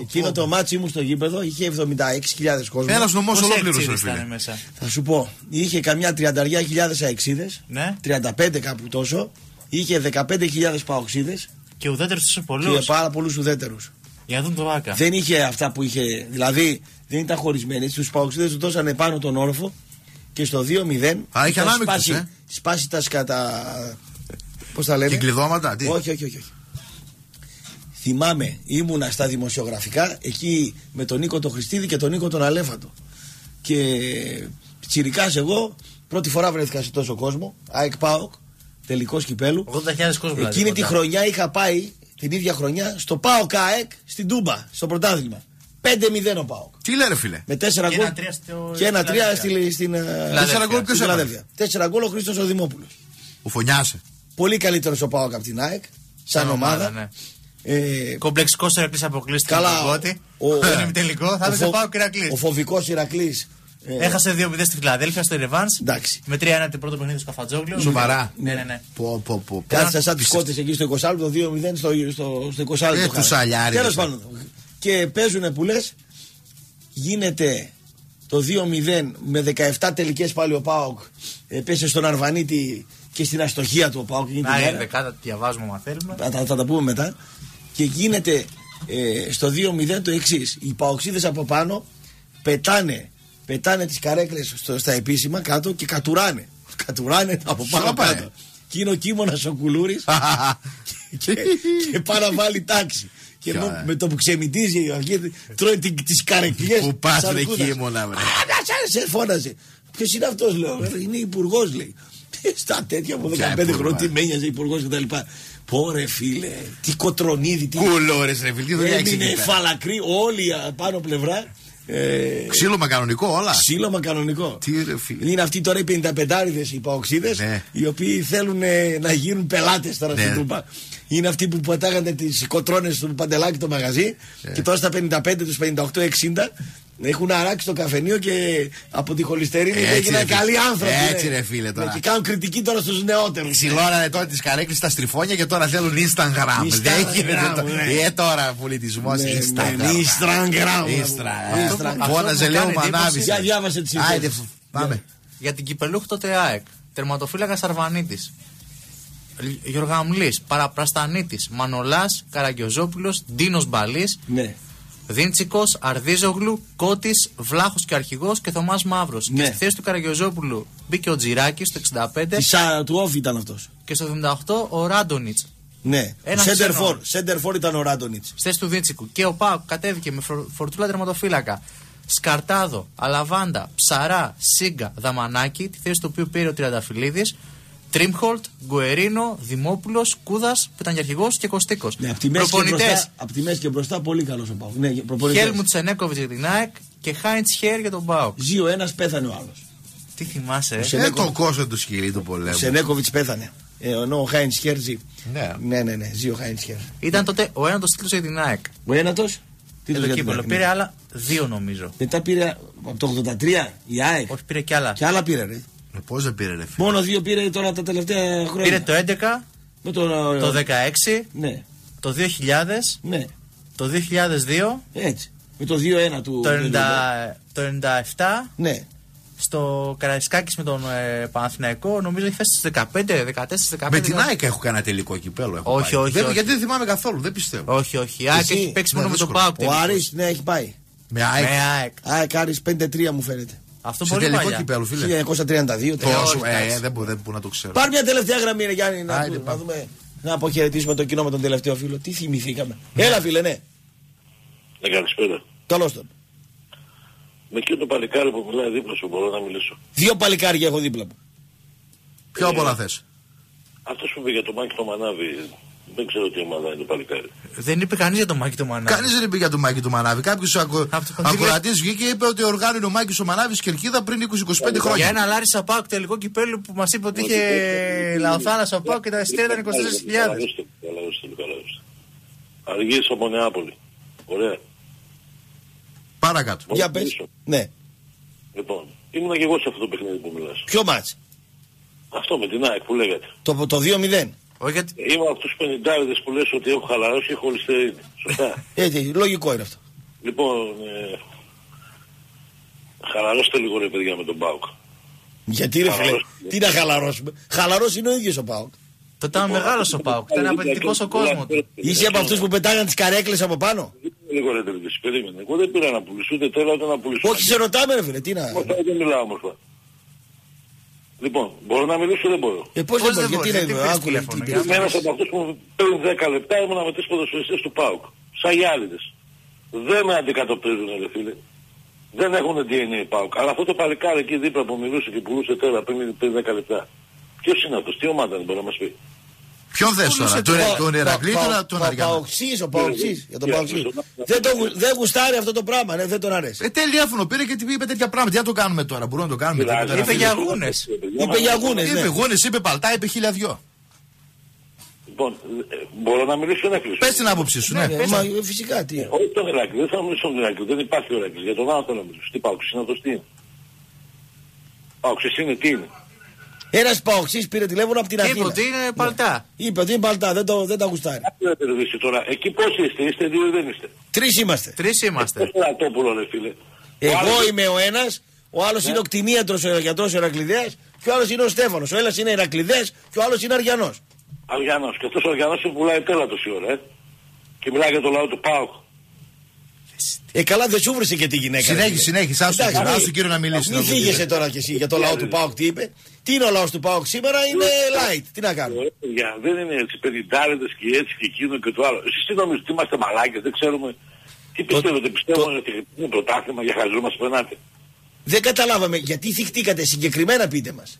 Εκείνο το μάτσι ήμουν στο γήπεδο, είχε 76.000 κόσμο. Ένα νομό Πόσοι ολόκληρο, ρε έξιδες φίλε. ήταν μέσα. Θα σου πω, είχε καμιά τριανταριά χιλιάδες αεξίδες, Ναι. 35 κάπου τόσο, είχε 15.000 παοξίδες Και ουδέτερους τόσο και πολλούς. πάρα πολλούς ουδέτερους. Για να δουν το ΆΚΑ. Δεν είχε αυτά που είχε, δηλαδή δεν ήταν χωρισμένοι. Στους παοξίδες του δώσανε πάνω τον όροφο και στο 2-0 Α, είχε είχαν ανάμεικτους, σπάσει, ε. σπάσει τα σκατα... Πώς τα λένε; Και κλειδώματα, τι; Όχι, όχι, όχι. όχι. Θυμάμαι, ήμουνα στα δημοσιογραφικά εκεί με τον Νίκο τον Χριστίδη και τον Νίκο τον Αλέφατο. Και τσιρικάς εγώ, πρώτη φορά βρέθηκα σε τόσο κόσμο, ΑΕΚ ΠΑΟΚ, τελικός κυπέλου. 80.000 κόσμο δηλαδή. Εκείνη τη κοντά. χρονιά είχα πάει, την ίδια χρονιά, στο ΠΑΟΚ ΑΕΚ στην Τούμπα, στο πρωτάθλημα. 5-0 ο ΠΑΟΚ. Τι λένε, φίλε; Με 4 Και γκολ. ένα τρία στο- Και ένα στη τρία Φιλαδέλφια. στη- στην. ε, Φιλαδέλφια. Τέσσερα γκολ ποιος Στην έβαλε; Φιλαδέλφια. Τέσσερα γκολ ο Χρήστος ο Δημόπουλο. Ο Φωνιάσε. Πολύ καλύτερος ο ΠΑΟΚ από την ΑΕΚ. Σαν Σαν ομάδα, ομάδα. ναι. Ε, Κομπλεξικός ο Ερακλή αποκλείστηκε Καλά, από τον Κώτη. ο- Δεν είναι τελικό. Θα ο έπαιζε φο- πάω και Ερακλή. Ο φοβικός Ηρακλής. Έχασε 2-0 στη Φιλαδέλφια στο Ρεβάνς. Εντάξει. Με 3-1 το πρώτο παιχνίδι του Καφατζόγλου. Σοβαρά. Ναι, ναι, ναι. Πω, πω, πω. Κάτσε σαν τι κότες εκεί στο 20 το 2-0 στο, στο, στο 20 Ε, τους αλιάριδες, Τέλος ε. πάντων. Και παίζουν που λες, γίνεται το 2-0 με 17 τελικές πάλι ο Πάοκ. Ε, πέσε στον Αρβανίτη και στην αστοχία του ο Πάοκ. εκείνη τη Να, η μέρα. δεκάδα τη διαβάζουμε, αν θέλουμε. θα, θα, θα τα πούμε μετά. Και γίνεται ε, στο 2-0 το εξής. Οι παοξίδε από πάνω πετάνε, πετάνε τις καρέκλες στα επίσημα κάτω και κατουράνε. Κατουράνε από πάνω Σόπα, ε. κάτω. Και είναι ο κίμωνας ο κουλούρης και, και πάει να βάλει τάξη. Και Ποιο, ενώ ε. με το που ξεμητίζει η αρχή, τρώει τις καρεκλιές. Που πας, ρε, κίμωνα, βρε. σε φώναζε. Ποιος είναι αυτός, λέω. «Ε, Είναι υπουργός, λέει. Στα τέτοια από 15 Ποια χρόνια, υπουργός; τι με ένοιαζε υπουργό κτλ. Πόρε φίλε, τι κοτρονίδι, τι. Κουλόρες, ρε φίλε, τι δουλειά έχεις Έμεινε εκεί πέρα; φαλακρή όλη η πάνω πλευρά. Ε, Ξύλωμα κανονικό όλα. Ξύλωμα κανονικό. Τι ρε φίλε. Είναι αυτοί τώρα οι 55άριδε οι παοξίδες, Ναι. οι οποίοι θέλουν ε, να γίνουν πελάτες τώρα Ναι. στην Τούπα. Είναι αυτοί που πατάγανε τις κοτρώνες του παντελάκι το μαγαζί Ναι. και τώρα στα 55 τους 58-60 έχουν αράξει το καφενείο και από τη χολυστερίνη Έτσι, έγιναν ρε φίλε. καλοί άνθρωποι. Έτσι, ναι. ρε φίλε, τώρα. Ναι, Και κάνουν κριτική τώρα στους νεότερους. Ξυλώνανε τώρα τις καρέκλες στα στριφόνια και τώρα θέλουν Instagram. Instagram, Δεν γίνεται το. ναι. Ε, τώρα πολιτισμός. Ναι, Instagram. ναι, Instagram. Instagram. Αυτό που- Φώναζε αυτό λέω που κάνει Μανάβη. εντύπωση- Για διάβασε τις Άιντε, ειδήσεις. φ- πάμε. Για την Κυπελούχ τότε ΑΕΚ. Τερματοφύλακα Αρβανίτη. Γιωργαμλή, Παραπραστανίτης, Μανολάς, Καραγκιοζόπουλος, Ντίνος Μπαλής, Ναι. Δίντσικος, Αρδίζογλου, Κώτης, Βλάχος και αρχηγός και Θωμάς Μαύρος. Ναι. Και στη θέση του Καραγκιοζόπουλου μπήκε ο Τζιράκης στο 65 Τη Σάρα του Όφη ήταν αυτός. και στο 78 ο Ράντονιτς. Ναι. Ένας Σέντερ ξένο. φορ. Σέντερ φορ ήταν ο Ράντονιτς. Στη θέση του Δίντσικου. Και ο Πάουκ κατέβηκε με φορ- φορτούλα τερματοφύλακα. Σκαρτάδο, Αλαβάντα, Ψαρά, Σίγκα, Δαμανάκη, τη θέση του οποίου πήρε ο Τριανταφυλλίδης. Τρίμχολτ, Γκουερίνο, Δημόπουλος, Κούδας, που ήταν και αρχηγός και Κωστίκος. Ναι, από τη, μέση και Προπονητές. μπροστά, απ' τη μέση και μπροστά πολύ καλός ο Πάουκ. Ναι, προπονητές. Χέλμουτ Σενέκοβιτς για την ΑΕΚ και Χάιντς Χέρ για τον Πάουκ. Ζει ο ένας, πέθανε ο άλλος. Τι θυμάσαι, ε; Ο Ε, Σενέκο- το κόσμο του σκυλί του Ο πολέμου. Σενέκοβιτς πέθανε. Ε, ενώ ο Χάιν Χέρ ζει. Ναι. Ναι, ναι, ναι, ζει ο Χάιν Χέρ. Ήταν τότε ο ένατος τίτλος για την ΑΕΚ. Ο ένατος; Τι Για το κύπελο. Πήρε άλλα δύο νομίζω. Μετά πήρε από το 83 η ΑΕΚ; Όχι, πήρε κι άλλα. Και άλλα πήρε, ρε. Πώς δεν πήρε, ρε φίλε; Μόνος δύο πήρε τώρα τα τελευταία χρόνια. Πήρε το 11, Με το, το 16, Ναι, το 2000, ναι, το 2002, έτσι. Με το 2-1 του. το, 90, το 97 Ναι. στο Καραϊσκάκης με τον ε, Παναθηναϊκό νομίζω έχει φτάσει στις 15, 14, 15. Με την ΑΕΚ έχω κανένα τελικό κυπέλο. έχω Όχι, πάει. όχι, Δεν- όχι. Γιατί δεν θυμάμαι καθόλου, δεν πιστεύω. Όχι, όχι. Η ΑΕΚ Εσύ, έχει παίξει ναι, μόνο με τον δύσκολο. Πάουκ. Ο τελικώς. Άρης, ναι, έχει πάει. Με ΑΕΚ. Με ΑΕΚ. ΑΕΚ Άρης 5-3 μου φαίνεται. Αυτό Σε πολύ τελικό παλιά. κυπέλο, φίλε. 1932. Ε, Τόσο, όχι, ε, εντάξει. ε, δεν μπορώ δεν μπορώ να το ξέρω. Πάρ μια τελευταία γραμμή, ρε Γιάννη, να, Άιντε, να πάμε. δούμε. Να αποχαιρετήσουμε το κοινό με τον τελευταίο φίλο. Τι θυμηθήκαμε. Έλα, φίλε, ναι. Ναι, καλησπέρα. Καλώς τον. Με εκείνο το παλικάρι που μιλάει δίπλα σου μπορώ να μιλήσω. Δύο παλικάρια έχω δίπλα μου. Ποιο απ' όλα θες. Αυτός που είπε για το Μάκη το Μανάβι, δεν ξέρω τι ομάδα είναι το παλικάρι. Δεν είπε κανείς για το Μάκη το Μανάβη. Κανείς δεν είπε για το Μάκη του Μανάβη. Κάποιος ακο... ακροατής βγήκε και είπε ότι οργάνωνε ο Μάκης ο Μανάβης Κερκίδα πριν 20-25 χρόνια. Για ένα Λάρι Σαπάκ τελικό κυπέλου που μας είπε ότι είχε λαοθάλασσα Σαπάκ και τα εισιτήρια ήταν 24.000. Καλά ορίστε, καλά ορίστε, καλά ορίστε. Αργής από Νεάπολη. Ωραία. Παρακάτω. Για πες. Ναι. Λοιπόν, ήμουν και εγώ σε αυτό το παιχνίδι που μιλάς. Ποιο μάτς; Αυτό με την ΑΕΚ που λέγατε. Το, το 2-0. Όχι γιατί... Είμαι από τους πενιντάριδες που λες ότι έχω χαλαρώσει και χολυστερίνη. Σωστά. Έτσι, λογικό είναι αυτό. λοιπόν, ε, χαλαρώστε λίγο ρε παιδιά με τον Πάουκ. Γιατί ρε φίλε, Χαλαρός. τι να χαλαρώσουμε; Χαλαρός είναι ο ίδιος ο Πάοκ. Το ήταν μεγάλο ο Πάουκ. Ήταν απαιτητικό ο κόσμο του. Είσαι από αυτούς που πετάγαν τις καρέκλες από πάνω; Λίγο ρε τελείως, περίμενε. Εγώ δεν πήρα να πουλήσω, ούτε θέλω ούτε να πουλήσω. Όχι, σε ρωτάμε ρε φίλε, τι να... Όμορφα δεν μιλάω όμορφα. Λοιπόν, μπορώ να μιλήσω ή δεν μπορώ; Ε, πώς δεν μπορείς, γιατί γιατί να πήρες άκουλε. τηλέφωνο, τι- για τι- Είμαι ένας από αυτούς που πριν 10 λεπτά ήμουν με τις ποδοσφαιριστές του ΠΑΟΚ. Σαγιάλιδες. Δεν με αντικατοπτρίζουν ρε φίλε. Δεν έχουν DNA ΠΑΟΚ. Αλλά αυτό το παλικάρι εκεί δίπλα που μιλούσε και πουλούσε τώρα πριν, πριν 10 λεπτά. Ποιος είναι αυτός, τι ομάδα δεν μπορεί να μας πει; Ποιον θες τώρα, τον, Πα- τον Ερακλή ή Πα- τον- Πα- τον Πα- Αριανό. Παοξής, ο Παοξής, για τον Για Παοξή. τον- Δεν το γου- Δεν γουστάρει αυτό το πράγμα, ναι, δεν τον αρέσει. Ε, τηλέφωνο πήρε και τι είπε τέτοια πράγματα. Τι να το κάνουμε τώρα, μπορούμε να το κάνουμε. Κοιτάξτε, τίποτα, Είπε να για φύγει. αγούνε. Είπε για αγούνες, Είπε ναι. γόνες, είπε παλτά, είπε χίλια δυο. Λοιπόν, ε, μπορώ να μιλήσω ή να κλείσω; Πες την άποψή σου, ναι. Ε, μα, ε, Φυσικά, τι. Όχι τον Εράκλειο, δεν θα μιλήσω τον Εράκλειο. Δεν υπάρχει ο Εράκλειος. Για τον άλλο θέλω να μιλήσω. Τι Πάοξης είναι αυτός, τι είναι; Πάοξης είναι, τι είναι; Ένας Παοξής πήρε τηλέφωνο από την Και είπε Αθήνα. ότι είναι παλτά. Είπε ότι είναι παλτά, δεν, το, δεν τα γουστάρει. Δεν περιορίσει τώρα. Εκεί πώς είστε, είστε δύο ή δεν είστε; Τρεις είμαστε. Τρεις είμαστε. Πώς είναι Ατόπουλο ρε φίλε. Ο Εγώ άλλος- είμαι ο ένας, ο άλλος είναι ο κτηνίατρος ο γιατρός Ερακλειδέας και ο άλλος είναι ο Στέφανος. Ο ένας είναι Ερακλειδέας και ο άλλος είναι Αριανός. Αργιανός. Και αυτός ο Αργιανός που πουλάει τέλα τόση ώρα, ε. Και μιλάει για το λαό του ΠΑΟΚ. Ε, καλά δεν σου βρήσε και τη γυναίκα. Συνέχισε, ρε φίλε. συνέχισε. Άσου τον Εντάξει, κύριο, μην- άσου τον κύριο να μιλήσει. Μην να δούμε τι φύγεσαι λέει. τώρα κι εσύ για το λαό του Πάοκ τι είπε; Τι είναι ο λαός του Πάοκ σήμερα, είναι light. Τι να κάνουμε; Ωραία, παιδιά, δεν είναι έτσι πενιντάριδες και έτσι και εκείνο και το άλλο. Εσείς τι νομίζετε, ότι είμαστε μαλάκες, δεν ξέρουμε. Τι πιστεύετε, πιστεύω ότι είναι πρωτάθλημα για χαζούς μας περνάτε; Δεν καταλάβαμε γιατί θυχτήκατε συγκεκριμένα πείτε μας.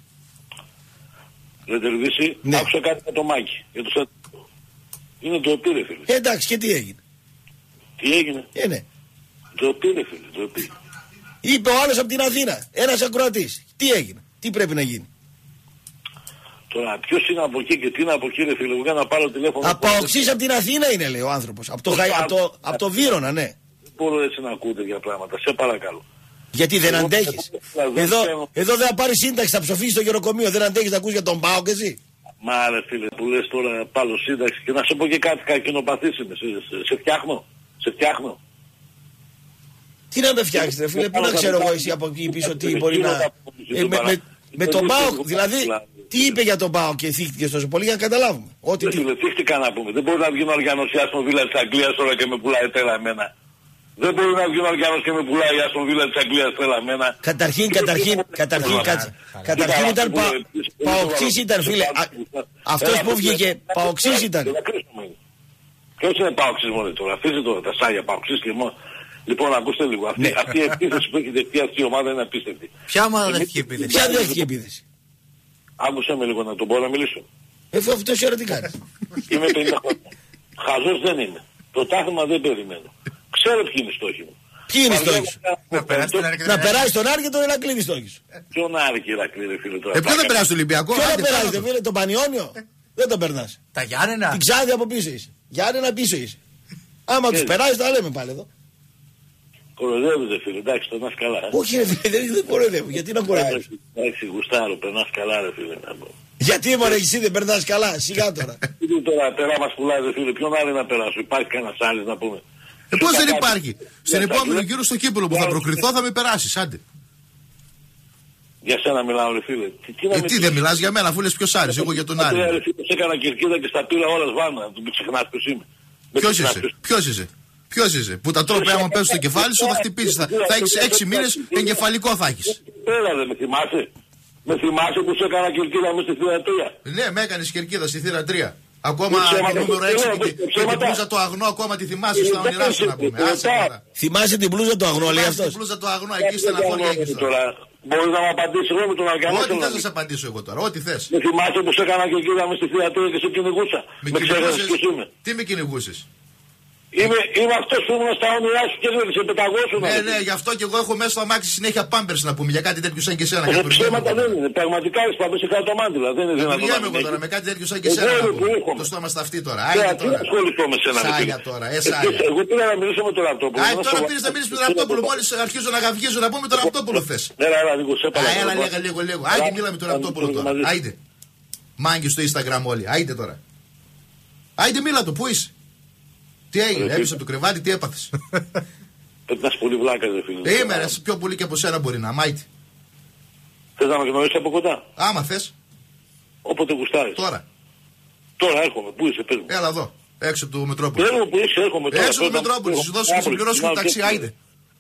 Δεν τελειώσει, Ναι. άκουσα κάτι με το Μάκη. Για το στρατικό. Είναι το επί, ρε φίλε. Ε, εντάξει και τι έγινε. Τι έγινε; Ε, ναι. Το επί, ρε φίλε, το επί. Είπε ο άλλος από την Αθήνα. Ένας ακροατής. Τι έγινε. Τι πρέπει να γίνει; Τώρα, ποιος είναι από εκεί και τι είναι από εκεί, ρε φίλε, μου να πάρω τηλέφωνο. Απαοξής από την Αθήνα είναι λέει ο άνθρωπος. Από το, Γαϊ- από το, από το Βύρονα ναι. Δεν μπορώ έτσι να ακούτε για πράγματα, σε παρακαλώ. Γιατί δεν Εγώ αντέχεις. δεν Εδώ, ξέρω. εδώ δεν θα πάρεις σύνταξη, θα ψοφήσεις στο γεροκομείο. Δεν αντέχεις να ακούς για τον Πάοκ εσύ. Μα ρε φίλε, που λες τώρα πάλι σύνταξη και να σου πω και κάτι κακινοπαθής είμαι. Σε, σε, σε φτιάχνω, σε φτιάχνω. Τι να με φτιάξει, ρε φίλε, πού να ξέρω εγώ εσύ από εκεί πίσω τι μπορεί να. Ε, με, με, με τον Πάοκ, δηλαδή, τι είπε για τον Πάοκ και θύχτηκε τόσο πολύ για να καταλάβουμε. Ό,τι Δεν τι. φίλε, θύχτηκα να πούμε. Δεν μπορεί να βγει ο Αργιανός η Άστον Βίλα της Αγγλίας τώρα και με πουλάει τέλα εμένα. Δεν μπορεί να βγει ο Αργιανός και με πουλάει η Άστον Βίλα της Αγγλίας τέλα εμένα. Καταρχήν, καταρχήν, καταρχήν, κάτσε. Καταρχήν ήταν πα, παοξής ήταν φίλε. Α- Αυτός που βγήκε, παοξής ήταν. Ποιος είναι παοξής μόνο τώρα, αφήστε τώρα τα σάγια παοξής και μόνο. Λοιπόν, ακούστε λίγο. Αυτή, Ναι. αυτή η επίθεση που έχει δεχτεί αυτή η ομάδα είναι απίστευτη. Ποια ομάδα Εμείς- δέχτηκε επίθεση; Ποια δέχτηκε επίθεση; Άκουσα με λίγο να τον μπορώ να μιλήσω. Ε, αφού αυτό ώρα τι κάνεις; Είμαι 50 χρόνια. Χαζός δεν είμαι. Πρωτάθλημα δεν περιμένω. Ξέρω ποιοι είναι οι στόχοι μου. Ποιοι είναι οι στόχοι σου; Να περάσει τον Άρη και Να τον περάσει τον Άρη και τον Ερακλήδη στόχοι σου. Ποιον Άρη και Ηρακλή, ρε φίλε τώρα. Ε, ποιο δεν περάσει στο Ολυμπιακό; Ποιο να άντε, περάσει, πάμε. ρε φίλε, τον Πανιόνιο; Δεν τον περνάς. Τα Γιάννενα. Την ξάδια από πίσω είσαι. Γιάννενα πίσω είσαι. Άμα τους Ε. περάσεις, τα λέμε πάλι εδώ. Κοροϊδεύετε φίλε, εντάξει, περνάς καλά. ε. Όχι, ρε φίλε, δεν, δεν κοροϊδεύω. Γιατί να κοροϊδεύω. Εντάξει, γουστάρω, περνάς καλά ρε φίλε. να πω. Γιατί μωρέ, εσύ δεν περνάς καλά, σιγά τώρα. Τι είναι τώρα, πέρα μας πουλάει ρε φίλε, ποιον άλλο να περάσω, υπάρχει κανένας άλλος να πούμε. Ε, πώς Σου δεν τα υπάρχει; κάτι. Στον Για τα επόμενο γλ- γύρο στο κύπελο που θα προκριθώ θα με περάσεις, άντε. Για σένα μιλάω ρε φίλε. Τι, τι να Ε, με τι πεις; δεν μιλάς για μένα, αφού λες ποιος άρεσε, εγώ για τον Τα τρία, Άρη. ρε φίλε, Σε έκανα κερκίδα και στα πήρα όλας σβάνα, να μην ξεχνάς ποιος είμαι. Δεν Ποιος ξεχνάς είσαι, ποιος- ποιος είσαι. Ποιος είσαι, που τα τρόπια άμα πέσει στο κεφάλι σου θα χτυπήσεις. Θα, θα έχεις έξι μήνες εγκεφαλικό θα έχεις. Πέρα δεν με θυμάσαι. Με θυμάσαι που σε έκανα κερκίδα μες στη θύρα τρία. Ναι, με έκανες κερκίδα στη θύρα 3. Ακόμα Με ψέματα, τη νούμερο με 6 και, ψέματα, τη- και την ψέματα. μπλούζα του αγνό, ακόμα τη θυμάσαι στα Είναι όνειρά σου να τέσσερις, πούμε. Άσε μετά. τώρα. Θυμάσαι την μπλούζα του αγνό, λέει Θυμάσαι αυτός. την μπλούζα του αγνό, εκεί στεναχώρια έχεις τώρα. Τώρα. Μπορείς να μου απαντήσεις εγώ με τον αργανό. Ό,τι θέλω να θες να δεις. σε απαντήσω εγώ τώρα, ό,τι θες. Με θυμάσαι που σε έκανα και γύραμε στη θεατρία και σε κυνηγούσα. Με Με ξέρεις κυνηγούσες; ποιος είμαι. Τι με κυνηγούσες; Είμαι, είμαι αυτός που ήμουν στα όνειρά σου και δεν σε πεταγώσουν. Ναι, ναι, γι' αυτό και εγώ έχω μέσα στο αμάξι συνέχεια πάμπερς να πούμε για κάτι τέτοιο σαν και εσένα. Ε, Κατουργέμαι ψέματα εγώ δεν τώρα. είναι. Πραγματικά είσαι παντού σε κάτω μάντιλα. Δεν είναι δυνατόν. Κατουργέμαι να εγώ μην τώρα έχεις. με κάτι τέτοιο σαν και Εγώ εσένα. να είμαι που πούμε. έχω. Το στόμα στα αυτή τώρα. Ε, Άιντε τι τώρα. να ασχοληθώ με σένα. ρε Σάγια φίλε. τώρα, ε, Ε, σάγια. Εγώ πήγα να μιλήσω με τον Ραπτόπουλο. Α, να τώρα σοβα- πήρε να μιλήσει με τον Ραπτόπουλο. Μόλι αρχίζω να γαυγίζω να πούμε τον Ραπτόπουλο θε. Έλα, έλα, λίγο, σε Α, παρακαλώ. έλα λίγα, λίγο, λίγο. Άιντε, μίλα με τον Ραπτόπουλο τώρα. Άιντε. Μάγκε στο Instagram όλοι. Άιντε τώρα. Άιντε, μίλα του, πού είσαι. Τι έγινε, έπεσε από το κρεβάτι, τι έπαθες; Πρέπει να είσαι πολύ βλάκας, δε φίλε. Είμαι ρε, πιο πολύ και από σένα μπορεί να. Μάιτε. Θες να με γνωρίσεις από κοντά; Άμα θες, Όποτε γουστάρεις. τώρα. Τώρα έρχομαι. Πού είσαι, πες μου. Έλα εδώ, έξω του Μετρόπουλου. Πες μου που είσαι, έρχομαι τώρα. Έξω του Πρέπει να- Μετρόπουλου, σου δώσω και Άπολη, συμπληρώσω το να- ταξί, και- άιντε.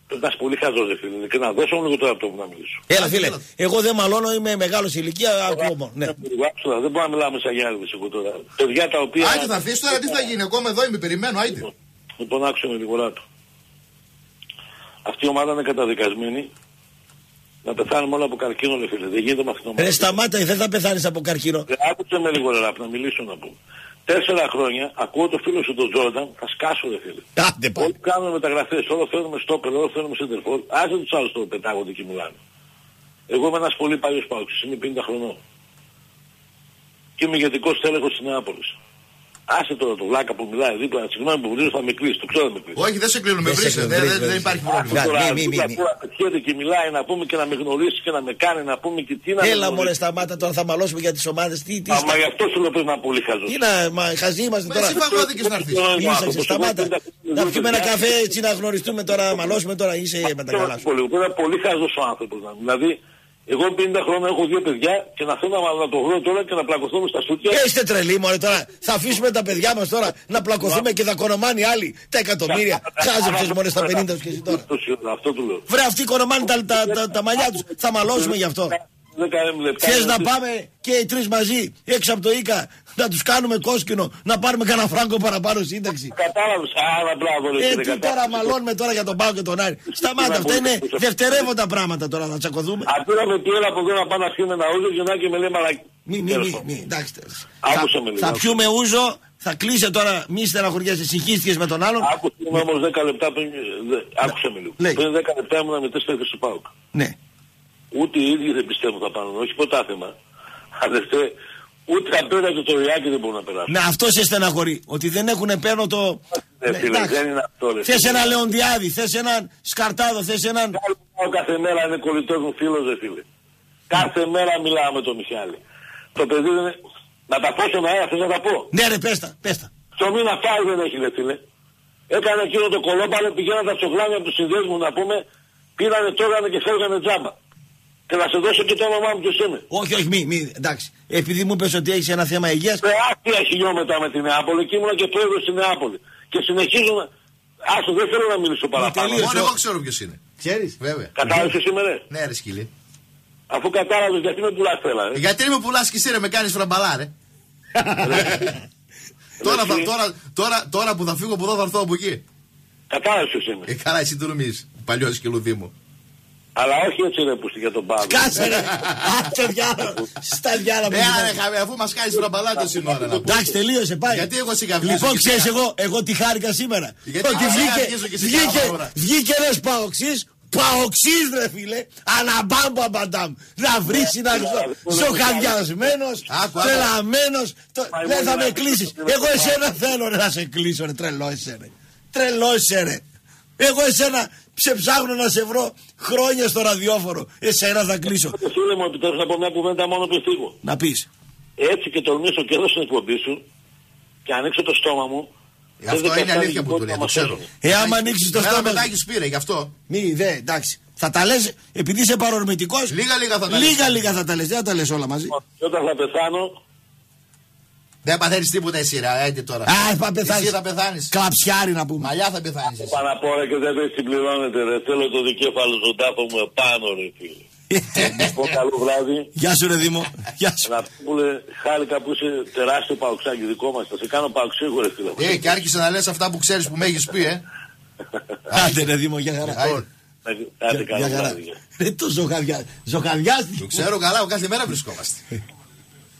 Πρέπει να είσαι πολύ χαζός, δε φίλε. Και να δώσω μου λίγο τώρα αυτό που να μιλήσω. Έλα, φίλε. Εγώ δεν μαλώνω, είμαι μεγάλος σε ηλικία. Ακούω μόνο. Ναι. Άκουσα, δεν μπορώ να μιλάμε σαν γιάριδες εγώ τώρα. Παιδιά τα οποία... Άιντε, θα αφήσεις τώρα, τι θα γίνει. Ακόμα εδώ είμαι, περιμένω, άιντε. Λοιπόν, άκουσα με λίγο ράτο. Αυτή η ομάδα είναι καταδικασμένη να πεθάνουμε όλα από καρκίνο, ρε φίλε. Δεν γίνεται με αυτήν την ομάδα. Ρε σταμάτα, δεν θα πεθάνεις από καρκίνο. Ε, Άκουσε με λίγο ρε ράπ, να μιλήσω να πούμε. Τέσσερα χρόνια ακούω το φίλο σου τον Τζόρνταν, θα σκάσω ρε φίλε. Άντε πάλι. Όλοι κάνουμε μεταγραφές, όλο φέρνουμε στόπερ, όλο φέρνουμε σέντερφορ. Άσε τους άλλους τώρα πετάγονται και μιλάνε. Εγώ είμαι ένας πολύ παλιός πάουξης, είμαι 50 χρονών. Και είμαι ηγετικός τέλεχος της Νεάπολης. Άσε τώρα το βλάκα που μιλάει δίπλα, συγγνώμη που βρίζω θα με κλείσει, το ξέρω να με κλείσει. Όχι, δεν σε κλείνουμε, Δεν σε βρίσκε. κλείνουμε, Δεν βρίσκε, δεν βρίσκε. υπάρχει πρόβλημα. Βγάλε. Τώρα, μη, μη, δίπλα μη. τώρα πετιέται και μιλάει να πούμε και να με γνωρίσει και να με κάνει να πούμε και τι να με Έλα μωρέ γνωρίσει. σταμάτα τώρα θα μαλώσουμε για τις ομάδες. Τι, τι, Α, Μα γι' αυτό σου λέω πρέπει να είναι πολύ χαζός. τι να, μα χαζοί είμαστε Μα τώρα. εσύ φαγώδηκες να έρθεις. Ήσαξε, σταμάτα. Να πιούμε ένα καφέ έτσι να γνωριστούμε τώρα, να μαλώσουμε τώρα, είσαι με τα καλά σου. Πολύ, πρέπει να είναι πολύ χαζός ο άνθρωπος. να- Δηλαδή, εγώ 50 χρόνια έχω δύο παιδιά και να θέλω να, να το βρω τώρα και να πλακωθούμε στα σούτια. Ε, Είστε τρελοί μωρέ τώρα. Θα αφήσουμε τα παιδιά μας τώρα να πλακωθούμε και θα κονομάνει άλλοι τα εκατομμύρια. Χάζεψες μωρέ στα 50 σου και εσύ τώρα. Αυτό σου- Αυτό του λέω. Βρε αυτοί κονομάνει τα, τα, τα, τα μαλλιά τους. Θα μαλώσουμε γι' αυτό. Δέκα λεπτά. Θες να πάμε και οι τρεις μαζί έξω από το Ίκα να τους κάνουμε κόσκινο να πάρουμε κανένα φράγκο παραπάνω σύνταξη. Κατάλαβες. Άρα μπράβο ρε Ε, κύριε, τι κατάλαβες. τώρα μαλώνουμε τώρα για τον Πάο και τον Άρη. Σταμάτα, αυτά είναι δευτερεύοντα πράγματα τώρα να τσακωθούμε. Αντί να με πει έλα από εδώ να πάω να πιούμε ένα ούζο, γυρνάει και με λέει μαλακή. Μη, μη, μη, μη, εντάξει. τέλος. Άκουσε Θα- με λίγο. Θα πιούμε ούζο, θα κλείσει τώρα, μη στεναχωριέσαι, συγχύστηκες με τον άλλον. Άκουσε με όμως 10 λεπτά πριν, δε- άκουσε με λίγο. Λέει. Πριν 10 λεπτά ήμουν με τέσσερα του ΠΑΟΚ. Ναι. Ούτε οι ίδιοι δεν πιστεύουν θα πάνε, όχι ποτάθεμα. Αδερφέ, ούτε απέναντι το Ιάκη δεν μπορούν να περάσουν. Ναι, αυτό σε στεναχωρεί. Ότι δεν έχουν παίρνω το. Ναι, φίλε, εντάξει. δεν είναι αυτό. ρε. Θες ένα Λεοντιάδη, θες έναν Σκαρτάδο, θες έναν. Ο κάθε μέρα είναι κολλητός μου φίλος, ρε φίλε. Κάθε μέρα μιλάω με τον Μιχάλη. Το παιδί δεν είναι... Να τα πω στον αέρα, θες να τα πω; Ναι, ρε, πες τα, πες τα. Στο μήνα φάει δεν έχει, ρε φίλε. Έκανε εκείνο το κολόμπαλο, πηγαίναν τα τσοκλάνια από τους συνδέσμους να πούμε, πήρανε, τρώγανε και φεύγανε τζάμπα. Και να σε δώσω και το όνομά μου ποιος είμαι. Όχι, όχι, μη, μη, εντάξει. Επειδή μου πες ότι έχεις ένα θέμα υγείας, Με άκρια χιλιό μετά με τη Νεάπολη και ήμουνα και πρόεδρος στη Νεάπολης. Και συνεχίζω να... Άσο, δεν θέλω να μιλήσω παραπάνω. τελείωσε. Μόνο εγώ ξέρω ποιος είναι. ξέρεις; Βέβαια. Κατάλαβες σήμερα. Ναι, ρε σκυλί. Αφού κατάλαβες γιατί με πουλάς θέλα. Ε. Γιατί δεν με πουλάς και εσύ ρε, με κάνεις φραμπαλά, ρε. τώρα, θα, τώρα, τώρα, τώρα που θα φύγω από εδώ θα έρθω από εκεί. Κατάλαβες ποιος είμαι. Ε, καλά, εσύ του νομίζεις. Παλιός σκυλουδί μου. Αλλά όχι έτσι ρε που για τον Παύλο. Κάτσε ρε, άτσε διάλα, στα διάλα μου. Ε, άρα, χαμε, αφού μας κάνει φραμπαλά το σύνορα να πούμε. Εντάξει, τελείωσε, πάει. Γιατί εγώ συγκαβλίζω Λοιπόν, και ξέρεις πέρα. εγώ, εγώ τι χάρηκα σήμερα. Γιατί ότι εγώ βγήκε, αρχίζω και σε βγήκε, κάνω ώρα. βγήκε ένας παοξής, παοξής ρε φίλε, αναμπάμπα μπαντάμ. Να βρεις να ζωχαδιασμένο, Άκου, άκου. τρελαμένος. Δεν θα με να- κλείσεις. Εγώ εσένα θέλω ρε, να σε κλείσω, ρε, τρελό είσαι, ρε. Τρελό είσαι, ρε. Εγώ εσένα σε ψάχνω να σε βρω χρόνια στο ραδιόφωνο. Εσένα θα κλείσω. Φίλε μου, επιτρέψει να πω μια κουβέντα μόνο πριν φύγω. Να πεις. Έτσι και τολμήσω και εδώ στην εκπομπή σου και ανοίξω το στόμα μου. Ε, Αυτό δεν είναι θα αλήθεια κάνει που του τίποτα λέει, να το μας ξέρω. έρθουν. Ε, άμα ανοίξεις το Μέρα στόμα. μετά έχεις πήρε, γι' αυτό. Μη, δε, εντάξει. Θα τα λες, επειδή είσαι παρορμητικός. Λίγα λίγα θα τα λες. Λίγα λίγα θα τα λες. Δεν θα τα λες όλα μαζί. Και όταν θα πεθάνω, Δεν παθαίνεις τίποτα εσύ, ρε, έντε τώρα. Α, θα πεθάνεις. Εσύ θα πεθάνεις. Κλαψιάρι να πούμε. Μαλλιά θα πεθάνεις. πάνω απ' όλα και δεν δεν συμπληρώνεται ρε. Θέλω το δικέφαλο στον τάφο μου επάνω ρε φίλε. Να σου πω καλό βράδυ. Γεια σου, ρε Δήμο. Γεια σου. Ναυτόπουλε, χάρηκα που είσαι τεράστιο παουξάκι δικό μας. Θα σε κάνω παουξίγο, ρε φίλε. Ε, και άρχισε να λες αυτά που ξέρεις που με έχεις πει, ε. Άντε, ρε Δήμο, για χαρά. Λοιπόν, Άντε, Για- καλό για χαρά. βράδυ. Ρε το ζωχαδιά. Ζωχαδιάστη. Το ξέρω καλά, κάθε μέρα βρισκόμαστε.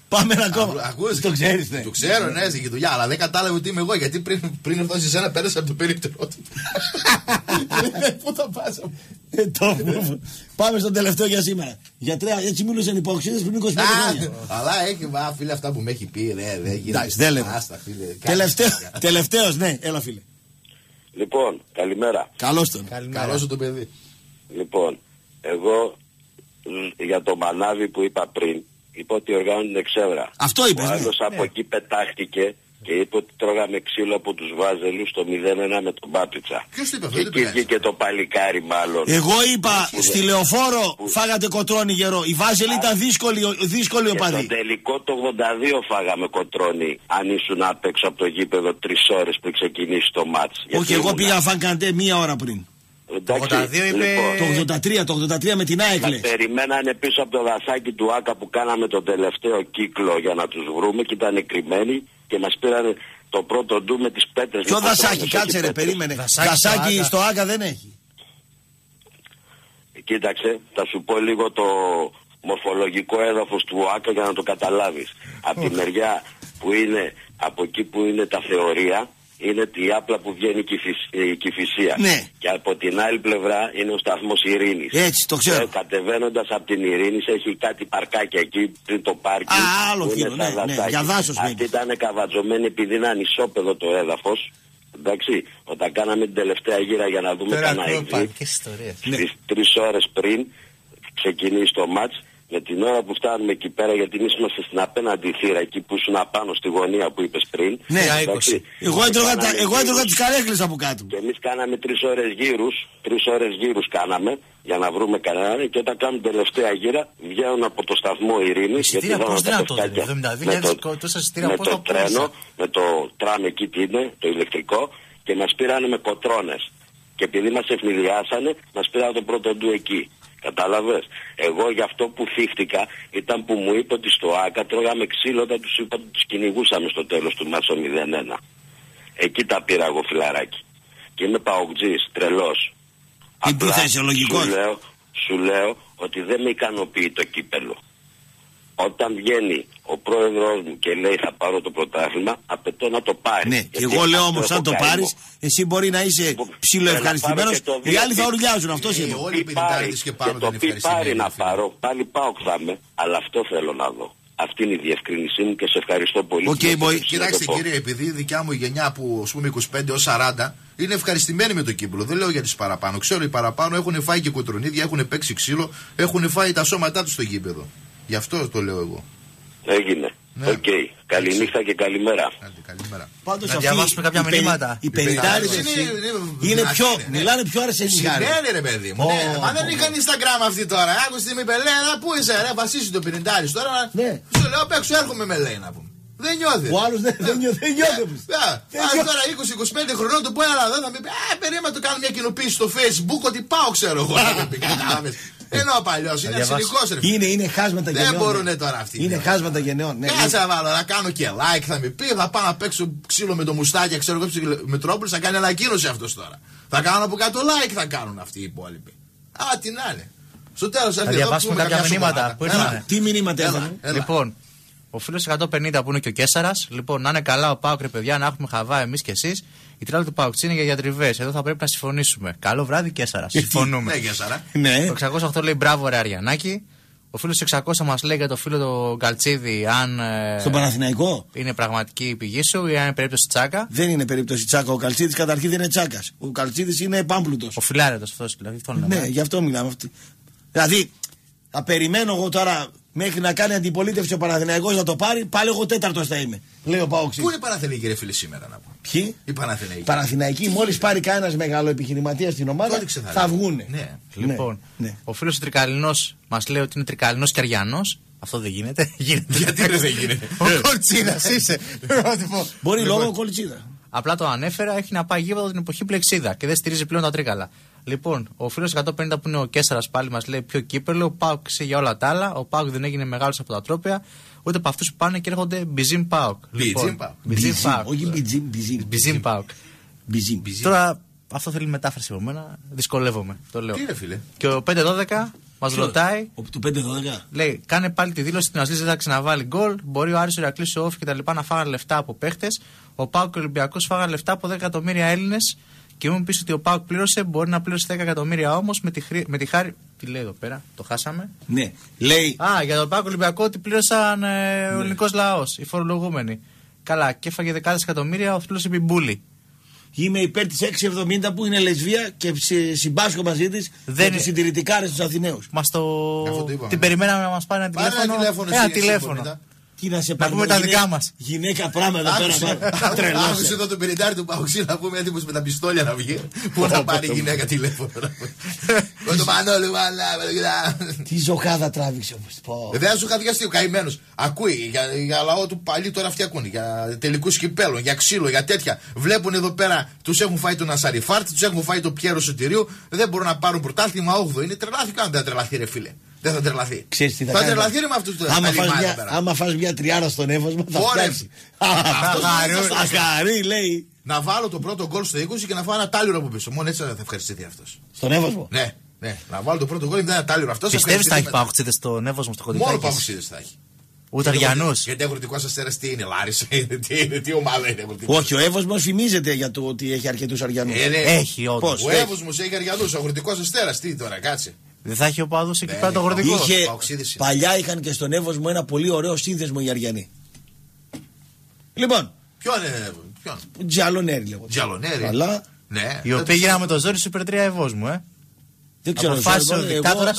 Πάμε ένα ακόμα. Ακούς, Το ξέρεις, ναι. Το ξέρω, ναι, στη δουλειά, αλλά δεν κατάλαβε ότι είμαι εγώ. Γιατί πριν, πριν έρθω σε σένα πέρασα από το περίπτερό του. Πού θα πάσα μου. Ε, το βούβο. Πάμε στο τελευταίο για σήμερα. Γιατρέα, έτσι μιλούσαν οι υποξίδε πριν 25 χρόνια. Αλλά έχει, μα, φίλε, αυτά που με έχει πει, ρε, δεν γίνεται. Εντάξει, δεν λέμε. Άστα, φίλε. Τελευταίο, τελευταίος, ναι, έλα φίλε. Λοιπόν, καλημέρα. Καλώς τον. Καλό σου το παιδί. Λοιπόν, εγώ μ, για το μανάβι που είπα πριν, είπα ότι οργάνωνε την εξέδρα. Αυτό είπες, Ο ναι. άλλος από εκεί πετάχτηκε και είπε ότι τρώγαμε ξύλο από τους βάζελους το 0-1 με τον Πάπιτσα. Ποιος το είπε αυτό, Και δεν το εκεί πειράζει. βγήκε το παλικάρι μάλλον. Εγώ είπα στη λεωφόρο φάγατε κοτρόνι γερό. Η Βάζελ ήταν δύσκολη, δύσκολη Και οπαδή. στον τελικό το 82 φάγαμε κοτρόνι αν ήσουν απ' έξω από το γήπεδο τρεις ώρες πριν ξεκινήσει το μάτς. Όχι, Γιατί εγώ ήμουνα- πήγα φαν καντέ μία ώρα πριν. Εντάξει, 82 είπε- λοιπόν, Το 83, το 83 με την ΑΕΚ Μας λες. περιμένανε πίσω από το δασάκι του Άκα που κάναμε τον τελευταίο κύκλο για να τους βρούμε και ήταν κρυμμένοι και μας πήρανε το πρώτο ντου με τις πέτρες. Ποιο με δασάκι, πατρώνες, όχι κάτσε ρε, πέτρες. περίμενε. Δασάκι Δασάκι στο στο Άκα δεν έχει. Κοίταξε, θα σου πω λίγο το μορφολογικό έδαφος του ΟΑΚΑ για να το καταλάβεις. Από τη μεριά που είναι, από εκεί που είναι τα θεωρία, είναι η άπλα που βγαίνει η Κηφισ- η Κηφισία. Ναι. Και από την άλλη πλευρά είναι ο σταθμός Ειρήνης. Έτσι, το ξέρω. Και κατεβαίνοντας από την Ειρήνη έχει κάτι παρκάκια εκεί πριν το πάρκι. Α, άλλο που είναι κύριο, σαν ναι, ναι, δασάκι. για δάσος Αυτή μένει. ήταν καβατζωμένη επειδή είναι ανισόπεδο το έδαφος. Εντάξει, όταν κάναμε την τελευταία γύρα για να δούμε Τώρα κανένα ακούω exit, παπικές ιστορίες. στις τρεις ώρες πριν ξεκινήσει το μάτς με την ώρα που φτάνουμε εκεί πέρα γιατί εμείς είμαστε στην απέναντι θύρα εκεί που ήσουν απάνω στη γωνία που είπες πριν. Ναι, Εντάξει, Εγώ έτρωγα, τα, κάναμε εγώ έτρωγα γύρους. τις καρέκλες από κάτω. και εμείς κάναμε τρεις ώρες γύρους τρεις ώρες γύρους κάναμε για να βρούμε κανέναν. Και όταν κάνουμε την τελευταία γύρα βγαίνουν από το σταθμό Ειρήνης Εισιτήρια γιατί πώς ήταν τα δίναν τότε, πεσκάκια 72.000 με το- τόσα εισιτήρια με πώς το τα πούλησαν. τρένο με το τραμ εκεί τι είναι το ηλεκτρικό και μας πήρανε με κοτρώνες. Και επειδή μας ευνηδιάσανε μας πήραν το πρώτο ντου εκεί Κατάλαβες; Εγώ γι' αυτό που θύχτηκα ήταν που μου είπε ότι στο ΆΚΑ τρώγαμε ξύλο όταν τους είπα ότι τους κυνηγούσαμε στο τέλος του μάτσο 0-1. Εκεί τα πήρα εγώ φιλαράκι. Και είμαι παοκτζής, τρελός. Τι τι Απλά θα είσαι λογικός. Σου λέω, σου λέω ότι δεν με ικανοποιεί το κύπελο. Όταν βγαίνει ο πρόεδρος μου και λέει θα πάρω το πρωτάθλημα, απαιτώ να το πάρει. Ναι, και Γιατί εγώ λέω αυτό όμως, έχω αν το καημό. πάρεις, εσύ μπορεί να είσαι ψηλό ευχαριστημένο. και το Οι άλλοι θα δύο. ουρλιάζουν. Αυτός Ε, είναι. όλοι οι πει πάρει, πενηντάριδες και πάνω και δεν το πει ευχαριστημένοι, πάρει να φίλε. πάρω, πάλι πάω ξάμε, αλλά αυτό θέλω να δω. Αυτή είναι η διευκρίνησή μου και σε ευχαριστώ πολύ. Οκ, που με boy. επιτρέψεις να Κοιτάξτε το πω. κύριε, επειδή η δικιά μου γενιά που ας πούμε 25 έως 40 είναι ευχαριστημένοι με το κύπελο. Δεν λέω για τις παραπάνω. Ξέρω οι παραπάνω έχουν φάει και κοτρονίδια, έχουν παίξει ξύλο, έχουν φάει τα σώματά τους στο γήπεδο. Γι' αυτό το λέω εγώ. Έγινε. Ναι. Οκ. Καληνύχτα και καλημέρα. Άντε, καλημέρα. Πάντως Να αυτοί διαβάσουμε κάποια οι πεν- μηνύματα. Οι πενηντάριδες Είναι- είναι, είναι- είναι δυνατοί πιο. είναι, ναι. Μιλάνε πιο αρσενικά. ρε. Σημαίνει ρε παιδί μου. Ω, ναι. Μα δεν ω, είχαν Instagram αυτή τώρα. Άκουσε τι με είπε, λέει, «Έλα, πού είσαι, ρε, βασίσει το 50 τώρα. Ναι. Σου λέω, απ' έξω έρχομαι με λέει να πούμε. Δεν νιώθεις. Ο άλλος δεν- δεν νιώθει, δεν νιώθει. όμως. Δεν Αν νιώθει. τώρα 20-25 χρονών του πω ένα εδώ θα μου πει Α, περίμενα του κάνω μια κοινοποίηση στο facebook ότι πάω ξέρω εγώ. Θα μου πει, κατάλαβες. Ενώ ο παλιός είναι διαβάσω. ασυνικό ρε. φίλε. Είναι, είναι χάσματα Δεν γενναιών. μπορούνε ναι. τώρα αυτοί. Είναι χάσματα γενναιών. ναι. Κάτσε να βάλω, να κάνω και like θα με πει. Θα πάω να παίξω ξύλο με το μουστάκι, ξέρω εγώ, ψιλο- Μετρόπολη, θα κάνει ανακοίνωση αυτός τώρα. Θα κάνω από κάτω like θα κάνουν αυτοί οι υπόλοιποι. Α, την άλλη. Στο τέλος θα Θα διαβάσουμε κάποια μηνύματα που ήρθαν. Τι μηνύματα Έλα, ήρθαν. έλα. Λοιπόν, ο φίλος 150 που είναι και ο Κέσσαρα. Λοιπόν, να είναι καλά ο Πάοκ, ρε παιδιά, να έχουμε χαβά εμείς και εσείς. Η τρέλα του Πάοκ είναι για διατριβέ. Εδώ θα πρέπει να συμφωνήσουμε. Καλό βράδυ, Κέσσαρα. Συμφωνούμε. Ναι, Κέσσαρα. Ναι. Ο 608 λέει μπράβο, ρε Αριανάκη. Ο φίλος 600 μας λέει για το φίλο του Γκαλτσίδη αν ε, Στον Παναθηναϊκό; είναι πραγματική η πηγή σου ή αν είναι περίπτωση τσάκα. δεν είναι περίπτωση τσάκα. Ο Καλτσίδη καταρχήν δεν είναι τσάκας. Ο Καλτσίδη είναι πάμπλουτος. Ο φιλάρετος αυτός δηλαδή. αυτόν λέμε. Ναι, γι' αυτό μιλάμε. Αυτή. Δηλαδή, θα περιμένω εγώ τώρα μέχρι να κάνει αντιπολίτευση ο Παναθηναϊκός να το πάρει, πάλι εγώ τέταρτος θα είμαι. Λέει ο Πάοξη. Πού είναι η Παναθηναϊκή ρε φίλε σήμερα να πω. Ποιοι; Η Παναθηναϊκή. Οι Παναθηναϊκοί, μόλις πάρει κανένας μεγάλο επιχειρηματία στην ομάδα, Τότε ξεθαρρύνει. θα βγούνε. Ναι. Λοιπόν, ναι. ο φίλος του Τρικαλινός μας λέει ότι είναι Τρικαλινός και Αριανός. Αυτό δεν γίνεται. γίνεται. Γιατί ρε, δεν γίνεται; Ο Κορτσίνα είσαι. Λοιπόν, Μπορεί λόγω κολτσίδα. Απλά το ανέφερα, έχει να πάει γήπεδο την εποχή πλεξίδα και δεν στηρίζει πλέον τα τρίκαλα. Λοιπόν, ο φίλος 150 που είναι ο Κέσσαρας πάλι μας λέει ποιο κύπελο. Ο ΠΑΟΚ ξέρει για όλα τα άλλα. Ο ΠΑΟΚ δεν έγινε μεγάλος από τα τρόπαια. Ούτε από αυτούς που πάνε και έρχονται Bizim ΠΑΟΚ. Bizim ΠΑΟΚ. Bizim Bizim, ΠΑΟΚ. όχι μπιτζίμ, bizim. Bizim ΠΑΟΚ. Bizim. Τώρα αυτό θέλει μετάφραση από μένα. Δυσκολεύομαι. Το λέω. Τι είναι, φίλε. Και ο 5-12 μας Ποιο; ρωτάει. Ο του 5-12. Λέει, κάνε πάλι τη δήλωση ότι ο Ναζί δεν θα ξαναβάλει γκολ. Μπορεί ο Άρης, ο Ηρακλής, ο ΟΦΗ και τα λοιπά να φάγανε λεφτά από παίχτες. Ο Πάουκ και ο Ολυμπιακός φάγανε λεφτά από 10 εκατομμύρια Έλληνες. Και μου πεις ότι ο Πάουκ πλήρωσε, μπορεί να πλήρωσε 10 εκατομμύρια όμως με, τη χρή- με τη χάρη. Τι λέει εδώ πέρα, το χάσαμε; Ναι, λέει. Α, για τον Πάουκ Ολυμπιακό ότι πλήρωσαν ε, ο ελληνικός λαός, οι φορολογούμενοι. Καλά, και έφαγε δεκάδες εκατομμύρια ο φίλος Επιμπούλη. Είμαι υπέρ της 670 που είναι λεσβία και συ- συμπάσχω μαζί της Δεν για είναι- του συντηρητικάρες τους Αθηναίους. Μας το. Αυτό το είπαμε. Την περιμέναμε να μας πάρει ένα Πάρε τηλέφωνο. ένα τηλέφωνο. Ένα εσύ, τηλέφωνο. 670. Τι να σε Να πάρει, πούμε τα γυναίκα- δικά μας. Γυναίκα πράγμα εδώ Άκουσε, πέρα. Τρελός. άκουσε εδώ τον πενιντάρι του Παουξή να πούμε έτοιμος με τα πιστόλια να βγει. Πού να πάρει η γυναίκα τηλέφωνο. Με το Μανώλη, μαλά. Τι ζωχάδα τράβηξε όμως. Δεν σου είχα διαστεί ο καημένος. Ακούει για, για λαό του παλιού τώρα αυτοί ακούνε. Για τελικούς κυπέλων, για ξύλο, για τέτοια. Βλέπουν εδώ πέρα, τους έχουν φάει τον Ασαριφάρτη, τους έχουν φάει το Πιέρο Σωτηρίου. Δεν μπορούν να πάρουν πρωτάθλημα 8. Είναι τρελάθηκαν. Δεν θα τρελαθεί, ρε φίλε. Δεν θα τρελαθεί. Ξέρεις τι θα θα κάνει. τρελαθεί ρε με αυτούς τους Άμα φας, λιμάνια μια, πέρα. άμα φας μια τριάρα στον έβασμα θα Ωρε. φτιάξει. Αυτός Αγαρί, είναι σωστός. αγαρί λέει. Να βάλω το πρώτο γκολ στο 20 και να φάω ένα τάλιρο από πίσω. Μόνο έτσι θα ευχαριστηθεί αυτός. Στον έβασμο. Ναι, ναι. Να βάλω το πρώτο γκολ και μετά ένα τάλιρο αυτός. Πιστεύεις θα έχει παγκοσίδε στον Εύωσμο στο Μόνο κοντινό. παγκοσίδε θα έχει. Ούτε Αριανού. Γιατί αγροτικό αστέρα τι είναι, Λάρισα. τι, είναι, τι ομάδα είναι αγροτικό. Όχι, ο έβασμο φημίζεται για το ότι έχει αρκετούς Αριανούς. Ε, ναι. Έχει, όντως. Πώς; Ο Εύωσμος έχει αριανούς, ο αγροτικό αστέρα. Τι τώρα, κάτσε. Δεν θα έχει ο παδός εκεί Δεν πέρα το έχει. αγροτικό. Είχε, Παοξίδης είναι. παλιά είχαν και στον έβασμο ένα πολύ ωραίο σύνδεσμο οι Αριανοί. Λοιπόν, Ποιον είναι, ποιον; Τζαλονέρι λέγονται. Τζαλονέρι. Αλλά Ναι. Οι οποίοι γίνανε με το ζόρι Super 3 Εύωσμου, ε. δεν ξέρω. Αποφάσισε ο εγώ- δικτάτορας.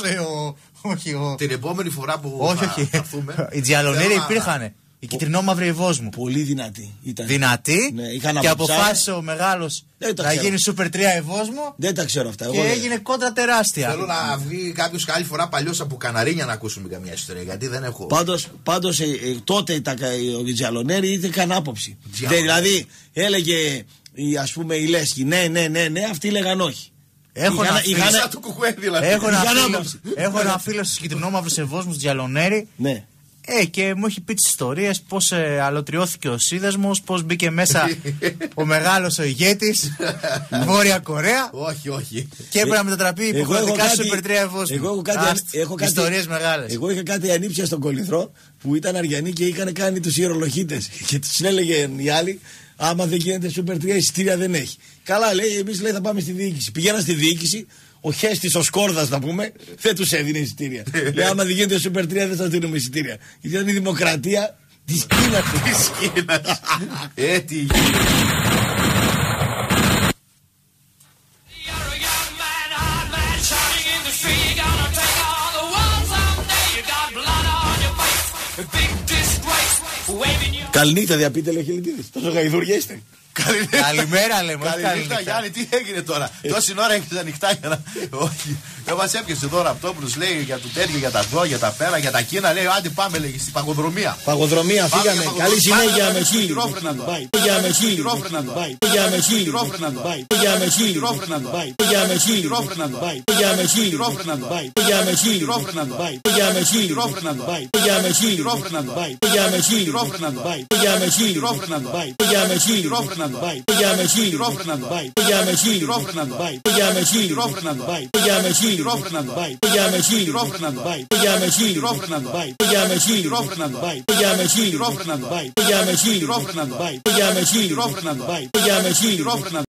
Όχι, ο. Την επόμενη φορά που Όχι, θα όχι. έρθουμε. Οι Τζιαλονέροι θέλω να- υπήρχαν. Οι κυτρινόμαυροι Εύωσμου. Πολύ δυνατή ήταν. Δυνατοί. Ναι, είχαν Και αποψάρι. αποφάσισε ο μεγάλος Δεν το να ξέρω. γίνει Super 3 Εύωσμου. Δεν τα ξέρω αυτά. Και εγώ δεν- έγινε κόντρα τεράστια. Θέλω να βγει κάποιος άλλη φορά παλιός από Καναρίνια να ακούσουμε καμιά ιστορία. Γιατί δεν έχω. Πάντως, πάντως ε, ε, τότε τα, ο Τζαλονέρη είχε καν άποψη. Τζιαλονέρη. Δεν, δηλαδή έλεγε η, ας πούμε η Λέσχη ναι, ναι, ναι, ναι, αυτοί έλεγαν όχι. Έχω Είχαν- ένα φίλο- είχαν- Σαν του κουκουέ δηλαδή. Έχω ένα Είχαν φίλο- άποψη. Έχω ένα φίλο στους κυτρινόμαυρους Ευόσμου Τζιαλονέρη. Ναι. Ε, και μου έχει πει τις ιστορίες, πώς ε, αλωτριώθηκε ο σύνδεσμος, πώς μπήκε μέσα ο μεγάλος ο ηγέτης, Βόρεια Κορέα. Όχι, όχι. Και έπρεπε να μετατραπεί Εγώ έχω υποχρεωτικά κάτι- στο Super 3 Ευόσμου. Εγώ έχω κάτι, έχω κάτι, Ιστορίες μεγάλες. Εγώ είχα κάτι ανήψια στον κολυθρό που ήταν αριανοί και είχαν κάνει τους ιερολογίτες. Και τους έλεγε οι άλλοι, άμα δεν γίνεται Super 3 εισιτήρια δεν έχει. Καλά, λέει, εμείς λέει θα πάμε στη διοίκηση. Πηγαίναν στη διοίκηση, ο Χέστης, ο Σκόρδας, να πούμε, δεν τους έδινε εισιτήρια. λέει, άμα δεν γίνεται Super 3 δεν σα δίνουμε εισιτήρια. Γιατί ήταν η δημοκρατία της Κίνας. Της Κίνας. Ε, τι γίνεται. Καληνύχτα διαπείτε, λέει ο Χιλιτίδη. Τόσο γαϊδούρια είστε. Καλημέρα λέμε, όχι Καληνύχτα, καληνύχτα. Γιάννη, τι έγινε τώρα. Τόση ώρα έχει ανοιχτά για να. Όχι. Δεν μα έπιασε τώρα αυτό που του λέει για το τέτοιο, για τα δω, για τα πέρα, για τα Κίνα. Λέει, άντε πάμε, λέγει, στην παγοδρομία. Παγοδρομία, Πάμε φύγαμε. για Καλή παγοδρομία. συνέχεια Πάμε με να χίλι. χειρόφρενα τώρα. Bye. Για με χίλι. Χειρόφρενα τώρα. Bye. Για με χίλι. Χειρόφρενα τώρα. Bye. Για με χίλι. Χειρόφρενα τώρα. Bye. Για με χίλι. Χειρόφρενα τώρα. Bye. Για με χίλι. Χειρόφρενα τώρα. Bye. Για με χίλι. Χειρόφρενα τώρα. Bye. Για με χίλι. Χειρόφρενα τώρα. Bye. Για με χίλι. Χειρόφρενα τώρα. Bye. Για με χίλι. Χειρόφρενα τώρα. Bye. Για με χίλι. Χειρόφρενα τώρα. Bye. Για με χίλι. Χειρόφρενα τώρα. Bye. Για με χίλι. Χειρόφρενα τώρα. Bye. Για με χίλι. Χειρόφρενα τώρα. Bye. Για με χίλι. Χειρόφρενα τώρα. Bye. Για με χίλι. Χειρόφρενα τώρα. Bye. Για με χίλι. Χειρόφρενα τώρα. Bye. Για με χίλι. Χειρόφρενα τώρα. Bye. Για με χίλι. Χειρόφρενα τώρα. Bye. Για με χίλι. Χειρόφρενα τώρα. Bye. Για με χίλι. Χειρόφρενα τώρα. Bye. Για με χίλι. Χειρόφρενα τώρα.